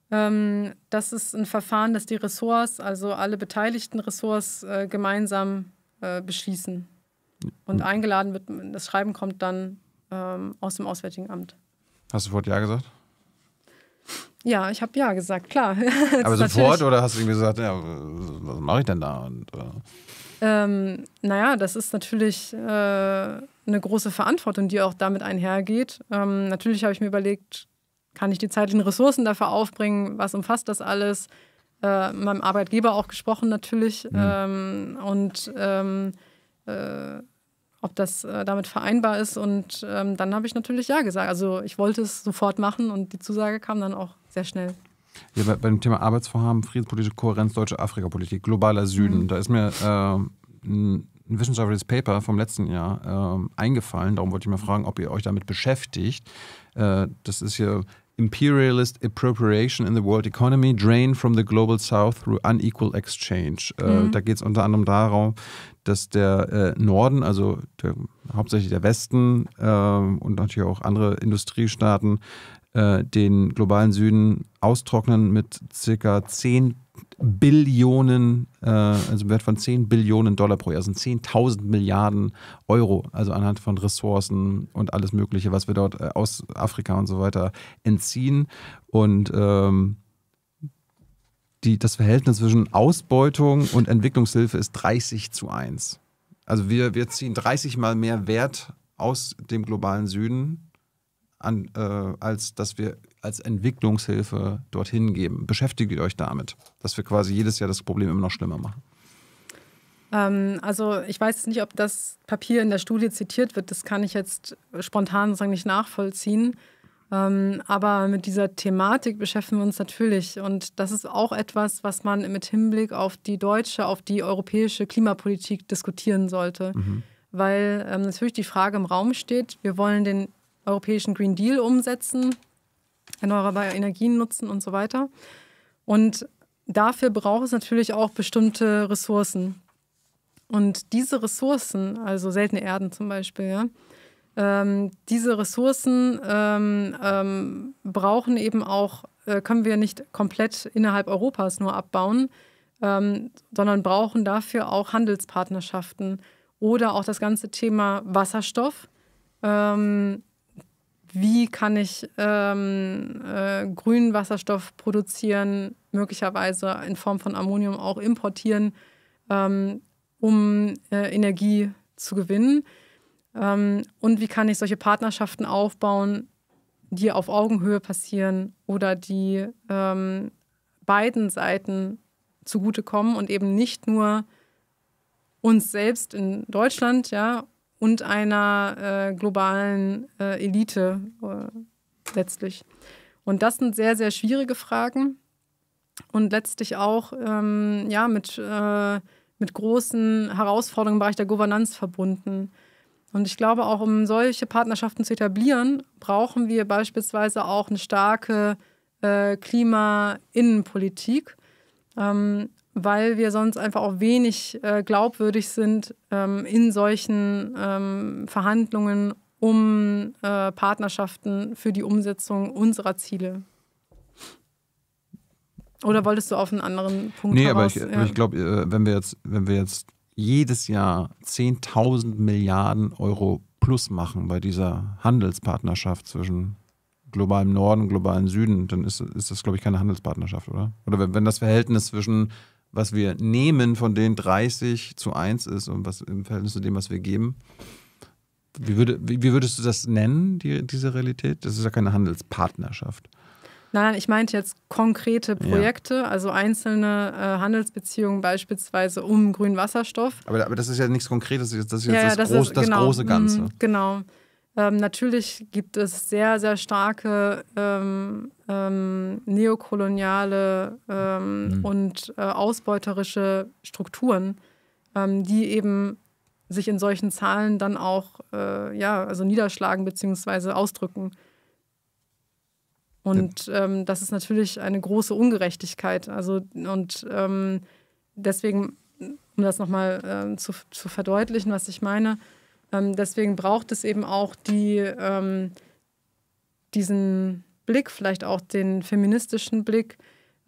Ähm, das ist ein Verfahren, das die Ressorts, also alle beteiligten Ressorts, äh, gemeinsam äh, beschließen. Und hm. eingeladen wird, das Schreiben kommt dann ähm, aus dem Auswärtigen Amt. Hast du sofort Ja gesagt? Ja, ich habe ja gesagt, klar. Aber sofort oder hast du irgendwie gesagt, ja, was mache ich denn da? Und, äh ähm, naja, das ist natürlich äh, eine große Verantwortung, die auch damit einhergeht. Ähm, natürlich habe ich mir überlegt, kann ich die zeitlichen Ressourcen dafür aufbringen? Was umfasst das alles? Äh, meinem Arbeitgeber auch gesprochen natürlich. Mhm. Ähm, und ähm, äh, ob das äh, damit vereinbar ist. Und ähm, dann habe ich natürlich ja gesagt. Also ich wollte es sofort machen und die Zusage kam dann auch sehr schnell. Ja, bei, beim Thema Arbeitsvorhaben, friedenspolitische Kohärenz, deutsche Afrikapolitik, globaler Süden, mhm. da ist mir äh, ein, wissenschaftliches Paper vom letzten Jahr äh, eingefallen. Darum wollte ich mal fragen, ob ihr euch damit beschäftigt. Äh, das ist hier Imperialist Appropriation in the World Economy, Drain from the Global South through Unequal Exchange. Äh, mhm. da geht es unter anderem darum, dass der äh, Norden, also der, hauptsächlich der Westen äh, und natürlich auch andere Industriestaaten, äh, den globalen Süden austrocknen mit circa 10 Billionen, äh, also Wert von 10 Billionen Dollar pro Jahr, also 10.000 Milliarden Euro, also anhand von Ressourcen und alles Mögliche, was wir dort äh, aus Afrika und so weiter entziehen. Und ähm, die, das Verhältnis zwischen Ausbeutung und Entwicklungshilfe ist 30 zu 1. Also wir, wir ziehen 30 mal mehr Wert aus dem globalen Süden an, äh, als dass wir als Entwicklungshilfe dorthin geben. Beschäftigt euch damit, dass wir quasi jedes Jahr das Problem immer noch schlimmer machen. Ähm, also ich weiß nicht, ob das Papier in der Studie zitiert wird. Das kann ich jetzt spontan sozusagen nicht nachvollziehen. Ähm, aber mit dieser Thematik beschäftigen wir uns natürlich. Und das ist auch etwas, was man mit Hinblick auf die deutsche, auf die europäische Klimapolitik diskutieren sollte. Mhm. Weil ähm, natürlich die Frage im Raum steht, wir wollen den europäischen Green Deal umsetzen, erneuerbare Energien nutzen und so weiter. Und dafür braucht es natürlich auch bestimmte Ressourcen. Und diese Ressourcen, also seltene Erden zum Beispiel, ja, ähm, diese Ressourcen ähm, ähm, brauchen eben auch, äh, können wir nicht komplett innerhalb Europas nur abbauen, ähm, sondern brauchen dafür auch Handelspartnerschaften oder auch das ganze Thema Wasserstoff. Ähm, wie kann ich ähm, äh, grünen Wasserstoff produzieren, möglicherweise in Form von Ammonium auch importieren, ähm, um äh, Energie zu gewinnen. Ähm, und wie kann ich solche Partnerschaften aufbauen, die auf Augenhöhe passieren oder die ähm, beiden Seiten zugutekommen und eben nicht nur uns selbst in Deutschland, ja, und einer äh, globalen äh, Elite äh, letztlich. Und das sind sehr, sehr schwierige Fragen und letztlich auch ähm, ja, mit, äh, mit großen Herausforderungen im Bereich der Governanz verbunden. Und ich glaube, auch um solche Partnerschaften zu etablieren, brauchen wir beispielsweise auch eine starke äh, Klima-Innenpolitik. Ähm, weil wir sonst einfach auch wenig äh, glaubwürdig sind ähm, in solchen ähm, Verhandlungen um äh, Partnerschaften für die Umsetzung unserer Ziele. Oder wolltest du auf einen anderen Punkt Nee, heraus? aber ich, ja. ich glaube, äh, wenn wir jetzt, wenn wir jetzt jedes Jahr 10.000 Milliarden Euro plus machen bei dieser Handelspartnerschaft zwischen globalem Norden und globalem Süden, dann ist, ist das, glaube ich, keine Handelspartnerschaft, oder? Oder wenn, wenn das Verhältnis zwischen was wir nehmen, von den 30 zu 1 ist und was im Verhältnis zu dem, was wir geben. Wie, würde, wie, würdest du das nennen, die, diese Realität? Das ist ja keine Handelspartnerschaft. Nein, ich meinte jetzt konkrete Projekte, ja. also einzelne äh, Handelsbeziehungen beispielsweise um grünen Wasserstoff. Aber, aber, das ist ja nichts Konkretes, das ist jetzt ja, das, das, groß, ist, das genau, große Ganze. Mh, genau. Ähm, natürlich gibt es sehr, sehr starke ähm, ähm, neokoloniale ähm, mhm. und äh, ausbeuterische Strukturen, ähm, die eben sich in solchen Zahlen dann auch äh, ja, also niederschlagen bzw. ausdrücken. Und ja. Ähm, das ist natürlich eine große Ungerechtigkeit. Also, und deswegen, um das nochmal äh, zu, zu verdeutlichen, was ich meine, ähm, deswegen braucht es eben auch die, ähm, diesen Blick, vielleicht auch den feministischen Blick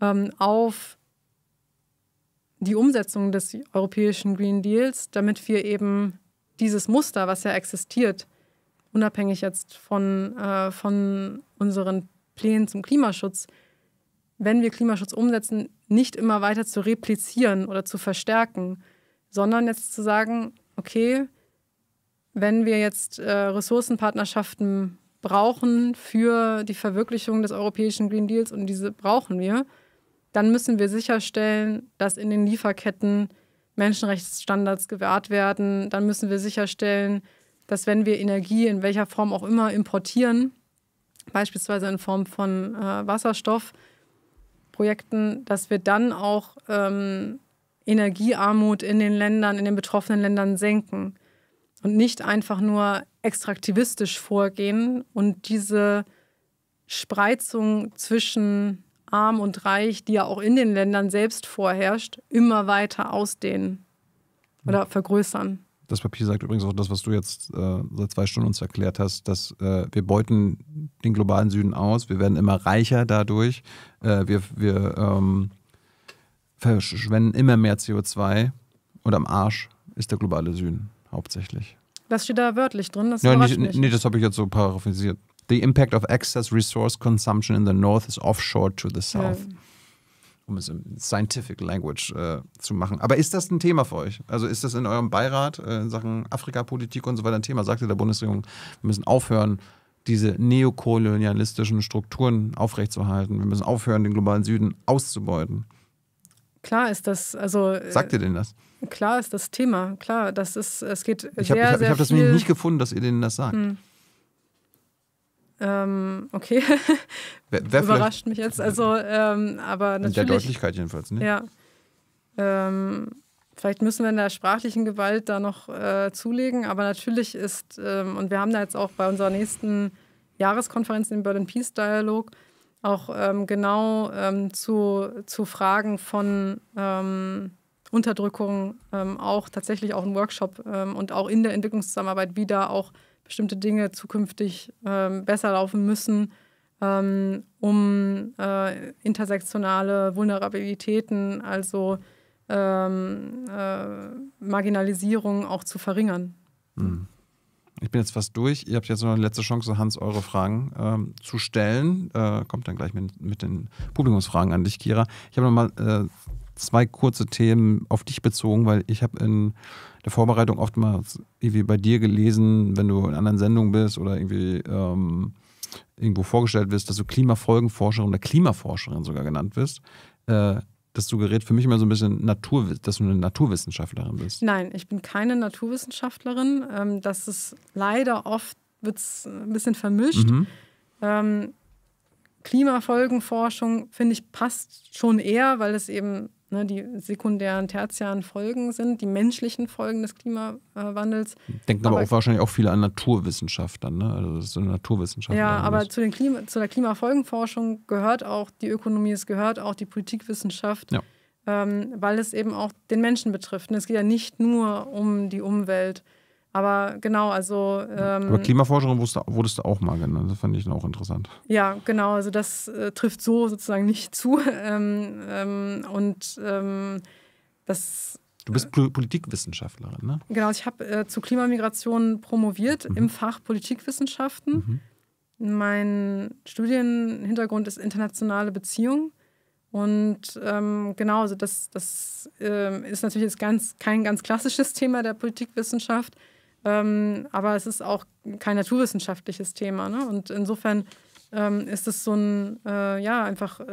ähm, auf die Umsetzung des europäischen Green Deals, damit wir eben dieses Muster, was ja existiert, unabhängig jetzt von, äh, von unseren Plänen zum Klimaschutz, wenn wir Klimaschutz umsetzen, nicht immer weiter zu replizieren oder zu verstärken, sondern jetzt zu sagen, okay, wenn wir jetzt äh, Ressourcenpartnerschaften brauchen für die Verwirklichung des europäischen Green Deals und diese brauchen wir, dann müssen wir sicherstellen, dass in den Lieferketten Menschenrechtsstandards gewahrt werden. Dann müssen wir sicherstellen, dass wenn wir Energie in welcher Form auch immer importieren, beispielsweise in Form von äh, Wasserstoffprojekten, dass wir dann auch ähm, Energiearmut in den Ländern, in den betroffenen Ländern senken und nicht einfach nur extraktivistisch vorgehen und diese Spreizung zwischen arm und reich, die ja auch in den Ländern selbst vorherrscht, immer weiter ausdehnen oder vergrößern. Das Papier sagt übrigens auch das, was du jetzt äh, seit zwei Stunden uns erklärt hast, dass äh, wir beuten den globalen Süden aus, wir werden immer reicher dadurch, äh, wir, wir ähm, verschwenden immer mehr CO2 und am Arsch ist der globale Süden hauptsächlich. Das steht da wörtlich drin. Das ja, nicht, nicht. Nee, das habe ich jetzt so paraphrasiert. The impact of excess resource consumption in the north is offshore to the south. Ja. Um es in scientific language äh, zu machen. Aber ist das ein Thema für euch? Also ist das in eurem Beirat äh, in Sachen Afrikapolitik und so weiter ein Thema? Sagt ihr der Bundesregierung, wir müssen aufhören, diese neokolonialistischen Strukturen aufrechtzuerhalten. Wir müssen aufhören, den globalen Süden auszubeuten. Klar ist das, also. Sagt ihr denn das? Klar ist das Thema. Klar, das ist, es geht ich sehr, hab, ich, ich habe das nicht gefunden, dass ihr denen das sagt. Hm. Ähm, okay. Wer, wer Überrascht mich jetzt. Also, ähm, aber natürlich. In der Deutlichkeit jedenfalls, ne? Ja. Ähm, vielleicht müssen wir in der sprachlichen Gewalt da noch äh, zulegen, aber natürlich ist, ähm, und wir haben da jetzt auch bei unserer nächsten Jahreskonferenz, im Berlin Peace Dialog, auch ähm, genau ähm, zu, zu Fragen von Unterdrückung auch tatsächlich auch ein Workshop und auch in der Entwicklungszusammenarbeit wieder auch bestimmte Dinge zukünftig ähm, besser laufen müssen, ähm, um äh, intersektionale Vulnerabilitäten, also ähm, äh, Marginalisierung auch zu verringern. Hm. Ich bin jetzt fast durch. Ihr habt jetzt noch eine letzte Chance, Hans, eure Fragen ähm, zu stellen. Äh, kommt dann gleich mit, mit, den Publikumsfragen an dich, Kira. Ich habe noch mal äh, zwei kurze Themen auf dich bezogen, weil ich habe in der Vorbereitung oftmals irgendwie bei dir gelesen, wenn du in anderen Sendungen bist oder irgendwie ähm, irgendwo vorgestellt wirst, dass du Klimafolgenforscherin oder Klimaforscherin sogar genannt wirst. Äh, das suggeriert für mich immer so ein bisschen, Natur, dass du eine Naturwissenschaftlerin bist. Nein, ich bin keine Naturwissenschaftlerin. Ähm, das ist leider oft wird's ein bisschen vermischt. Mhm. Ähm, Klimafolgenforschung, finde ich, passt schon eher, weil es eben ne, die sekundären, tertiären Folgen sind, die menschlichen Folgen des Klimawandels. Denken aber, aber auch wahrscheinlich auch viele an Naturwissenschaft dann, ne? Also das ist eine Naturwissenschaft. Ja, aber zu, den Klima, zu der Klimafolgenforschung gehört auch die Ökonomie, es gehört auch die Politikwissenschaft. Ja. Ähm, weil es eben auch den Menschen betrifft. Und es geht ja nicht nur um die Umwelt. Aber genau, also. Ähm, Aber Klimaforscherin wurdest du, wurdest du auch mal genannt. Das fand ich dann auch interessant. Ja, genau. Also, das äh, trifft so sozusagen nicht zu. Ähm, ähm, und ähm, das. Du bist Politikwissenschaftlerin, ne? Genau, ich habe äh, zu Klimamigration promoviert mhm. im Fach Politikwissenschaften. Mhm. Mein Studienhintergrund ist internationale Beziehungen. Und ähm, genau, also das, das äh, ist natürlich jetzt ganz, kein ganz klassisches Thema der Politikwissenschaft. Ähm, aber es ist auch kein naturwissenschaftliches Thema. Ne? Und insofern ähm, ist es so ein, äh, ja, einfach äh,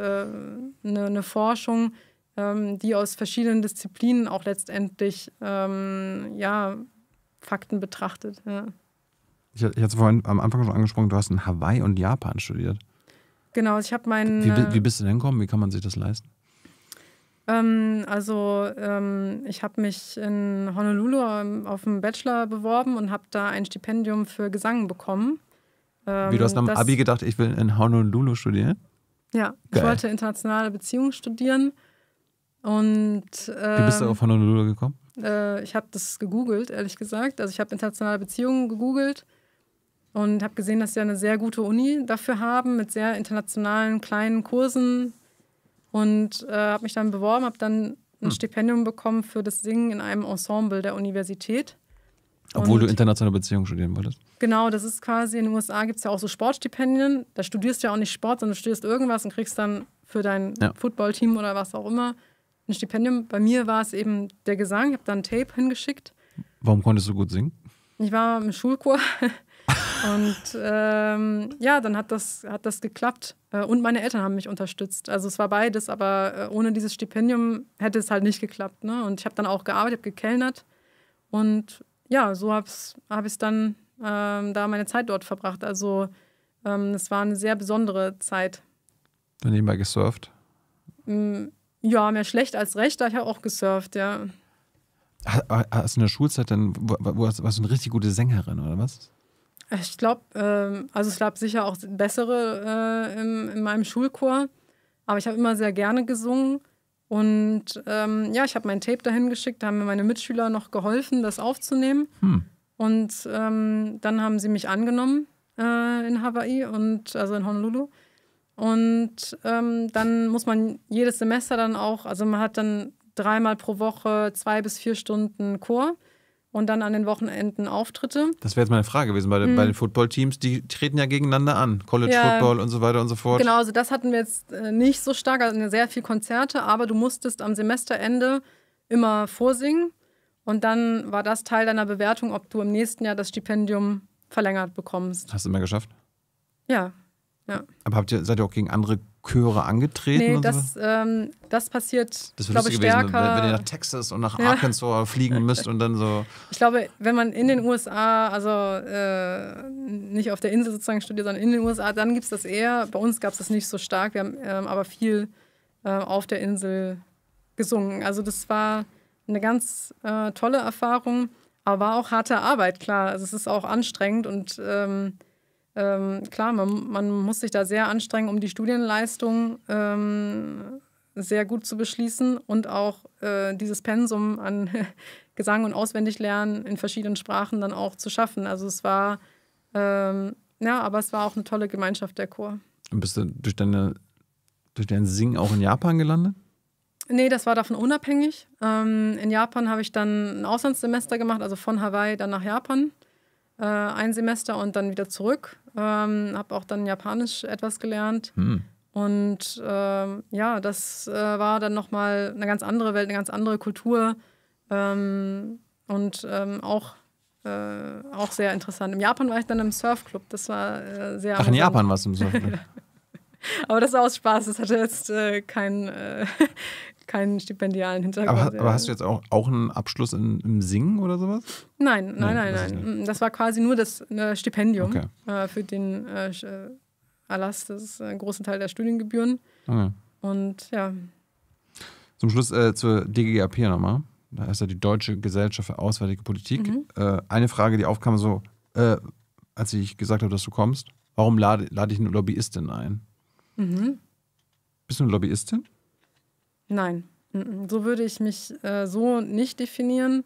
eine, eine, Forschung, ähm, die aus verschiedenen Disziplinen auch letztendlich, ähm, ja, Fakten betrachtet. Ja. Ich, ich hatte vorhin am Anfang schon angesprochen, du hast in Hawaii und Japan studiert. Genau, ich habe meinen. Wie, wie bist du denn gekommen? Wie kann man sich das leisten? Ähm, also ähm, ich habe mich in Honolulu ähm, auf einen Bachelor beworben und habe da ein Stipendium für Gesang bekommen. Wie du hast am Abi gedacht, ich will in Honolulu studieren? Ja, Geil. ich wollte internationale Beziehungen studieren. Und, Wie bist du ähm, auf Honolulu gekommen? Äh, ich habe das gegoogelt, ehrlich gesagt. Also ich habe internationale Beziehungen gegoogelt und habe gesehen, dass sie eine sehr gute Uni dafür haben, mit sehr internationalen kleinen Kursen, und äh, habe mich dann beworben, habe dann ein hm. Stipendium bekommen für das Singen in einem Ensemble der Universität. Obwohl und du internationale Beziehungen studieren wolltest. Genau, das ist quasi, in den USA gibt es ja auch so Sportstipendien. Da studierst du ja auch nicht Sport, sondern du studierst irgendwas und kriegst dann für dein ja. Footballteam oder was auch immer ein Stipendium. Bei mir war es eben der Gesang. Ich habe dann ein Tape hingeschickt. Warum konntest du gut singen? Ich war im Schulchor. Und ähm, ja, dann hat das, hat das geklappt. Äh, und meine Eltern haben mich unterstützt. Also es war beides, aber äh, ohne dieses Stipendium hätte es halt nicht geklappt. Ne? Und ich habe dann auch gearbeitet, habe gekellnert. Und ja, so habe hab ich dann ähm, da meine Zeit dort verbracht. Also ähm, es war eine sehr besondere Zeit. Dann nebenbei gesurft? Mm, ja, mehr schlecht als recht, da ich habe auch gesurft, ja. Hast du in der Schulzeit dann, wo, wo warst, warst du eine richtig gute Sängerin oder was? Ich glaube, ähm, also es gab sicher auch bessere äh, im, in meinem Schulchor, aber ich habe immer sehr gerne gesungen. Und ähm, ja, ich habe mein Tape dahin geschickt, da haben mir meine Mitschüler noch geholfen, das aufzunehmen. Hm. Und ähm, dann haben sie mich angenommen äh, in Hawaii und also in Honolulu. Und ähm, dann muss man jedes Semester dann auch, also man hat dann dreimal pro Woche zwei bis vier Stunden Chor und dann an den Wochenenden Auftritte. Das wäre jetzt meine Frage gewesen bei, den, mhm. bei den Footballteams. Die treten ja gegeneinander an, College ja, Football und so weiter und so fort. Genau, also das hatten wir jetzt äh, nicht so stark, also sehr viele Konzerte, aber du musstest am Semesterende immer vorsingen und dann war das Teil deiner Bewertung, ob du im nächsten Jahr das Stipendium verlängert bekommst. Hast du immer geschafft? Ja. Ja. Aber habt ihr, seid ihr auch gegen andere Chöre angetreten? Nee, das, ähm, das passiert, das glaube ich, gewesen, stärker. Wenn, wenn, ihr nach Texas und nach ja. Arkansas fliegen müsst und dann so. Ich glaube, wenn man in den USA, also äh, nicht auf der Insel sozusagen studiert, sondern in den USA, dann gibt es das eher. Bei uns gab es das nicht so stark. Wir haben ähm, aber viel äh, auf der Insel gesungen. Also das war eine ganz äh, tolle Erfahrung, aber war auch harte Arbeit, klar. Also es ist auch anstrengend und ähm, ähm, klar, man, man, muss sich da sehr anstrengen, um die Studienleistung ähm, sehr gut zu beschließen und auch äh, dieses Pensum an Gesang und Auswendiglernen in verschiedenen Sprachen dann auch zu schaffen. Also es war, ähm, ja, aber es war auch eine tolle Gemeinschaft der Chor. Und bist du durch deine durch dein Singen auch in Japan gelandet? Nee, das war davon unabhängig. Ähm, in Japan habe ich dann ein Auslandssemester gemacht, also von Hawaii dann nach Japan. Äh, ein Semester und dann wieder zurück. Ähm, habe auch dann Japanisch etwas gelernt. Hm. Und ähm, ja, das äh, war dann nochmal eine ganz andere Welt, eine ganz andere Kultur. Ähm, und ähm, auch, äh, auch sehr interessant. Im Japan war ich dann im Surfclub. Das war äh, sehr. Ach, in Japan warst du im Surfclub. Aber das war aus Spaß. Das hatte jetzt äh, kein, äh, keinen stipendialen Hintergrund. Aber, aber, hast du jetzt auch, auch einen Abschluss in, im Singen oder sowas? Nein, nein, nein, nein. Das, das war quasi nur das äh, Stipendium okay. äh, für den äh, äh Erlass des äh, großen Teil der Studiengebühren. Okay. Und ja. Zum Schluss äh, zur DGAP nochmal. Da ist ja die Deutsche Gesellschaft für Auswärtige Politik. Mhm. Äh, eine Frage, die aufkam, so, als ich gesagt habe, dass du kommst, warum lade, lade ich eine Lobbyistin ein? Mhm. Bist du eine Lobbyistin? Nein, so würde ich mich äh, so nicht definieren.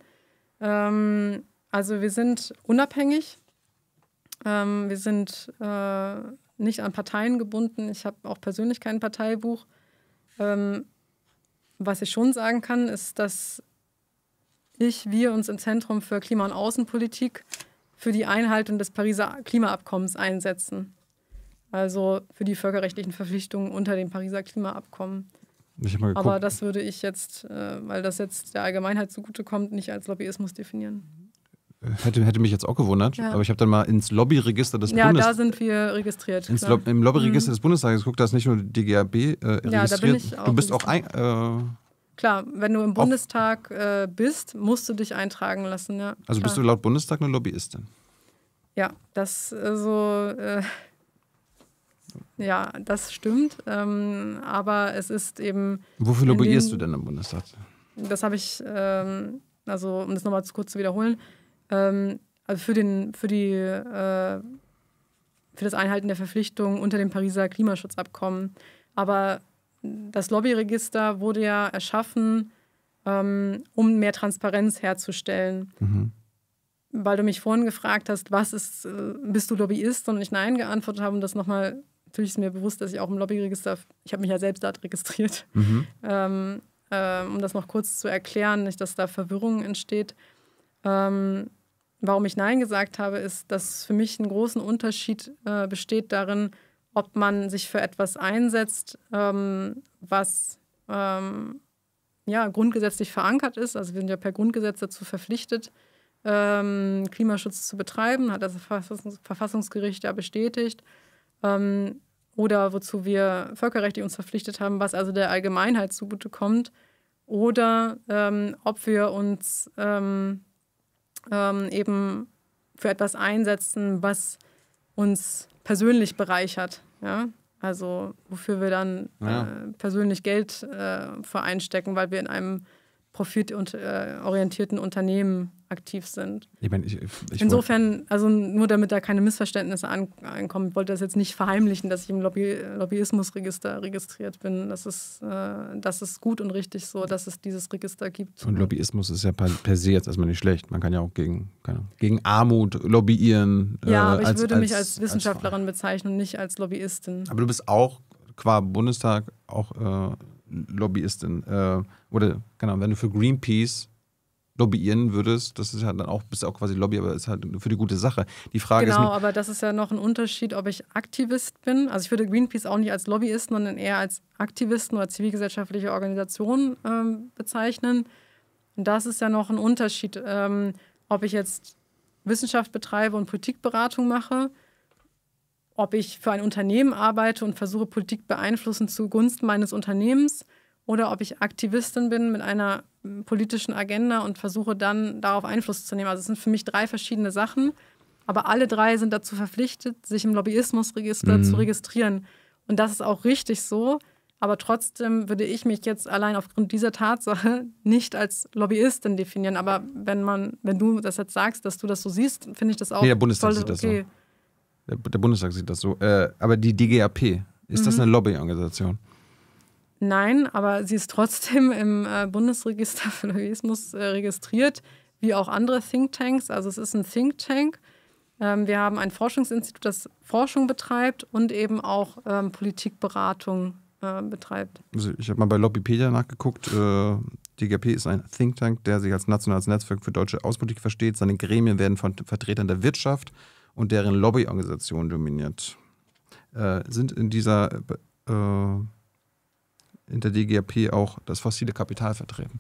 Ähm, also wir sind unabhängig. Ähm, wir sind äh, nicht an Parteien gebunden. Ich habe auch persönlich kein Parteibuch. Ähm, was ich schon sagen kann, ist, dass ich, wir uns im Zentrum für Klima- und Außenpolitik für die Einhaltung des Pariser Klimaabkommens einsetzen. Also für die völkerrechtlichen Verpflichtungen unter dem Pariser Klimaabkommen. Aber das würde ich jetzt, äh, weil das jetzt der Allgemeinheit zugutekommt, nicht als Lobbyismus definieren. Hätte, hätte mich jetzt auch gewundert, ja. aber ich habe dann mal ins Lobbyregister des ja, Bundes... Ja, da sind wir registriert. Lo Im Lobbyregister mhm. des Bundestages geguckt, da ist nicht nur die DGAB äh, registriert. Ja, da bin ich auch du bist auch ein... Äh, Klar, wenn du im Bundestag äh, bist, musst du dich eintragen lassen, ja. Also klar. bist du laut Bundestag eine Lobbyistin? Ja, das äh, so... Ja, das stimmt. Ähm, aber es ist eben. Wofür lobbyierst du denn im Bundestag? Das habe ich, ähm, also um das nochmal kurz zu wiederholen, ähm, also für, den, für, die, äh, für das Einhalten der Verpflichtungen unter dem Pariser Klimaschutzabkommen. Aber das Lobbyregister wurde ja erschaffen, ähm, um mehr Transparenz herzustellen. Mhm. Weil du mich vorhin gefragt hast, was ist, äh, bist du Lobbyist? Und ich Nein geantwortet habe, um das nochmal natürlich ist mir bewusst, dass ich auch im Lobbyregister, ich habe mich ja selbst dort registriert, mhm. ähm, äh, um das noch kurz zu erklären, nicht, dass da Verwirrung entsteht. Ähm, warum ich Nein gesagt habe, ist, dass für mich einen großen Unterschied äh, besteht darin, ob man sich für etwas einsetzt, ähm, was ähm, ja, grundgesetzlich verankert ist. Also wir sind ja per Grundgesetz dazu verpflichtet, ähm, Klimaschutz zu betreiben, hat das Verfassungsgericht ja bestätigt. Ähm, oder wozu wir völkerrechtlich uns verpflichtet haben, was also der Allgemeinheit zugutekommt. Oder ähm, ob wir uns ähm, ähm, eben für etwas einsetzen, was uns persönlich bereichert. Ja? Also wofür wir dann ja. äh, persönlich Geld äh, für einstecken, weil wir in einem profitorientierten Unternehmen aktiv sind. Ich mein, ich, ich Insofern, also nur damit da keine Missverständnisse ankommen, ich wollte das jetzt nicht verheimlichen, dass ich im Lobby Lobbyismusregister registriert bin. Das ist, äh, das ist gut und richtig so, dass es dieses Register gibt. Und Lobbyismus ist ja per, per se jetzt erstmal nicht schlecht. Man kann ja auch gegen, keine, gegen Armut lobbyieren. Ja, äh, aber ich als, würde als, mich als Wissenschaftlerin als bezeichnen und nicht als Lobbyistin. Aber du bist auch qua Bundestag auch äh, Lobbyistin. Äh, oder genau, wenn du für Greenpeace lobbyieren würdest, das ist ja dann auch, bist auch quasi Lobby, aber ist halt für die gute Sache. Die Frage genau, ist. Genau, aber das ist ja noch ein Unterschied, ob ich Aktivist bin. Also ich würde Greenpeace auch nicht als Lobbyisten, sondern eher als Aktivisten oder zivilgesellschaftliche Organisation ähm, bezeichnen. Und das ist ja noch ein Unterschied, ähm, ob ich jetzt Wissenschaft betreibe und Politikberatung mache, ob ich für ein Unternehmen arbeite und versuche, Politik beeinflussen zugunsten meines Unternehmens oder ob ich Aktivistin bin mit einer politischen Agenda und versuche dann darauf Einfluss zu nehmen. Also es sind für mich drei verschiedene Sachen, aber alle drei sind dazu verpflichtet, sich im Lobbyismusregister mhm. zu registrieren. Und das ist auch richtig so. Aber trotzdem würde ich mich jetzt allein aufgrund dieser Tatsache nicht als Lobbyistin definieren. Aber wenn man, wenn du das jetzt sagst, dass du das so siehst, finde ich das auch. Nee, der Bundestag sieht das okay. so. Der, der, Bundestag sieht das so. Äh, aber die DGAP, ist mhm. das eine Lobbyorganisation? Nein, aber sie ist trotzdem im äh, Bundesregister für Lobbyismus äh, registriert, wie auch andere Thinktanks. Also es ist ein Think Tank. Ähm, wir haben ein Forschungsinstitut, das Forschung betreibt und eben auch ähm, Politikberatung äh, betreibt. Also ich habe mal bei Lobbypedia nachgeguckt. Äh, DGP ist ein Think Tank, der sich als nationales Netzwerk für deutsche Außenpolitik versteht. Seine Gremien werden von Vertretern der Wirtschaft und deren Lobbyorganisationen dominiert. Äh, sind in dieser äh, in der DGAP auch das fossile Kapital vertreten?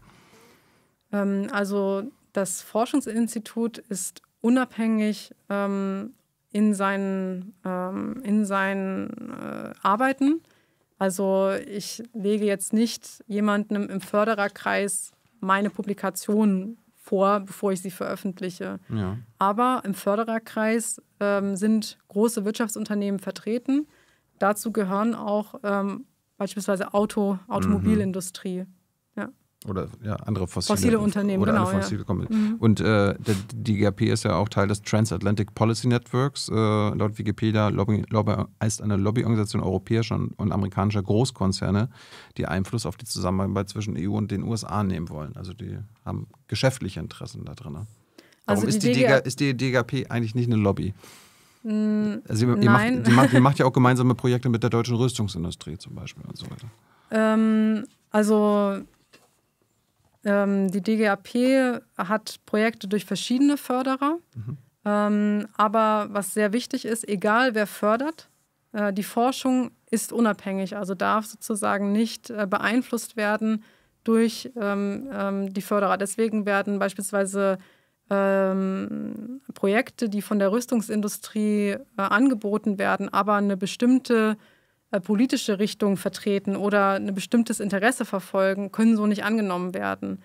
Ähm, also das Forschungsinstitut ist unabhängig ähm, in seinen, ähm, in seinen äh, Arbeiten. Also ich lege jetzt nicht jemandem im Fördererkreis meine Publikationen vor, bevor ich sie veröffentliche. Ja. Aber im Fördererkreis ähm, sind große Wirtschaftsunternehmen vertreten. Dazu gehören auch ähm, beispielsweise Auto, Automobilindustrie. Mhm. Oder ja, andere fossile, fossile Unternehmen, oder genau. Fossile ja. mhm. Und äh, der DGAP ist ja auch Teil des Transatlantic Policy Networks. Äh, laut Wikipedia Lobby, Lobby, heißt eine Lobbyorganisation europäischer und amerikanischer Großkonzerne, die Einfluss auf die Zusammenarbeit zwischen EU und den USA nehmen wollen. Also die haben geschäftliche Interessen da drin. Warum also ist, die DGA ist die DGAP eigentlich nicht eine Lobby? Mm, also ihr, ihr macht, die, macht, die macht ja auch gemeinsame Projekte mit der deutschen Rüstungsindustrie zum Beispiel und so weiter. Ähm, also die DGAP hat Projekte durch verschiedene Förderer. Mhm. Ähm, aber was sehr wichtig ist, egal wer fördert, äh, die Forschung ist unabhängig, also darf sozusagen nicht äh, beeinflusst werden durch ähm, ähm, die Förderer. Deswegen werden beispielsweise ähm, Projekte, die von der Rüstungsindustrie äh, angeboten werden, aber eine bestimmte politische Richtung vertreten oder ein bestimmtes Interesse verfolgen, können so nicht angenommen werden.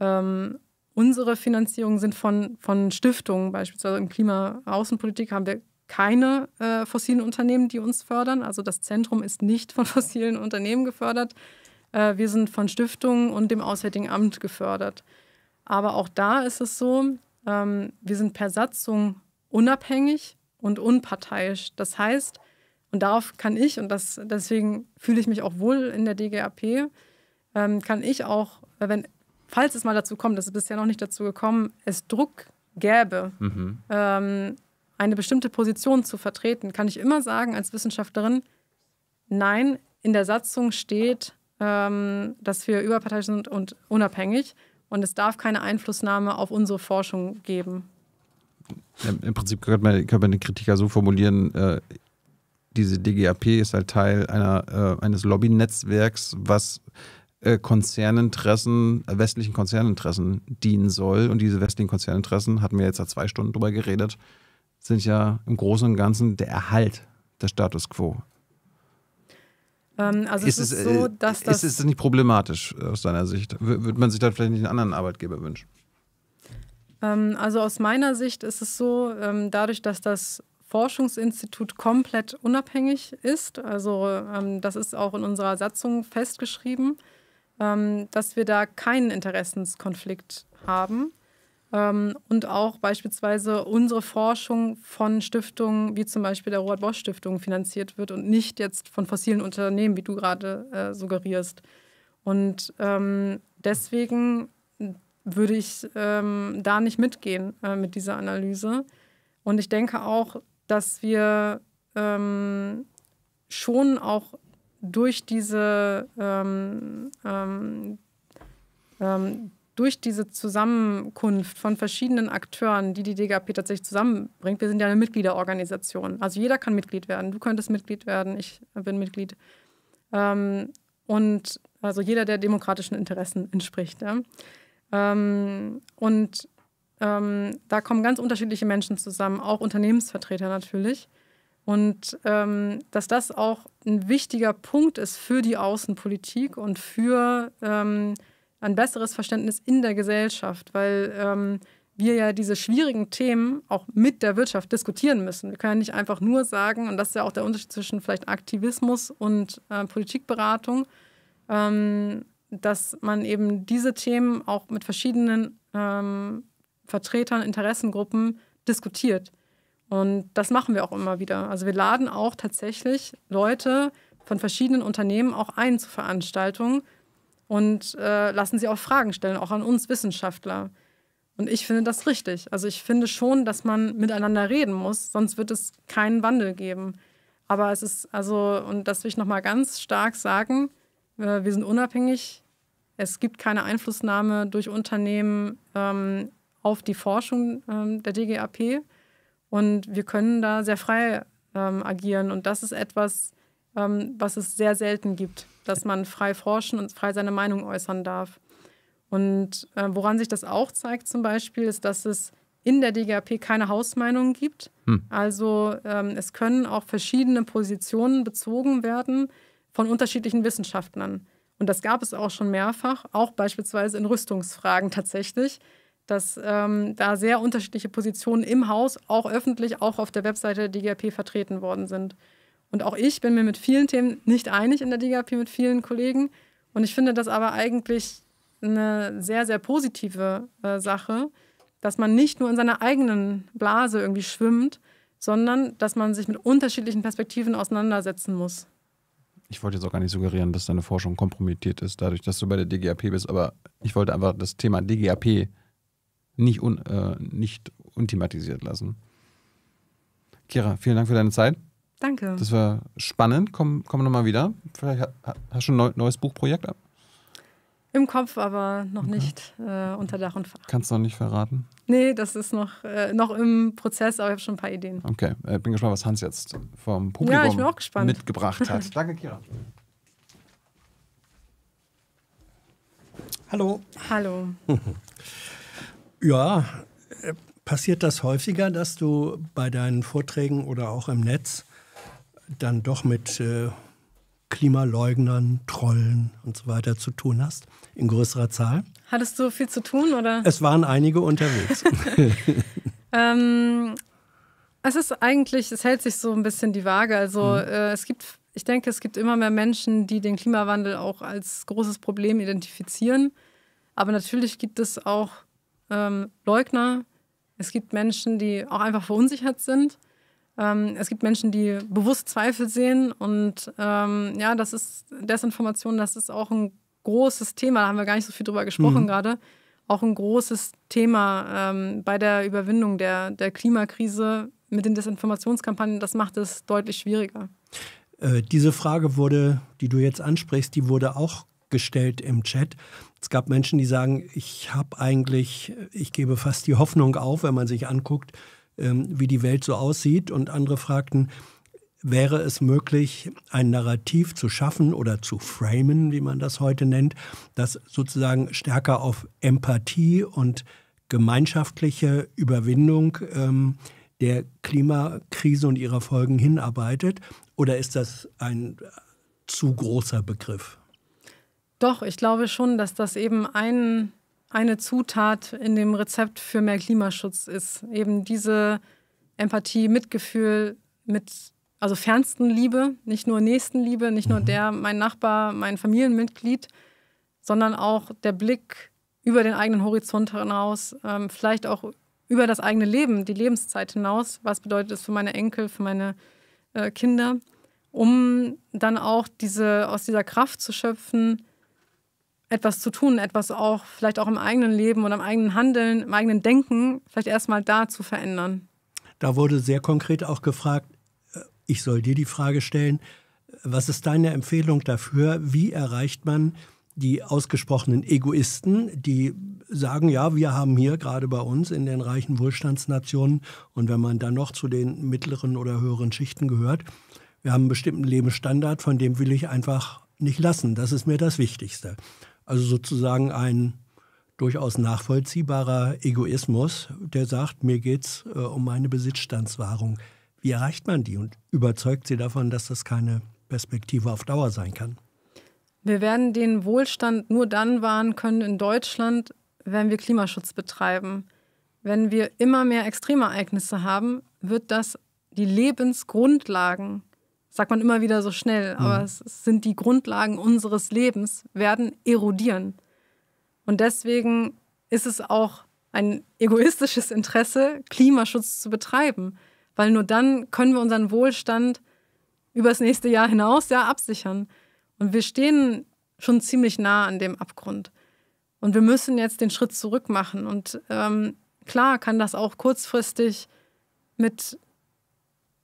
Ähm, unsere Finanzierungen sind von, von Stiftungen, beispielsweise in Klima-Außenpolitik haben wir keine äh, fossilen Unternehmen, die uns fördern. Also das Zentrum ist nicht von fossilen Unternehmen gefördert. Äh, wir sind von Stiftungen und dem Auswärtigen Amt gefördert. Aber auch da ist es so, ähm, wir sind per Satzung unabhängig und unparteiisch. Das heißt, und darauf kann ich, und das, deswegen fühle ich mich auch wohl in der DGAP, ähm, kann ich auch, wenn, falls es mal dazu kommt, das ist bisher noch nicht dazu gekommen, es Druck gäbe, mhm. ähm, eine bestimmte Position zu vertreten, kann ich immer sagen als Wissenschaftlerin, nein, in der Satzung steht, ähm, dass wir überparteiisch sind und unabhängig. Und es darf keine Einflussnahme auf unsere Forschung geben. Im Prinzip könnte man, könnte man den Kritiker so formulieren, äh, diese DGAP ist halt Teil einer, äh, eines Lobbynetzwerks, was äh, Konzerninteressen, äh, westlichen Konzerninteressen dienen soll. Und diese westlichen Konzerninteressen, hatten wir jetzt seit zwei Stunden drüber geredet, sind ja im Großen und Ganzen der Erhalt des Status quo. Ähm, also ist es ist so, dass das. Ist es nicht problematisch aus deiner Sicht? Würde man sich da vielleicht nicht einen anderen Arbeitgeber wünschen? Ähm, also aus meiner Sicht ist es so, ähm, dadurch, dass das Forschungsinstitut komplett unabhängig ist, also ähm, das ist auch in unserer Satzung festgeschrieben, ähm, dass wir da keinen Interessenskonflikt haben. Ähm, und auch beispielsweise unsere Forschung von Stiftungen wie zum Beispiel der Robert Bosch Stiftung finanziert wird und nicht jetzt von fossilen Unternehmen, wie du gerade äh, suggerierst. Und ähm, deswegen würde ich ähm, da nicht mitgehen äh, mit dieser Analyse. Und ich denke auch, dass wir ähm, schon auch durch diese ähm, ähm, ähm, durch diese Zusammenkunft von verschiedenen Akteuren, die die DGAP tatsächlich zusammenbringt, wir sind ja eine Mitgliederorganisation. Also jeder kann Mitglied werden. Du könntest Mitglied werden, ich bin Mitglied. Ähm, und also jeder, der demokratischen Interessen entspricht. Ja. Ähm, und ähm, da kommen ganz unterschiedliche Menschen zusammen, auch Unternehmensvertreter natürlich. Und ähm, dass das auch ein wichtiger Punkt ist für die Außenpolitik und für ähm, ein besseres Verständnis in der Gesellschaft, weil ähm, wir ja diese schwierigen Themen auch mit der Wirtschaft diskutieren müssen. Wir können ja nicht einfach nur sagen, und das ist ja auch der Unterschied zwischen vielleicht Aktivismus und äh, Politikberatung, ähm, dass man eben diese Themen auch mit verschiedenen ähm, Vertretern, Interessengruppen diskutiert. Und das machen wir auch immer wieder. Also wir laden auch tatsächlich Leute von verschiedenen Unternehmen auch ein zu Veranstaltungen und äh, lassen sie auch Fragen stellen, auch an uns Wissenschaftler. Und ich finde das richtig. Also ich finde schon, dass man miteinander reden muss, sonst wird es keinen Wandel geben. Aber es ist also, und das will ich nochmal ganz stark sagen, äh, wir sind unabhängig. Es gibt keine Einflussnahme durch Unternehmen ähm, auf die Forschung ähm, der DGAP. Und wir können da sehr frei ähm, agieren. Und das ist etwas, ähm, was es sehr selten gibt, dass man frei forschen und frei seine Meinung äußern darf. Und äh, woran sich das auch zeigt zum Beispiel, ist, dass es in der DGAP keine Hausmeinungen gibt. Hm. Also ähm, es können auch verschiedene Positionen bezogen werden von unterschiedlichen Wissenschaftlern. Und das gab es auch schon mehrfach, auch beispielsweise in Rüstungsfragen tatsächlich, dass ähm, da sehr unterschiedliche Positionen im Haus, auch öffentlich, auch auf der Webseite der DGAP vertreten worden sind. Und auch ich bin mir mit vielen Themen nicht einig in der DGAP mit vielen Kollegen. Und ich finde das aber eigentlich eine sehr, sehr positive äh, Sache, dass man nicht nur in seiner eigenen Blase irgendwie schwimmt, sondern dass man sich mit unterschiedlichen Perspektiven auseinandersetzen muss. Ich wollte jetzt auch gar nicht suggerieren, dass deine Forschung kompromittiert ist, dadurch, dass du bei der DGAP bist, aber ich wollte einfach das Thema DGAP nicht, un, äh, nicht unthematisiert lassen. Kira, vielen Dank für deine Zeit. Danke. Das war spannend. Komm, komm nochmal wieder. Vielleicht hast du ein neues Buchprojekt? Im Kopf, aber noch okay. nicht äh, unter Dach und Fach. Kannst du noch nicht verraten? Nee, das ist noch, äh, noch im Prozess, aber ich habe schon ein paar Ideen. Okay, äh, bin gespannt, was Hans jetzt vom Publikum ja, mitgebracht hat. Danke, Kira. Hallo. Hallo. Ja, äh, passiert das häufiger, dass du bei deinen Vorträgen oder auch im Netz dann doch mit äh, Klimaleugnern, Trollen und so weiter zu tun hast, in größerer Zahl? Hattest du viel zu tun oder? Es waren einige unterwegs. ähm, es ist eigentlich, es hält sich so ein bisschen die Waage. Also mhm. äh, es gibt, ich denke, es gibt immer mehr Menschen, die den Klimawandel auch als großes Problem identifizieren. Aber natürlich gibt es auch ähm, Leugner, es gibt Menschen, die auch einfach verunsichert sind. Ähm, es gibt Menschen, die bewusst Zweifel sehen. Und ähm, ja, das ist Desinformation, das ist auch ein großes Thema. Da haben wir gar nicht so viel drüber gesprochen mhm. gerade. Auch ein großes Thema ähm, bei der Überwindung der, der Klimakrise mit den Desinformationskampagnen. Das macht es deutlich schwieriger. Äh, diese Frage wurde, die du jetzt ansprichst, die wurde auch gestellt im Chat. Es gab Menschen, die sagen, ich habe eigentlich, ich gebe fast die Hoffnung auf, wenn man sich anguckt, ähm, wie die Welt so aussieht. Und andere fragten, wäre es möglich, ein Narrativ zu schaffen oder zu framen, wie man das heute nennt, das sozusagen stärker auf Empathie und gemeinschaftliche Überwindung ähm, der Klimakrise und ihrer Folgen hinarbeitet? Oder ist das ein zu großer Begriff? Doch, ich glaube schon, dass das eben ein, eine Zutat in dem Rezept für mehr Klimaschutz ist. Eben diese Empathie, Mitgefühl, mit also Fernstenliebe, nicht nur Nächstenliebe, nicht nur mhm. der, mein Nachbar, mein Familienmitglied, sondern auch der Blick über den eigenen Horizont hinaus, ähm, vielleicht auch über das eigene Leben, die Lebenszeit hinaus. Was bedeutet es für meine Enkel, für meine äh, Kinder, um dann auch diese, aus dieser Kraft zu schöpfen, etwas zu tun, etwas auch vielleicht auch im eigenen Leben und im eigenen Handeln, im eigenen Denken, vielleicht erstmal da zu verändern. Da wurde sehr konkret auch gefragt, äh, ich soll dir die Frage stellen, was ist deine Empfehlung dafür, wie erreicht man die ausgesprochenen Egoisten, die sagen, ja, wir haben hier gerade bei uns in den reichen Wohlstandsnationen und wenn man dann noch zu den mittleren oder höheren Schichten gehört, wir haben einen bestimmten Lebensstandard, von dem will ich einfach nicht lassen. Das ist mir das Wichtigste. Also sozusagen ein durchaus nachvollziehbarer Egoismus, der sagt, mir geht es äh, um meine Besitzstandswahrung. Wie erreicht man die und überzeugt sie davon, dass das keine Perspektive auf Dauer sein kann? Wir werden den Wohlstand nur dann wahren können in Deutschland, wenn wir Klimaschutz betreiben. Wenn wir immer mehr Extremereignisse haben, wird das die Lebensgrundlagen, sagt man immer wieder so schnell, mhm. aber es sind die Grundlagen unseres Lebens, werden erodieren. Und deswegen ist es auch ein egoistisches Interesse, Klimaschutz zu betreiben, weil nur dann können wir unseren Wohlstand über das nächste Jahr hinaus ja absichern. Und wir stehen schon ziemlich nah an dem Abgrund. Und wir müssen jetzt den Schritt zurück machen. Und ähm, klar kann das auch kurzfristig mit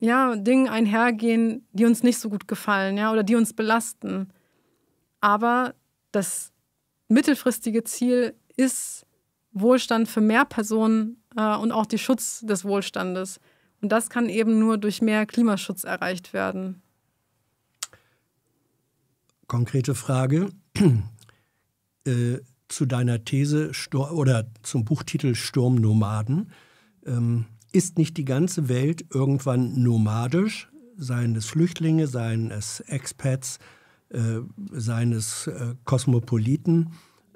ja, Dingen einhergehen, die uns nicht so gut gefallen, ja, oder die uns belasten. Aber das mittelfristige Ziel ist Wohlstand für mehr Personen äh, und auch der Schutz des Wohlstandes. Und das kann eben nur durch mehr Klimaschutz erreicht werden konkrete Frage äh, zu deiner These oder zum Buchtitel Sturmnomaden. Ähm, ist nicht die ganze Welt irgendwann nomadisch, seien es Flüchtlinge, seien es Expats, äh, seien es äh, Kosmopoliten?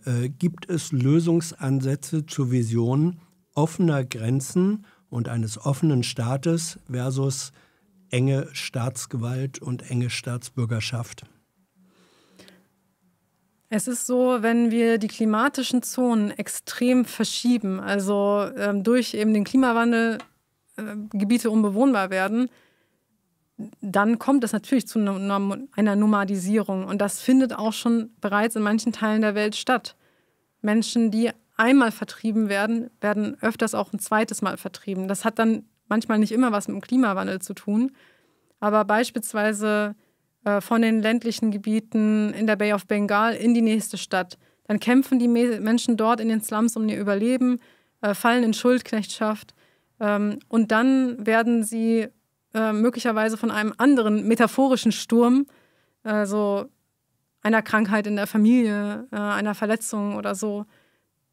Äh, gibt es Lösungsansätze zur Vision offener Grenzen und eines offenen Staates versus enge Staatsgewalt und enge Staatsbürgerschaft? Es ist so, wenn wir die klimatischen Zonen extrem verschieben, also ähm, durch eben den Klimawandel äh, Gebiete unbewohnbar werden, dann kommt es natürlich zu einer Nomadisierung. Und das findet auch schon bereits in manchen Teilen der Welt statt. Menschen, die einmal vertrieben werden, werden öfters auch ein zweites Mal vertrieben. Das hat dann manchmal nicht immer was mit dem Klimawandel zu tun. Aber beispielsweise von den ländlichen Gebieten in der Bay of Bengal in die nächste Stadt. Dann kämpfen die Menschen dort in den Slums um ihr Überleben, äh, fallen in Schuldknechtschaft ähm, und dann werden sie äh, möglicherweise von einem anderen metaphorischen Sturm, also einer Krankheit in der Familie, einer Verletzung oder so,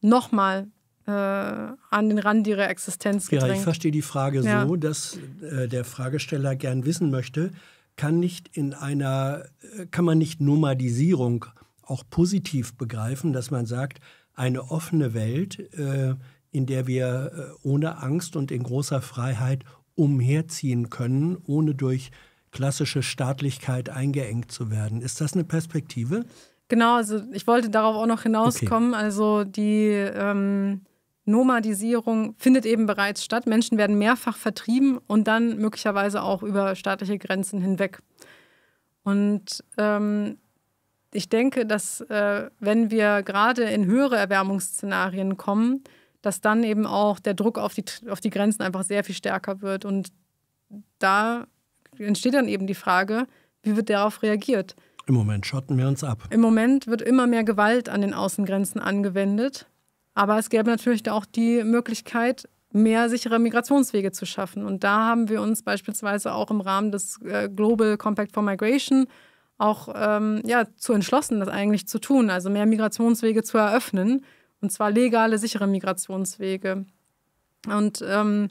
nochmal äh, an den Rand ihrer Existenz gedrängt. Ja, ich verstehe die Frage ja. so, dass äh, der Fragesteller gern wissen möchte, kann nicht in einer, äh, kann man nicht Nomadisierung auch positiv begreifen, dass man sagt, eine offene Welt, äh, in der wir äh, ohne Angst und in großer Freiheit umherziehen können, ohne durch klassische Staatlichkeit eingeengt zu werden. Ist das eine Perspektive? Genau, also ich wollte darauf auch noch hinauskommen. Okay. Also die ähm, Nomadisierung findet eben bereits statt. Menschen werden mehrfach vertrieben und dann möglicherweise auch über staatliche Grenzen hinweg. Und ähm, ich denke, dass äh, wenn wir gerade in höhere Erwärmungsszenarien kommen, dass dann eben auch der Druck auf die, auf die Grenzen einfach sehr viel stärker wird. Und da entsteht dann eben die Frage, wie wird darauf reagiert? Im Moment schotten wir uns ab. Im Moment wird immer mehr Gewalt an den Außengrenzen angewendet. Aber es gäbe natürlich auch die Möglichkeit, mehr sichere Migrationswege zu schaffen. Und da haben wir uns beispielsweise auch im Rahmen des äh, Global Compact for Migration auch ähm, ja, zu entschlossen, das eigentlich zu tun, also mehr Migrationswege zu eröffnen, und zwar legale, sichere Migrationswege. Und ähm,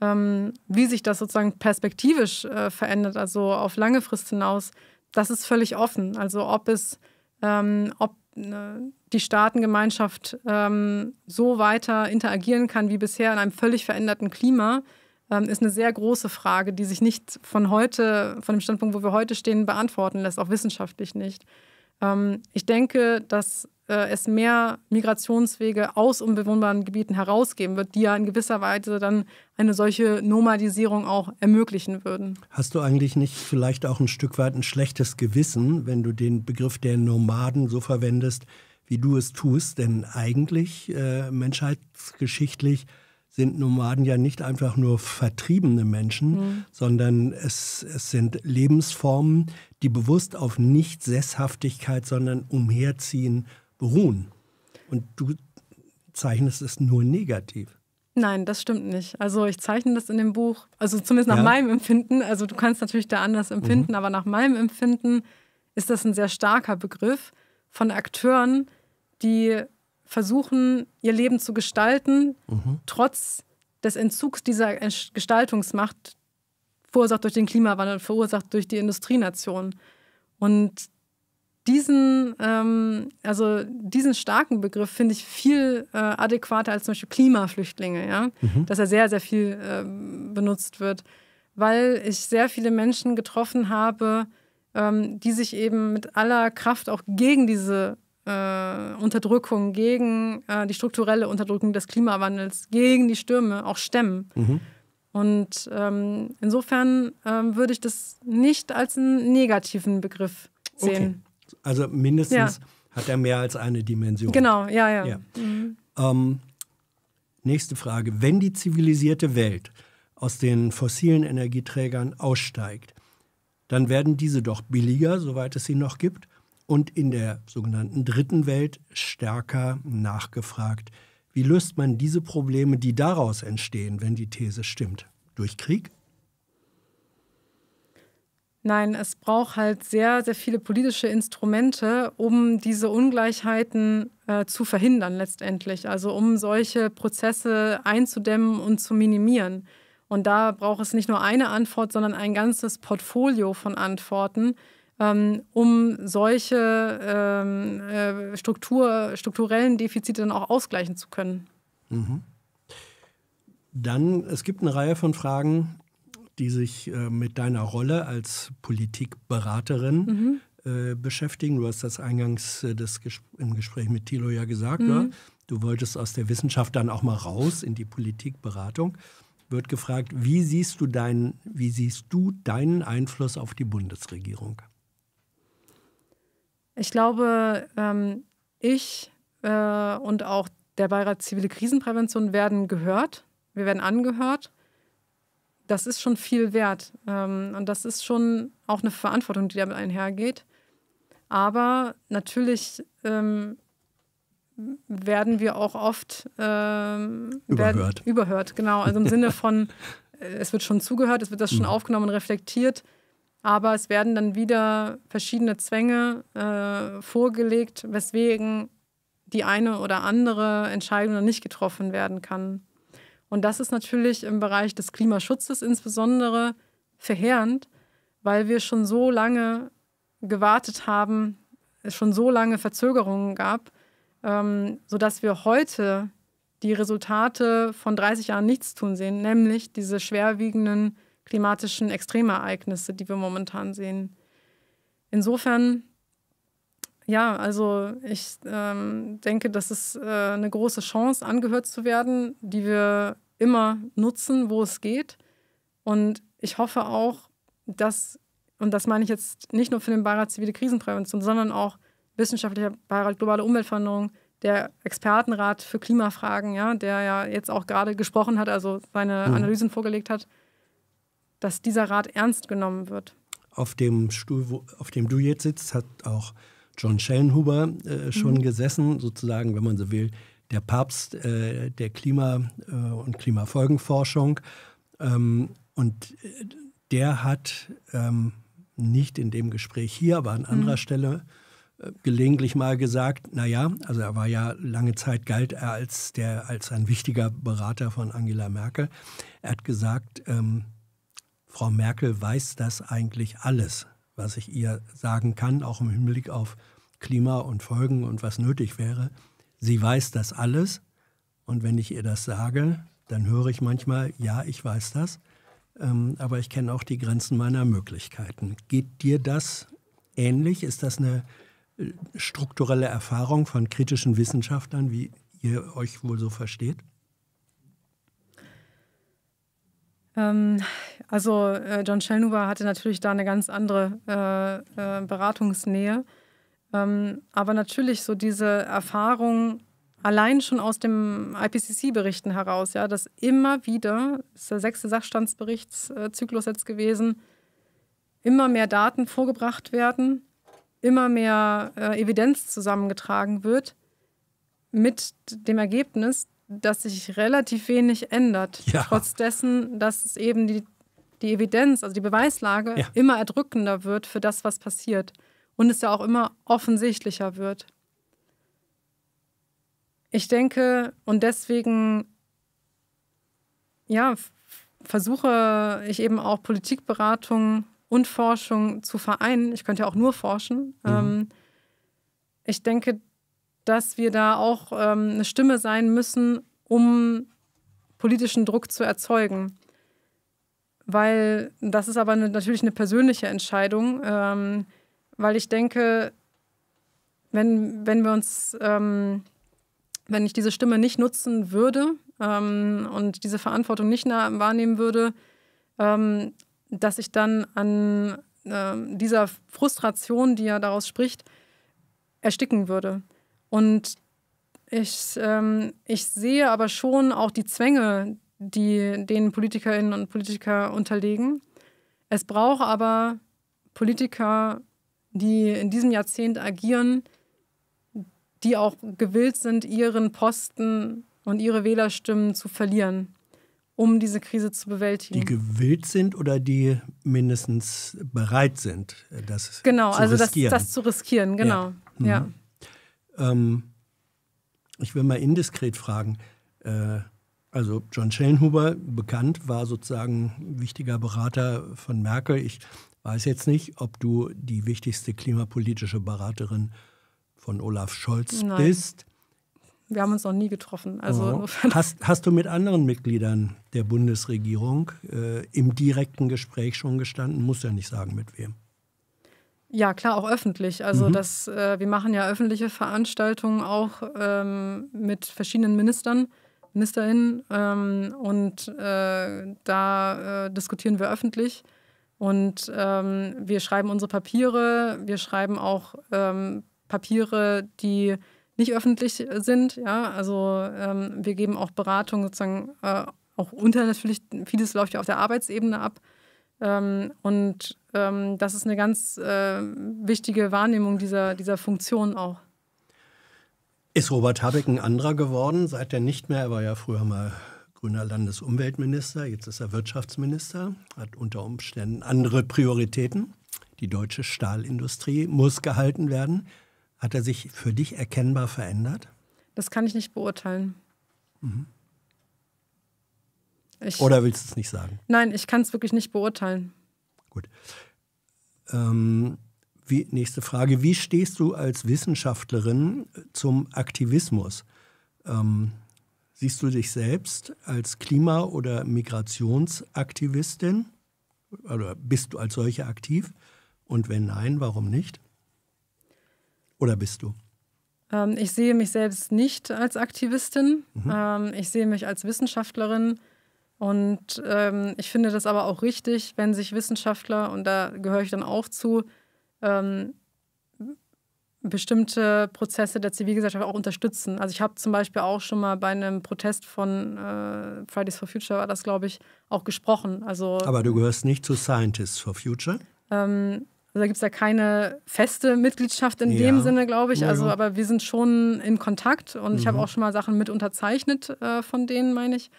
ähm, wie sich das sozusagen perspektivisch äh, verändert, also auf lange Frist hinaus, das ist völlig offen. Also ob es, ähm, ob äh, die Staatengemeinschaft ähm, so weiter interagieren kann wie bisher in einem völlig veränderten Klima, ähm, ist eine sehr große Frage, die sich nicht von heute, von dem Standpunkt, wo wir heute stehen, beantworten lässt, auch wissenschaftlich nicht. Ähm, ich denke, dass äh, es mehr Migrationswege aus unbewohnbaren Gebieten herausgeben wird, die ja in gewisser Weise dann eine solche Nomadisierung auch ermöglichen würden. Hast du eigentlich nicht vielleicht auch ein Stück weit ein schlechtes Gewissen, wenn du den Begriff der Nomaden so verwendest, wie du es tust? Denn eigentlich äh, menschheitsgeschichtlich sind Nomaden ja nicht einfach nur vertriebene Menschen, mhm. sondern es, es sind Lebensformen, die bewusst auf Nicht-Sesshaftigkeit, sondern Umherziehen beruhen. Und du zeichnest es nur negativ. Nein, das stimmt nicht. Also ich zeichne das in dem Buch, also zumindest nach ja. meinem Empfinden. Also du kannst natürlich da anders empfinden, mhm. aber nach meinem Empfinden ist das ein sehr starker Begriff von Akteuren, die versuchen, ihr Leben zu gestalten, mhm. trotz des Entzugs dieser Gestaltungsmacht, verursacht durch den Klimawandel, verursacht durch die Industrienation. Und diesen, ähm, also diesen starken Begriff finde ich viel äh, adäquater als zum Beispiel Klimaflüchtlinge, ja? Mhm. dass er sehr, sehr viel äh, benutzt wird, weil ich sehr viele Menschen getroffen habe, ähm, die sich eben mit aller Kraft auch gegen diese äh, Unterdrückung, gegen äh, die strukturelle Unterdrückung des Klimawandels, gegen die Stürme auch stemmen. Mhm. Und ähm, insofern ähm, würde ich das nicht als einen negativen Begriff sehen. Okay. Also mindestens ja. hat er mehr als eine Dimension. Genau, ja, ja. ja. Mhm. Ähm, nächste Frage. Wenn die zivilisierte Welt aus den fossilen Energieträgern aussteigt, dann werden diese doch billiger, soweit es sie noch gibt, und in der sogenannten dritten Welt stärker nachgefragt. Wie löst man diese Probleme, die daraus entstehen, wenn die These stimmt? Durch Krieg? Nein, es braucht halt sehr, sehr viele politische Instrumente, um diese Ungleichheiten äh, zu verhindern letztendlich. Also um solche Prozesse einzudämmen und zu minimieren. Und da braucht es nicht nur eine Antwort, sondern ein ganzes Portfolio von Antworten, um solche ähm, äh, Struktur, strukturellen Defizite dann auch ausgleichen zu können. Mhm. Dann, es gibt eine Reihe von Fragen, die sich äh, mit deiner Rolle als Politikberaterin mhm. äh, beschäftigen. Du hast das eingangs äh, des Ges im Gespräch mit Thilo ja gesagt. Mhm. Du wolltest aus der Wissenschaft dann auch mal raus in die Politikberatung. Wird gefragt, wie siehst du deinen, wie siehst du deinen Einfluss auf die Bundesregierung? Ich glaube, ähm, ich äh, und auch der Beirat Zivile Krisenprävention werden gehört. Wir werden angehört. Das ist schon viel wert. Ähm, und das ist schon auch eine Verantwortung, die damit einhergeht. Aber natürlich ähm, werden wir auch oft ähm, überhört. Werden, überhört, genau. Also im Sinne von, äh, es wird schon zugehört, es wird das schon mhm. aufgenommen und reflektiert aber es werden dann wieder verschiedene Zwänge äh, vorgelegt, weswegen die eine oder andere Entscheidung nicht getroffen werden kann. Und das ist natürlich im Bereich des Klimaschutzes insbesondere verheerend, weil wir schon so lange gewartet haben, es schon so lange Verzögerungen gab, ähm, sodass wir heute die Resultate von 30 Jahren Nichtstun sehen, nämlich diese schwerwiegenden klimatischen Extremereignisse, die wir momentan sehen. Insofern, ja, also ich ähm, denke, das ist äh, eine große Chance, angehört zu werden, die wir immer nutzen, wo es geht. Und ich hoffe auch, dass, und das meine ich jetzt nicht nur für den Beirat Zivile Krisenprävention, sondern auch wissenschaftlicher Beirat Globale Umweltveränderung, der Expertenrat für Klimafragen, ja, der ja jetzt auch gerade gesprochen hat, also seine mhm. Analysen vorgelegt hat, dass dieser Rat ernst genommen wird. Auf dem Stuhl, wo, auf dem du jetzt sitzt, hat auch John Schellenhuber äh, schon mhm. gesessen, sozusagen, wenn man so will, der Papst äh, der Klima- äh, und Klimafolgenforschung. Ähm, und äh, der hat ähm, nicht in dem Gespräch hier, aber an anderer mhm. Stelle äh, gelegentlich mal gesagt, naja, also er war ja lange Zeit, galt er als, der, als ein wichtiger Berater von Angela Merkel. Er hat gesagt, ähm, Frau Merkel weiß das eigentlich alles, was ich ihr sagen kann, auch im Hinblick auf Klima und Folgen und was nötig wäre. Sie weiß das alles und wenn ich ihr das sage, dann höre ich manchmal, ja, ich weiß das, ähm, aber ich kenne auch die Grenzen meiner Möglichkeiten. Geht dir das ähnlich? Ist das eine äh, strukturelle Erfahrung von kritischen Wissenschaftlern, wie ihr euch wohl so versteht? Ähm, also äh, John Schellnhuber hatte natürlich da eine ganz andere äh, äh, Beratungsnähe. Ähm, aber natürlich so diese Erfahrung allein schon aus dem IPCC-Berichten heraus, ja, dass immer wieder, das ist der sechste Sachstandsberichtszyklus jetzt gewesen, immer mehr Daten vorgebracht werden, immer mehr äh, Evidenz zusammengetragen wird, mit dem Ergebnis, dass sich relativ wenig ändert. Ja. Trotz dessen, dass es eben die, die Evidenz, also die Beweislage, ja. immer erdrückender wird für das, was passiert. Und es ja auch immer offensichtlicher wird. Ich denke, und deswegen, ja, versuche ich eben auch Politikberatung und Forschung zu vereinen. Ich könnte ja auch nur forschen. Mhm. Ähm, ich denke, dass wir da auch ähm, eine Stimme sein müssen, um politischen Druck zu erzeugen. Weil das ist aber eine, natürlich eine persönliche Entscheidung, ähm, weil ich denke, wenn, wenn wir uns, ähm, wenn ich diese Stimme nicht nutzen würde ähm, und diese Verantwortung nicht wahrnehmen würde, ähm, dass ich dann an ähm, dieser Frustration, die ja daraus spricht, ersticken würde. Und ich, ähm, ich sehe aber schon auch die Zwänge, die den Politikerinnen und Politiker unterlegen. Es braucht aber Politiker, die in diesem Jahrzehnt agieren, die auch gewillt sind, ihren Posten und ihre Wählerstimmen zu verlieren, um diese Krise zu bewältigen. Die gewillt sind oder die mindestens bereit sind, das genau, zu also riskieren. Das, das zu riskieren, genau. Ja. Mhm. ja. Ähm, ich will mal indiskret fragen. Äh, also John Schellenhuber, bekannt, war sozusagen wichtiger Berater von Merkel. Ich weiß jetzt nicht, ob du die wichtigste klimapolitische Beraterin von Olaf Scholz Nein. bist. Wir haben uns noch nie getroffen. Also oh. hast, hast du mit anderen Mitgliedern der Bundesregierung äh, im direkten Gespräch schon gestanden? Muss ja nicht sagen, mit wem. Ja, klar, auch öffentlich. Also mhm. das, äh, wir machen ja öffentliche Veranstaltungen auch ähm, mit verschiedenen Ministern, Ministerinnen ähm, und äh, da äh, diskutieren wir öffentlich. Und ähm, wir schreiben unsere Papiere, wir schreiben auch ähm, Papiere, die nicht öffentlich sind. Ja? Also ähm, wir geben auch Beratung sozusagen äh, auch unter natürlich, vieles läuft ja auf der Arbeitsebene ab. Ähm, und ähm, das ist eine ganz äh, wichtige Wahrnehmung dieser, dieser Funktion auch. Ist Robert Habeck ein anderer geworden, seit er nicht mehr, er war ja früher mal grüner Landesumweltminister, jetzt ist er Wirtschaftsminister, hat unter Umständen andere Prioritäten. Die deutsche Stahlindustrie muss gehalten werden. Hat er sich für dich erkennbar verändert? Das kann ich nicht beurteilen. Mhm. Ich, Oder willst du es nicht sagen? Nein, ich kann es wirklich nicht beurteilen. Gut. Ähm, wie, nächste Frage. Wie stehst du als Wissenschaftlerin zum Aktivismus? Ähm, siehst du dich selbst als Klima- oder Migrationsaktivistin? Oder bist du als solche aktiv? Und wenn nein, warum nicht? Oder bist du? Ähm, ich sehe mich selbst nicht als Aktivistin. Mhm. Ähm, ich sehe mich als Wissenschaftlerin und ähm, ich finde das aber auch richtig, wenn sich Wissenschaftler, und da gehöre ich dann auch zu, ähm, bestimmte Prozesse der Zivilgesellschaft auch unterstützen. Also ich habe zum Beispiel auch schon mal bei einem Protest von äh, Fridays for Future, war das glaube ich, auch gesprochen. Also, aber du gehörst nicht zu Scientists for Future? Ähm, Also da gibt es ja keine feste Mitgliedschaft in ja. dem Sinne, glaube ich. Also, aber wir sind schon in Kontakt und mhm. ich habe auch schon mal Sachen mit unterzeichnet äh, von denen, meine ich.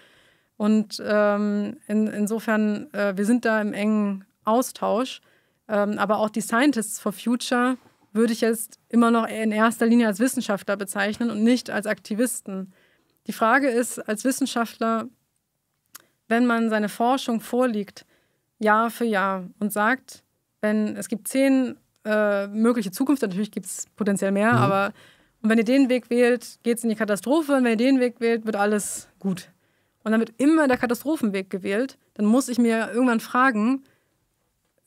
Und ähm, in, insofern, äh, wir sind da im engen Austausch. Ähm, aber auch die Scientists for Future würde ich jetzt immer noch in erster Linie als Wissenschaftler bezeichnen und nicht als Aktivisten. Die Frage ist, als Wissenschaftler, wenn man seine Forschung vorliegt, Jahr für Jahr und sagt, wenn es gibt zehn äh, mögliche Zukünfte, natürlich gibt es potenziell mehr, mhm. aber und wenn ihr den Weg wählt, geht es in die Katastrophe. Und wenn ihr den Weg wählt, wird alles gut. Und dann wird immer der Katastrophenweg gewählt. Dann muss ich mir irgendwann fragen,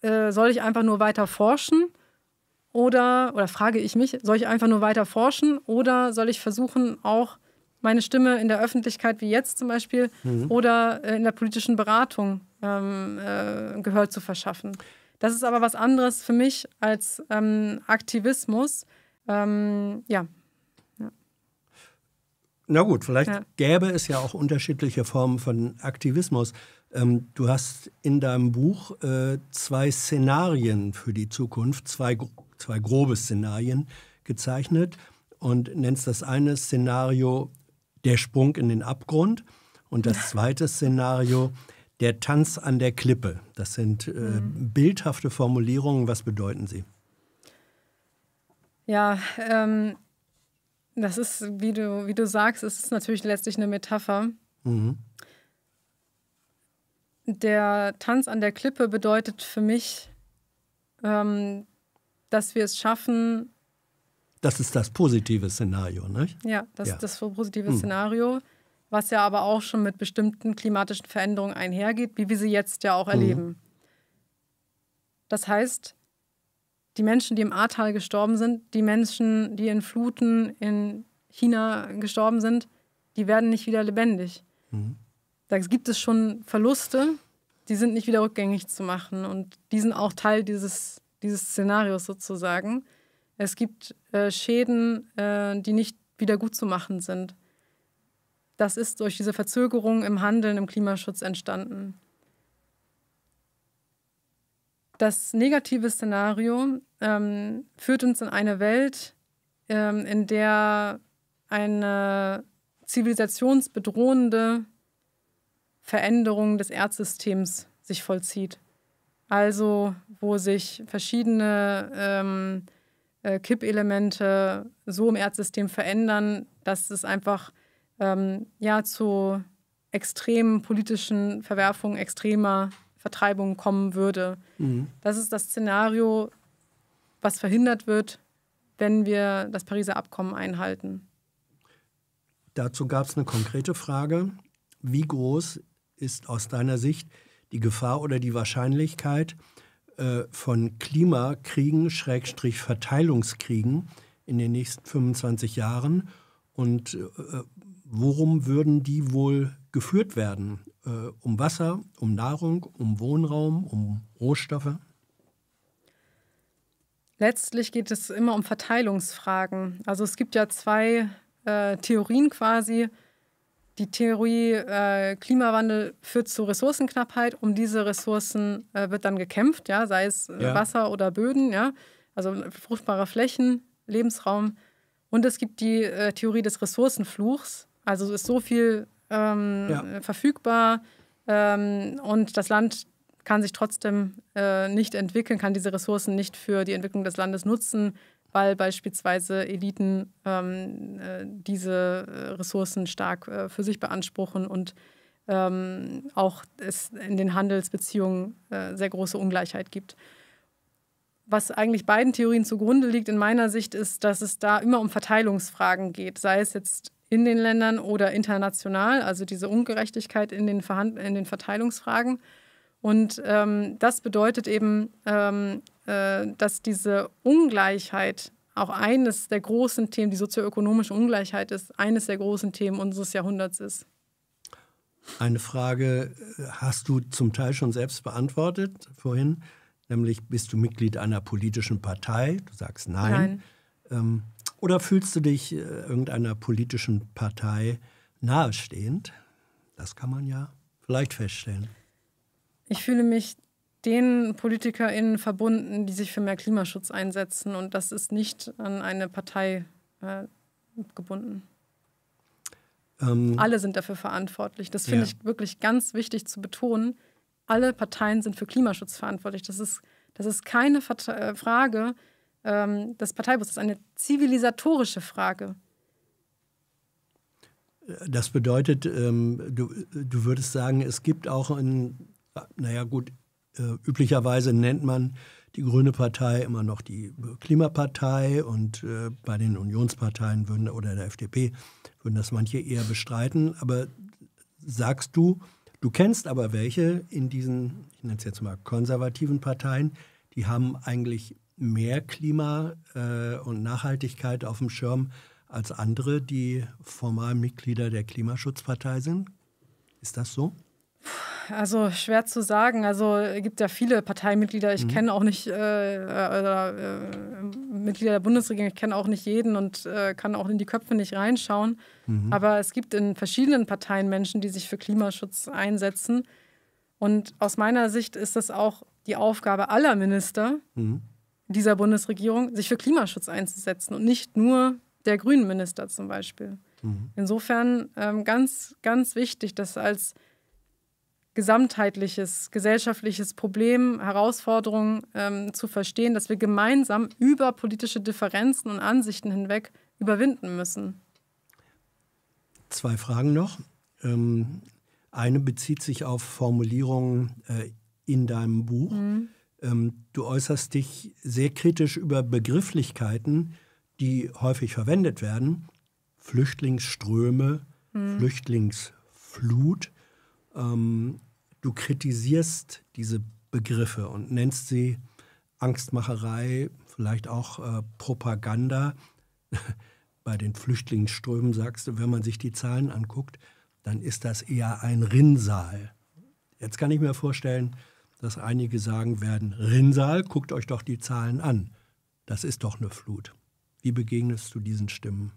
äh, soll ich einfach nur weiter forschen? Oder, oder frage ich mich, soll ich einfach nur weiter forschen? Oder soll ich versuchen, auch meine Stimme in der Öffentlichkeit, wie jetzt zum Beispiel, mhm. oder äh, in der politischen Beratung ähm, äh, Gehör zu verschaffen? Das ist aber was anderes für mich als ähm, Aktivismus. Ähm, ja. ja. Na gut, vielleicht ja. gäbe es ja auch unterschiedliche Formen von Aktivismus. Ähm, du hast in deinem Buch äh, zwei Szenarien für die Zukunft, zwei, zwei grobe Szenarien gezeichnet und nennst das eine Szenario der Sprung in den Abgrund und das zweite Szenario der Tanz an der Klippe. Das sind äh, mhm. bildhafte Formulierungen. Was bedeuten sie? Ja, ähm, das ist, wie du, wie du sagst, es ist natürlich letztlich eine Metapher. Mhm. Der Tanz an der Klippe bedeutet für mich, ähm, dass wir es schaffen. Das ist das positive Szenario, nicht? Ja, das ja. ist das positive mhm. Szenario was ja aber auch schon mit bestimmten klimatischen Veränderungen einhergeht, wie wir sie jetzt ja auch mhm. erleben. Das heißt, die Menschen, die im Ahrtal gestorben sind, die Menschen, die in Fluten in China gestorben sind, die werden nicht wieder lebendig. Mhm. Da gibt es schon Verluste, die sind nicht wieder rückgängig zu machen und die sind auch Teil dieses, dieses Szenarios sozusagen. Es gibt äh, Schäden, äh, die nicht wieder gut zu machen sind. Das ist durch diese Verzögerung im Handeln im Klimaschutz entstanden. Das negative Szenario ähm, führt uns in eine Welt, ähm, in der eine zivilisationsbedrohende Veränderung des Erdsystems sich vollzieht. Also wo sich verschiedene ähm, äh, Kippelemente so im Erdsystem verändern, dass es einfach ähm, ja, zu extremen politischen Verwerfungen, extremer Vertreibung kommen würde. Mhm. Das ist das Szenario, was verhindert wird, wenn wir das Pariser Abkommen einhalten. Dazu gab es eine konkrete Frage. Wie groß ist aus deiner Sicht die Gefahr oder die Wahrscheinlichkeit äh, von Klimakriegen, Schrägstrich Verteilungskriegen in den nächsten 25 Jahren? Und äh, worum würden die wohl geführt werden? Äh, um Wasser, um Nahrung, um Wohnraum, um Rohstoffe? Letztlich geht es immer um Verteilungsfragen. Also es gibt ja zwei äh, Theorien quasi. Die Theorie äh, Klimawandel führt zu Ressourcenknappheit. Um diese Ressourcen äh, wird dann gekämpft, ja, sei es äh, ja. Wasser oder Böden, ja, also fruchtbare Flächen, Lebensraum. Und es gibt die äh, Theorie des Ressourcenfluchs. Also es ist so viel ähm, ja. verfügbar ähm, und das Land kann sich trotzdem äh, nicht entwickeln, kann diese Ressourcen nicht für die Entwicklung des Landes nutzen, weil beispielsweise Eliten ähm, äh, diese äh, Ressourcen stark äh, für sich beanspruchen und ähm, auch es in den Handelsbeziehungen äh, sehr große Ungleichheit gibt. Was eigentlich beiden Theorien zugrunde liegt, in meiner Sicht, ist, dass es da immer um Verteilungsfragen geht, sei es jetzt in den Ländern oder international, also diese Ungerechtigkeit in den, Verhand in den Verteilungsfragen. Und ähm, das bedeutet eben, ähm, äh, dass diese Ungleichheit auch eines der großen Themen, die sozioökonomische Ungleichheit ist, eines der großen Themen unseres Jahrhunderts ist. Eine Frage äh, hast du zum Teil schon selbst beantwortet vorhin, nämlich bist du Mitglied einer politischen Partei? Du sagst nein. nein. Ähm, oder fühlst du dich äh, irgendeiner politischen Partei nahestehend? Das kann man ja vielleicht feststellen. Ich fühle mich den PolitikerInnen verbunden, die sich für mehr Klimaschutz einsetzen. Und das ist nicht an eine Partei äh, gebunden. Ähm, Alle sind dafür verantwortlich. Das finde ja. ich wirklich ganz wichtig zu betonen. Alle Parteien sind für Klimaschutz verantwortlich. Das ist, das ist keine äh, Frage ähm, des Parteibus, das ist eine zivilisatorische Frage. Das bedeutet, ähm, du, du würdest sagen, es gibt auch ein, naja gut, äh, üblicherweise nennt man die Grüne Partei immer noch die Klimapartei und äh, bei den Unionsparteien würden, oder der FDP würden das manche eher bestreiten. Aber sagst du, du kennst aber welche in diesen, ich nenne es jetzt mal konservativen Parteien, die haben eigentlich mehr Klima äh, und Nachhaltigkeit auf dem Schirm als andere, die formal Mitglieder der Klimaschutzpartei sind? Ist das so? Also schwer zu sagen. Also es gibt ja viele Parteimitglieder. Ich mhm. kenne auch nicht äh, äh, Mitglieder der Bundesregierung. Ich kenne auch nicht jeden und äh, kann auch in die Köpfe nicht reinschauen. Mhm. Aber es gibt in verschiedenen Parteien Menschen, die sich für Klimaschutz einsetzen. Und aus meiner Sicht ist das auch die Aufgabe aller Minister mhm. Dieser Bundesregierung, sich für Klimaschutz einzusetzen und nicht nur der grünen Minister zum Beispiel. Mhm. Insofern ähm, ganz, ganz wichtig, dass als gesamtheitliches, gesellschaftliches Problem, Herausforderung ähm, zu verstehen, dass wir gemeinsam über politische Differenzen und Ansichten hinweg überwinden müssen. Zwei Fragen noch. Ähm, eine bezieht sich auf Formulierungen äh, in deinem Buch. Mhm. Ähm, du äußerst dich sehr kritisch über Begrifflichkeiten, die häufig verwendet werden. Flüchtlingsströme, mhm. Flüchtlingsflut. Ähm, du kritisierst diese Begriffe und nennst sie Angstmacherei, vielleicht auch äh, Propaganda. Bei den Flüchtlingsströmen sagst du, wenn man sich die Zahlen anguckt, dann ist das eher ein Rinnsal. Jetzt kann ich mir vorstellen, dass einige sagen werden, Rinnsal, guckt euch doch die Zahlen an. Das ist doch eine Flut. Wie begegnest du diesen Stimmen?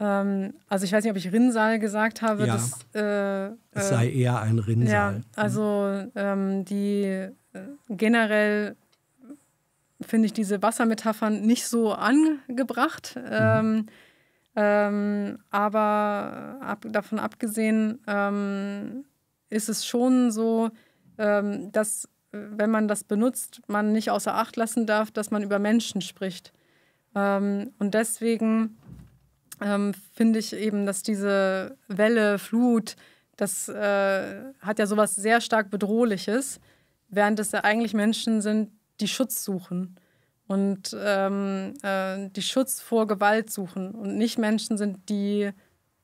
Ähm, also ich weiß nicht, ob ich Rinnsal gesagt habe. Ja, das, äh, es sei äh, eher ein Rinnsal. Ja, mhm. also ähm, die äh, generell finde ich diese Wassermetaphern nicht so angebracht. Mhm. Ähm, ähm, aber ab, davon abgesehen ähm, ist es schon so, ähm, dass wenn man das benutzt, man nicht außer Acht lassen darf, dass man über Menschen spricht. und deswegen ähm, finde ich eben, dass diese Welle, Flut, das äh, hat ja sowas sehr stark Bedrohliches, während es ja eigentlich Menschen sind, die Schutz suchen und ähm, äh, die Schutz vor Gewalt suchen und nicht Menschen sind, die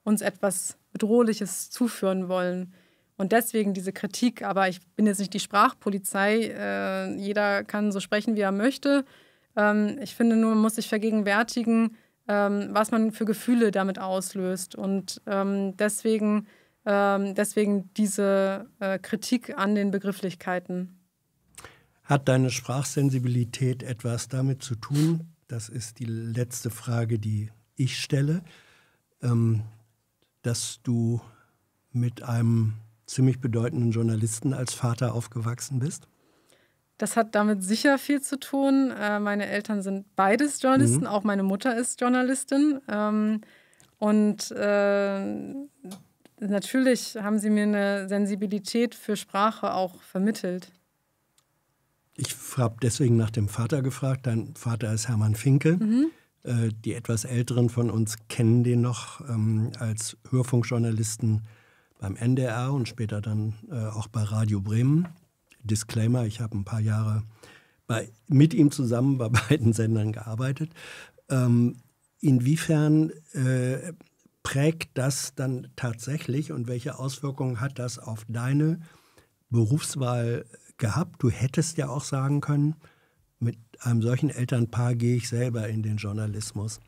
uns etwas Bedrohliches zuführen wollen. Und deswegen diese Kritik, aber ich bin jetzt nicht die Sprachpolizei, äh, jeder kann so sprechen, wie er möchte. Ähm, ich finde nur, man muss sich vergegenwärtigen, ähm, was man für Gefühle damit auslöst. Und ähm, deswegen, ähm, deswegen diese äh, Kritik an den Begrifflichkeiten. Hat deine Sprachsensibilität etwas damit zu tun? Das ist die letzte Frage, die ich stelle, ähm, dass du mit einem ziemlich bedeutenden Journalisten als Vater aufgewachsen bist? Das hat damit sicher viel zu tun. Äh, meine Eltern sind beides Journalisten, mhm. auch meine Mutter ist Journalistin. Ähm, und äh, natürlich haben sie mir eine Sensibilität für Sprache auch vermittelt. Ich habe deswegen nach dem Vater gefragt. Dein Vater ist Hermann Finke. Mhm. Äh, die etwas Älteren von uns kennen den noch ähm, als Hörfunkjournalisten beim NDR und später dann äh, auch bei Radio Bremen. Disclaimer, ich habe ein paar Jahre bei, mit ihm zusammen bei beiden Sendern gearbeitet. Ähm, inwiefern äh, prägt das dann tatsächlich und welche Auswirkungen hat das auf deine Berufswahl gehabt? Du hättest ja auch sagen können, mit einem solchen Elternpaar gehe ich selber in den Journalismus.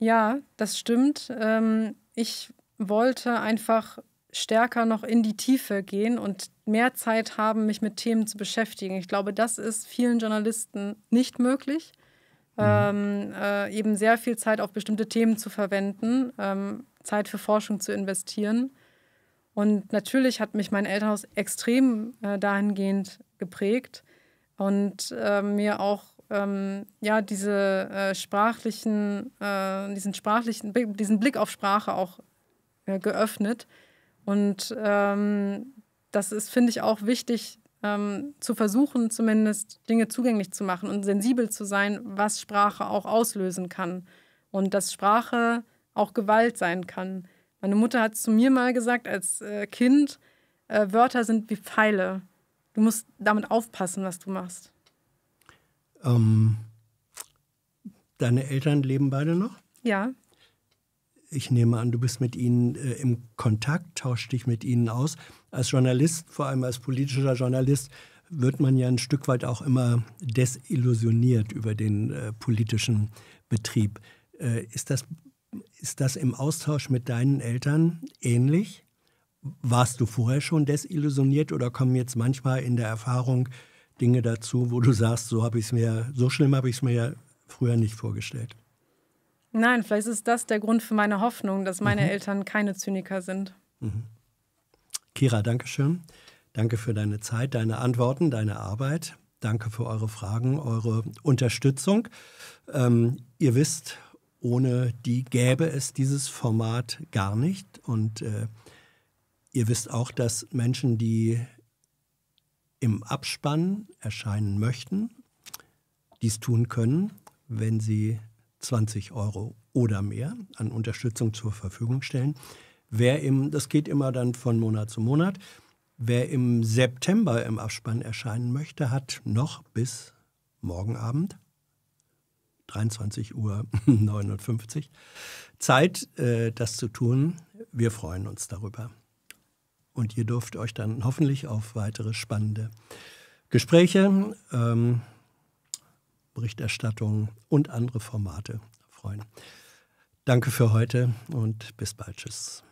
Ja, das stimmt. Ähm, ich wollte einfach stärker noch in die Tiefe gehen und mehr Zeit haben, mich mit Themen zu beschäftigen. Ich glaube, das ist vielen Journalisten nicht möglich. Mhm. Ähm, äh, eben sehr viel Zeit auf bestimmte Themen zu verwenden, ähm, Zeit für Forschung zu investieren. Und natürlich hat mich mein Elternhaus extrem äh, dahingehend geprägt und äh, mir auch ähm, ja, diese äh, sprachlichen, äh, diesen sprachlichen, diesen Blick auf Sprache auch äh, geöffnet. Und ähm, das ist, finde ich, auch wichtig, ähm, zu versuchen, zumindest Dinge zugänglich zu machen und sensibel zu sein, was Sprache auch auslösen kann. Und dass Sprache auch Gewalt sein kann. Meine Mutter hat zu mir mal gesagt, als äh, Kind, äh, Wörter sind wie Pfeile. Du musst damit aufpassen, was du machst. Ähm, deine Eltern leben beide noch? Ja. Ich nehme an, du bist mit ihnen äh, im Kontakt, tauscht dich mit ihnen aus. Als Journalist, vor allem als politischer Journalist, wird man ja ein Stück weit auch immer desillusioniert über den äh, politischen Betrieb. Äh, ist, das, ist das im Austausch mit deinen Eltern ähnlich? Warst du vorher schon desillusioniert oder kommen jetzt manchmal in der Erfahrung Dinge dazu, wo du sagst, so habe ich mir, so schlimm habe ich es mir ja früher nicht vorgestellt? Nein, vielleicht ist das der Grund für meine Hoffnung, dass meine mhm. Eltern keine Zyniker sind. Mhm. Kira, danke schön. Danke für deine Zeit, deine Antworten, deine Arbeit. Danke für eure Fragen, eure Unterstützung. Ähm, ihr wisst, ohne die gäbe es dieses Format gar nicht. Und äh, ihr wisst auch, dass Menschen, die im Abspann erscheinen möchten, dies tun können, wenn sie 20 Euro oder mehr an Unterstützung zur Verfügung stellen. Wer im, das geht immer dann von Monat zu Monat, wer im September im Abspann erscheinen möchte, hat noch bis morgen Abend 23.59 Uhr Zeit, äh, das zu tun. Wir freuen uns darüber. Und ihr dürft euch dann hoffentlich auf weitere spannende Gespräche, ähm, Berichterstattung und andere Formate freuen. Danke für heute und bis bald. Tschüss.